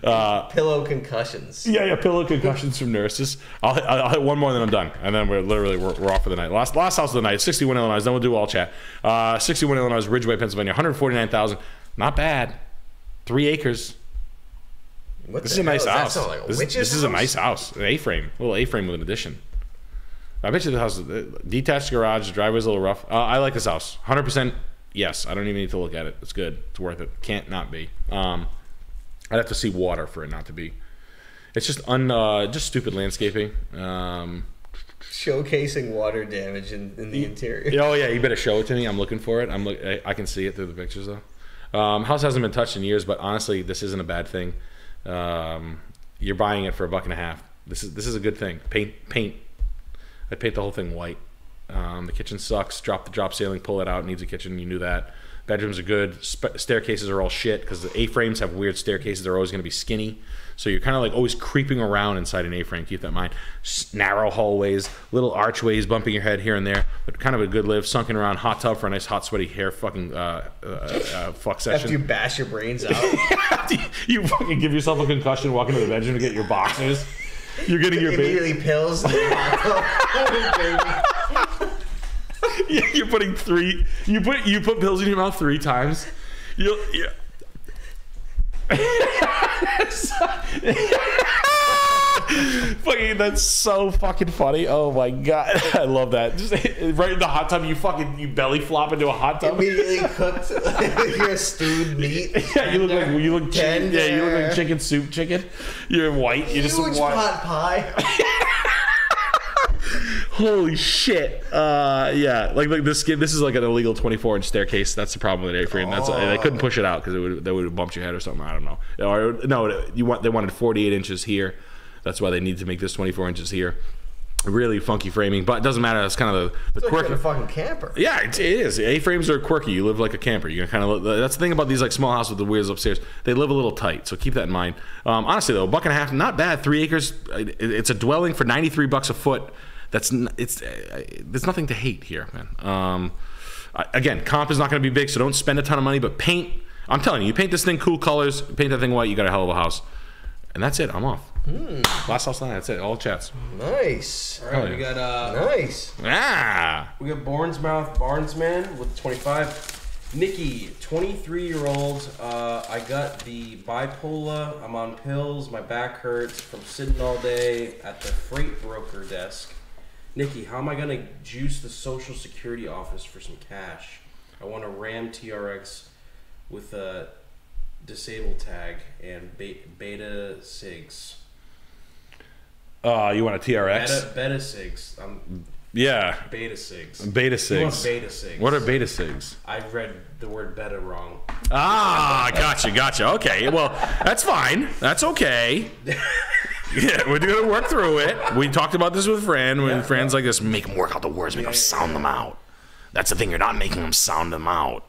Pillow concussions. Yeah, yeah, pillow concussions from nurses. I'll, I'll hit one more, and then I'm done, and then we're literally we're, we're off for the night. Last last house of the night, 61 Illinois. Then we'll do all chat. Uh, 61 Illinois, Ridgway, Pennsylvania, 149,000. Not bad. Three acres. What This is a nice house. Does that sound like a this, this is a nice house. An A-frame, a little A-frame with an addition. I bet you the house, uh, detached garage, the driveway's a little rough. Uh, I like this house. 100% yes, I don't even need to look at it. It's good. It's worth it. Can't not be. Um, I'd have to see water for it not to be. It's just un, uh, just stupid landscaping. Um, Showcasing water damage in, in the interior. oh yeah, you better show it to me. I'm looking for it. I'm look. I, I can see it through the pictures though. Um, house hasn't been touched in years, but honestly, this isn't a bad thing. Um, you're buying it for a buck and a half. This is this is a good thing. Paint paint. I'd paint the whole thing white. Um, the kitchen sucks. Drop the drop ceiling. Pull it out. Needs a kitchen. You knew that. Bedrooms are good. Sp- staircases are all shit because the A-frames have weird staircases. They're always going to be skinny. So you're kind of like always creeping around inside an A-frame. Keep that in mind. S- narrow hallways, little archways bumping your head here and there, but kind of a good live. Sunken around hot tub for a nice hot sweaty hair fucking uh, uh, uh, fuck After you session. bash your brains out, you fucking give yourself a concussion walking to the bedroom to get your boxers. You're getting your baby. immediately pills. You're putting three. You put you put pills in your mouth three times. You'll. Yeah. fucking, that's so fucking funny. Oh my god, I love that. Just right in the hot tub, you fucking you belly flop into a hot tub. immediately cooked your stewed meat. Yeah, you look like you look chicken. Yeah, you look like chicken soup chicken. You're white. You're just Huge white. pot pie. Holy shit! Uh, yeah, like like this. This is like an illegal 24 inch staircase. That's the problem with A-frame. That's they couldn't push it out because it would they would have bumped your head or something. I don't know. Or no, you want they wanted 48 inches here. That's why they need to make this 24 inches here. Really funky framing, but it doesn't matter. That's kind of the, the It's like quirky. in a fucking camper. Yeah, it, it is. A-frames are quirky. You live like a camper. You kind of that's the thing about these like small houses with the wheels upstairs. They live a little tight, so keep that in mind. Um, honestly though, a buck and a half, not bad. Three acres. it- It's a dwelling for 93 bucks a foot. That's it's uh, there's nothing to hate here, man. Um, again, comp is not going to be big, so don't spend a ton of money. But paint, I'm telling you, you paint this thing cool colors, paint that thing white, you got a hell of a house. And that's it. I'm off. Last house line. That's it. All chats. Nice. All right, Oh, we got uh, Nice. Ah. we got Bournemouth Barnesman with 25. Nikki, 23 year old. Uh, I got the bipolar. I'm on pills. My back hurts from sitting all day at the freight broker desk. Nikki, how am I gonna juice the Social Security office for some cash? I want a Ram TRX with a disable tag and be- beta SIGs. Uh, you want a TRX? Beta, beta SIGs. Yeah. beta SIGs. Beta SIGs. beta SIGs. What are beta SIGs? I read the word beta wrong. Ah, gotcha, gotcha. Okay, well, that's fine. That's okay. Yeah, we're gonna work through it. We talked about this with Fran. When Fran's like this, make them work out the words, make them sound them out. That's the thing. You're not making them sound them out.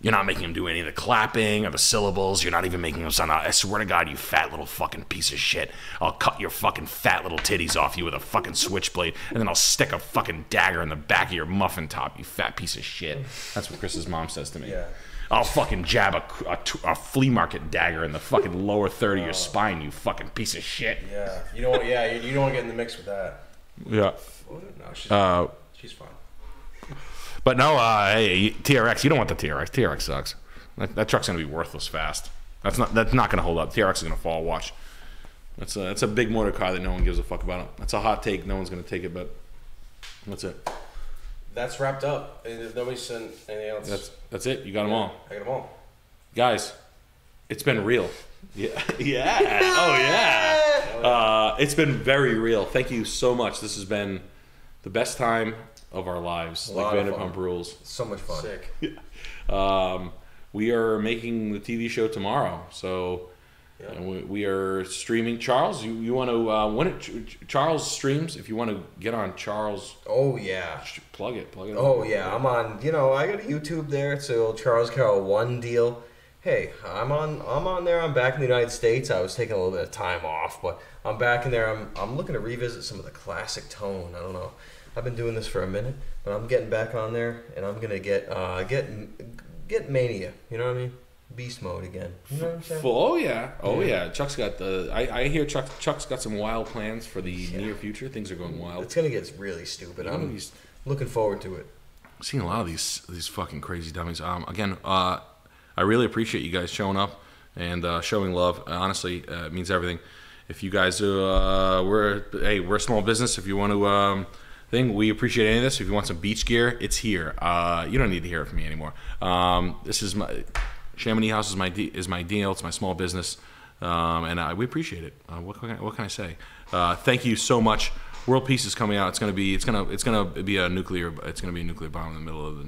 You're not making him do any of the clapping or the syllables. You're not even making him sound out. I swear to God, you fat little fucking piece of shit. I'll cut your fucking fat little titties off you with a fucking switchblade, and then I'll stick a fucking dagger in the back of your muffin top, you fat piece of shit. That's what Chris's mom says to me. Yeah. I'll fucking jab a a flea market dagger in the fucking lower third of your spine, you fucking piece of shit. Yeah, you don't. Yeah, you, you don't want to get in the mix with that. Yeah. No, she's, Uh, she's fine. But no, uh, hey, TRX, you don't want the TRX. TRX sucks. That, that truck's gonna be worthless fast. That's not. That's not gonna hold up. TRX is gonna fall. Watch. That's a. That's a big motor car that no one gives a fuck about. That's a hot take. No one's gonna take it, but that's it. That's wrapped up. And nobody sent anything else, That's that's it. You got them all, I got them all. guys. It's been real. Yeah. Yeah. Oh yeah. Uh, it's been very real. Thank you so much. This has been the best time of our lives. Like Vanderpump. Rules. So much fun. Sick. Um, we are making the TV show tomorrow, so Yeah. and we, we are streaming. Charles, you, you want to uh, when it Ch- Ch- Charles streams? If you want to get on Charles, Oh yeah. plug it, plug it. Oh yeah. I'm on. You know, I got a YouTube there. It's a old Charles Carroll one deal. Hey, I'm on. I'm on there. I'm back in the United States. I was taking a little bit of time off, but I'm back in there. I'm. I'm looking to revisit some of the classic tone. I don't know. I've been doing this for a minute, but I'm getting back on there, and I'm gonna get uh get get mania. You know what I mean? Beast mode again. You know what I'm saying? Full- oh yeah, oh yeah. Chuck's got the. I, I hear Chuck Chuck's got some wild plans for the near future. Things are going wild. It's gonna get really stupid. You know, I'm looking forward to it. I've seen a lot of these these fucking crazy dummies. Um, again, uh, I really appreciate you guys showing up and uh, showing love. Honestly, uh, it means everything. If you guys, uh, we're hey, we're a small business. If you want to um, thing. We appreciate any of this. If you want some beach gear, it's here. Uh, you don't need to hear it from me anymore. Um, this is my Chamonix House is my de- is my deal. It's my small business, um, and uh, we appreciate it. Uh, what, can I, what can I say? Uh, thank you so much. World Peace is coming out. It's gonna be it's gonna it's gonna be a nuclear it's gonna be a nuclear bomb in the middle of the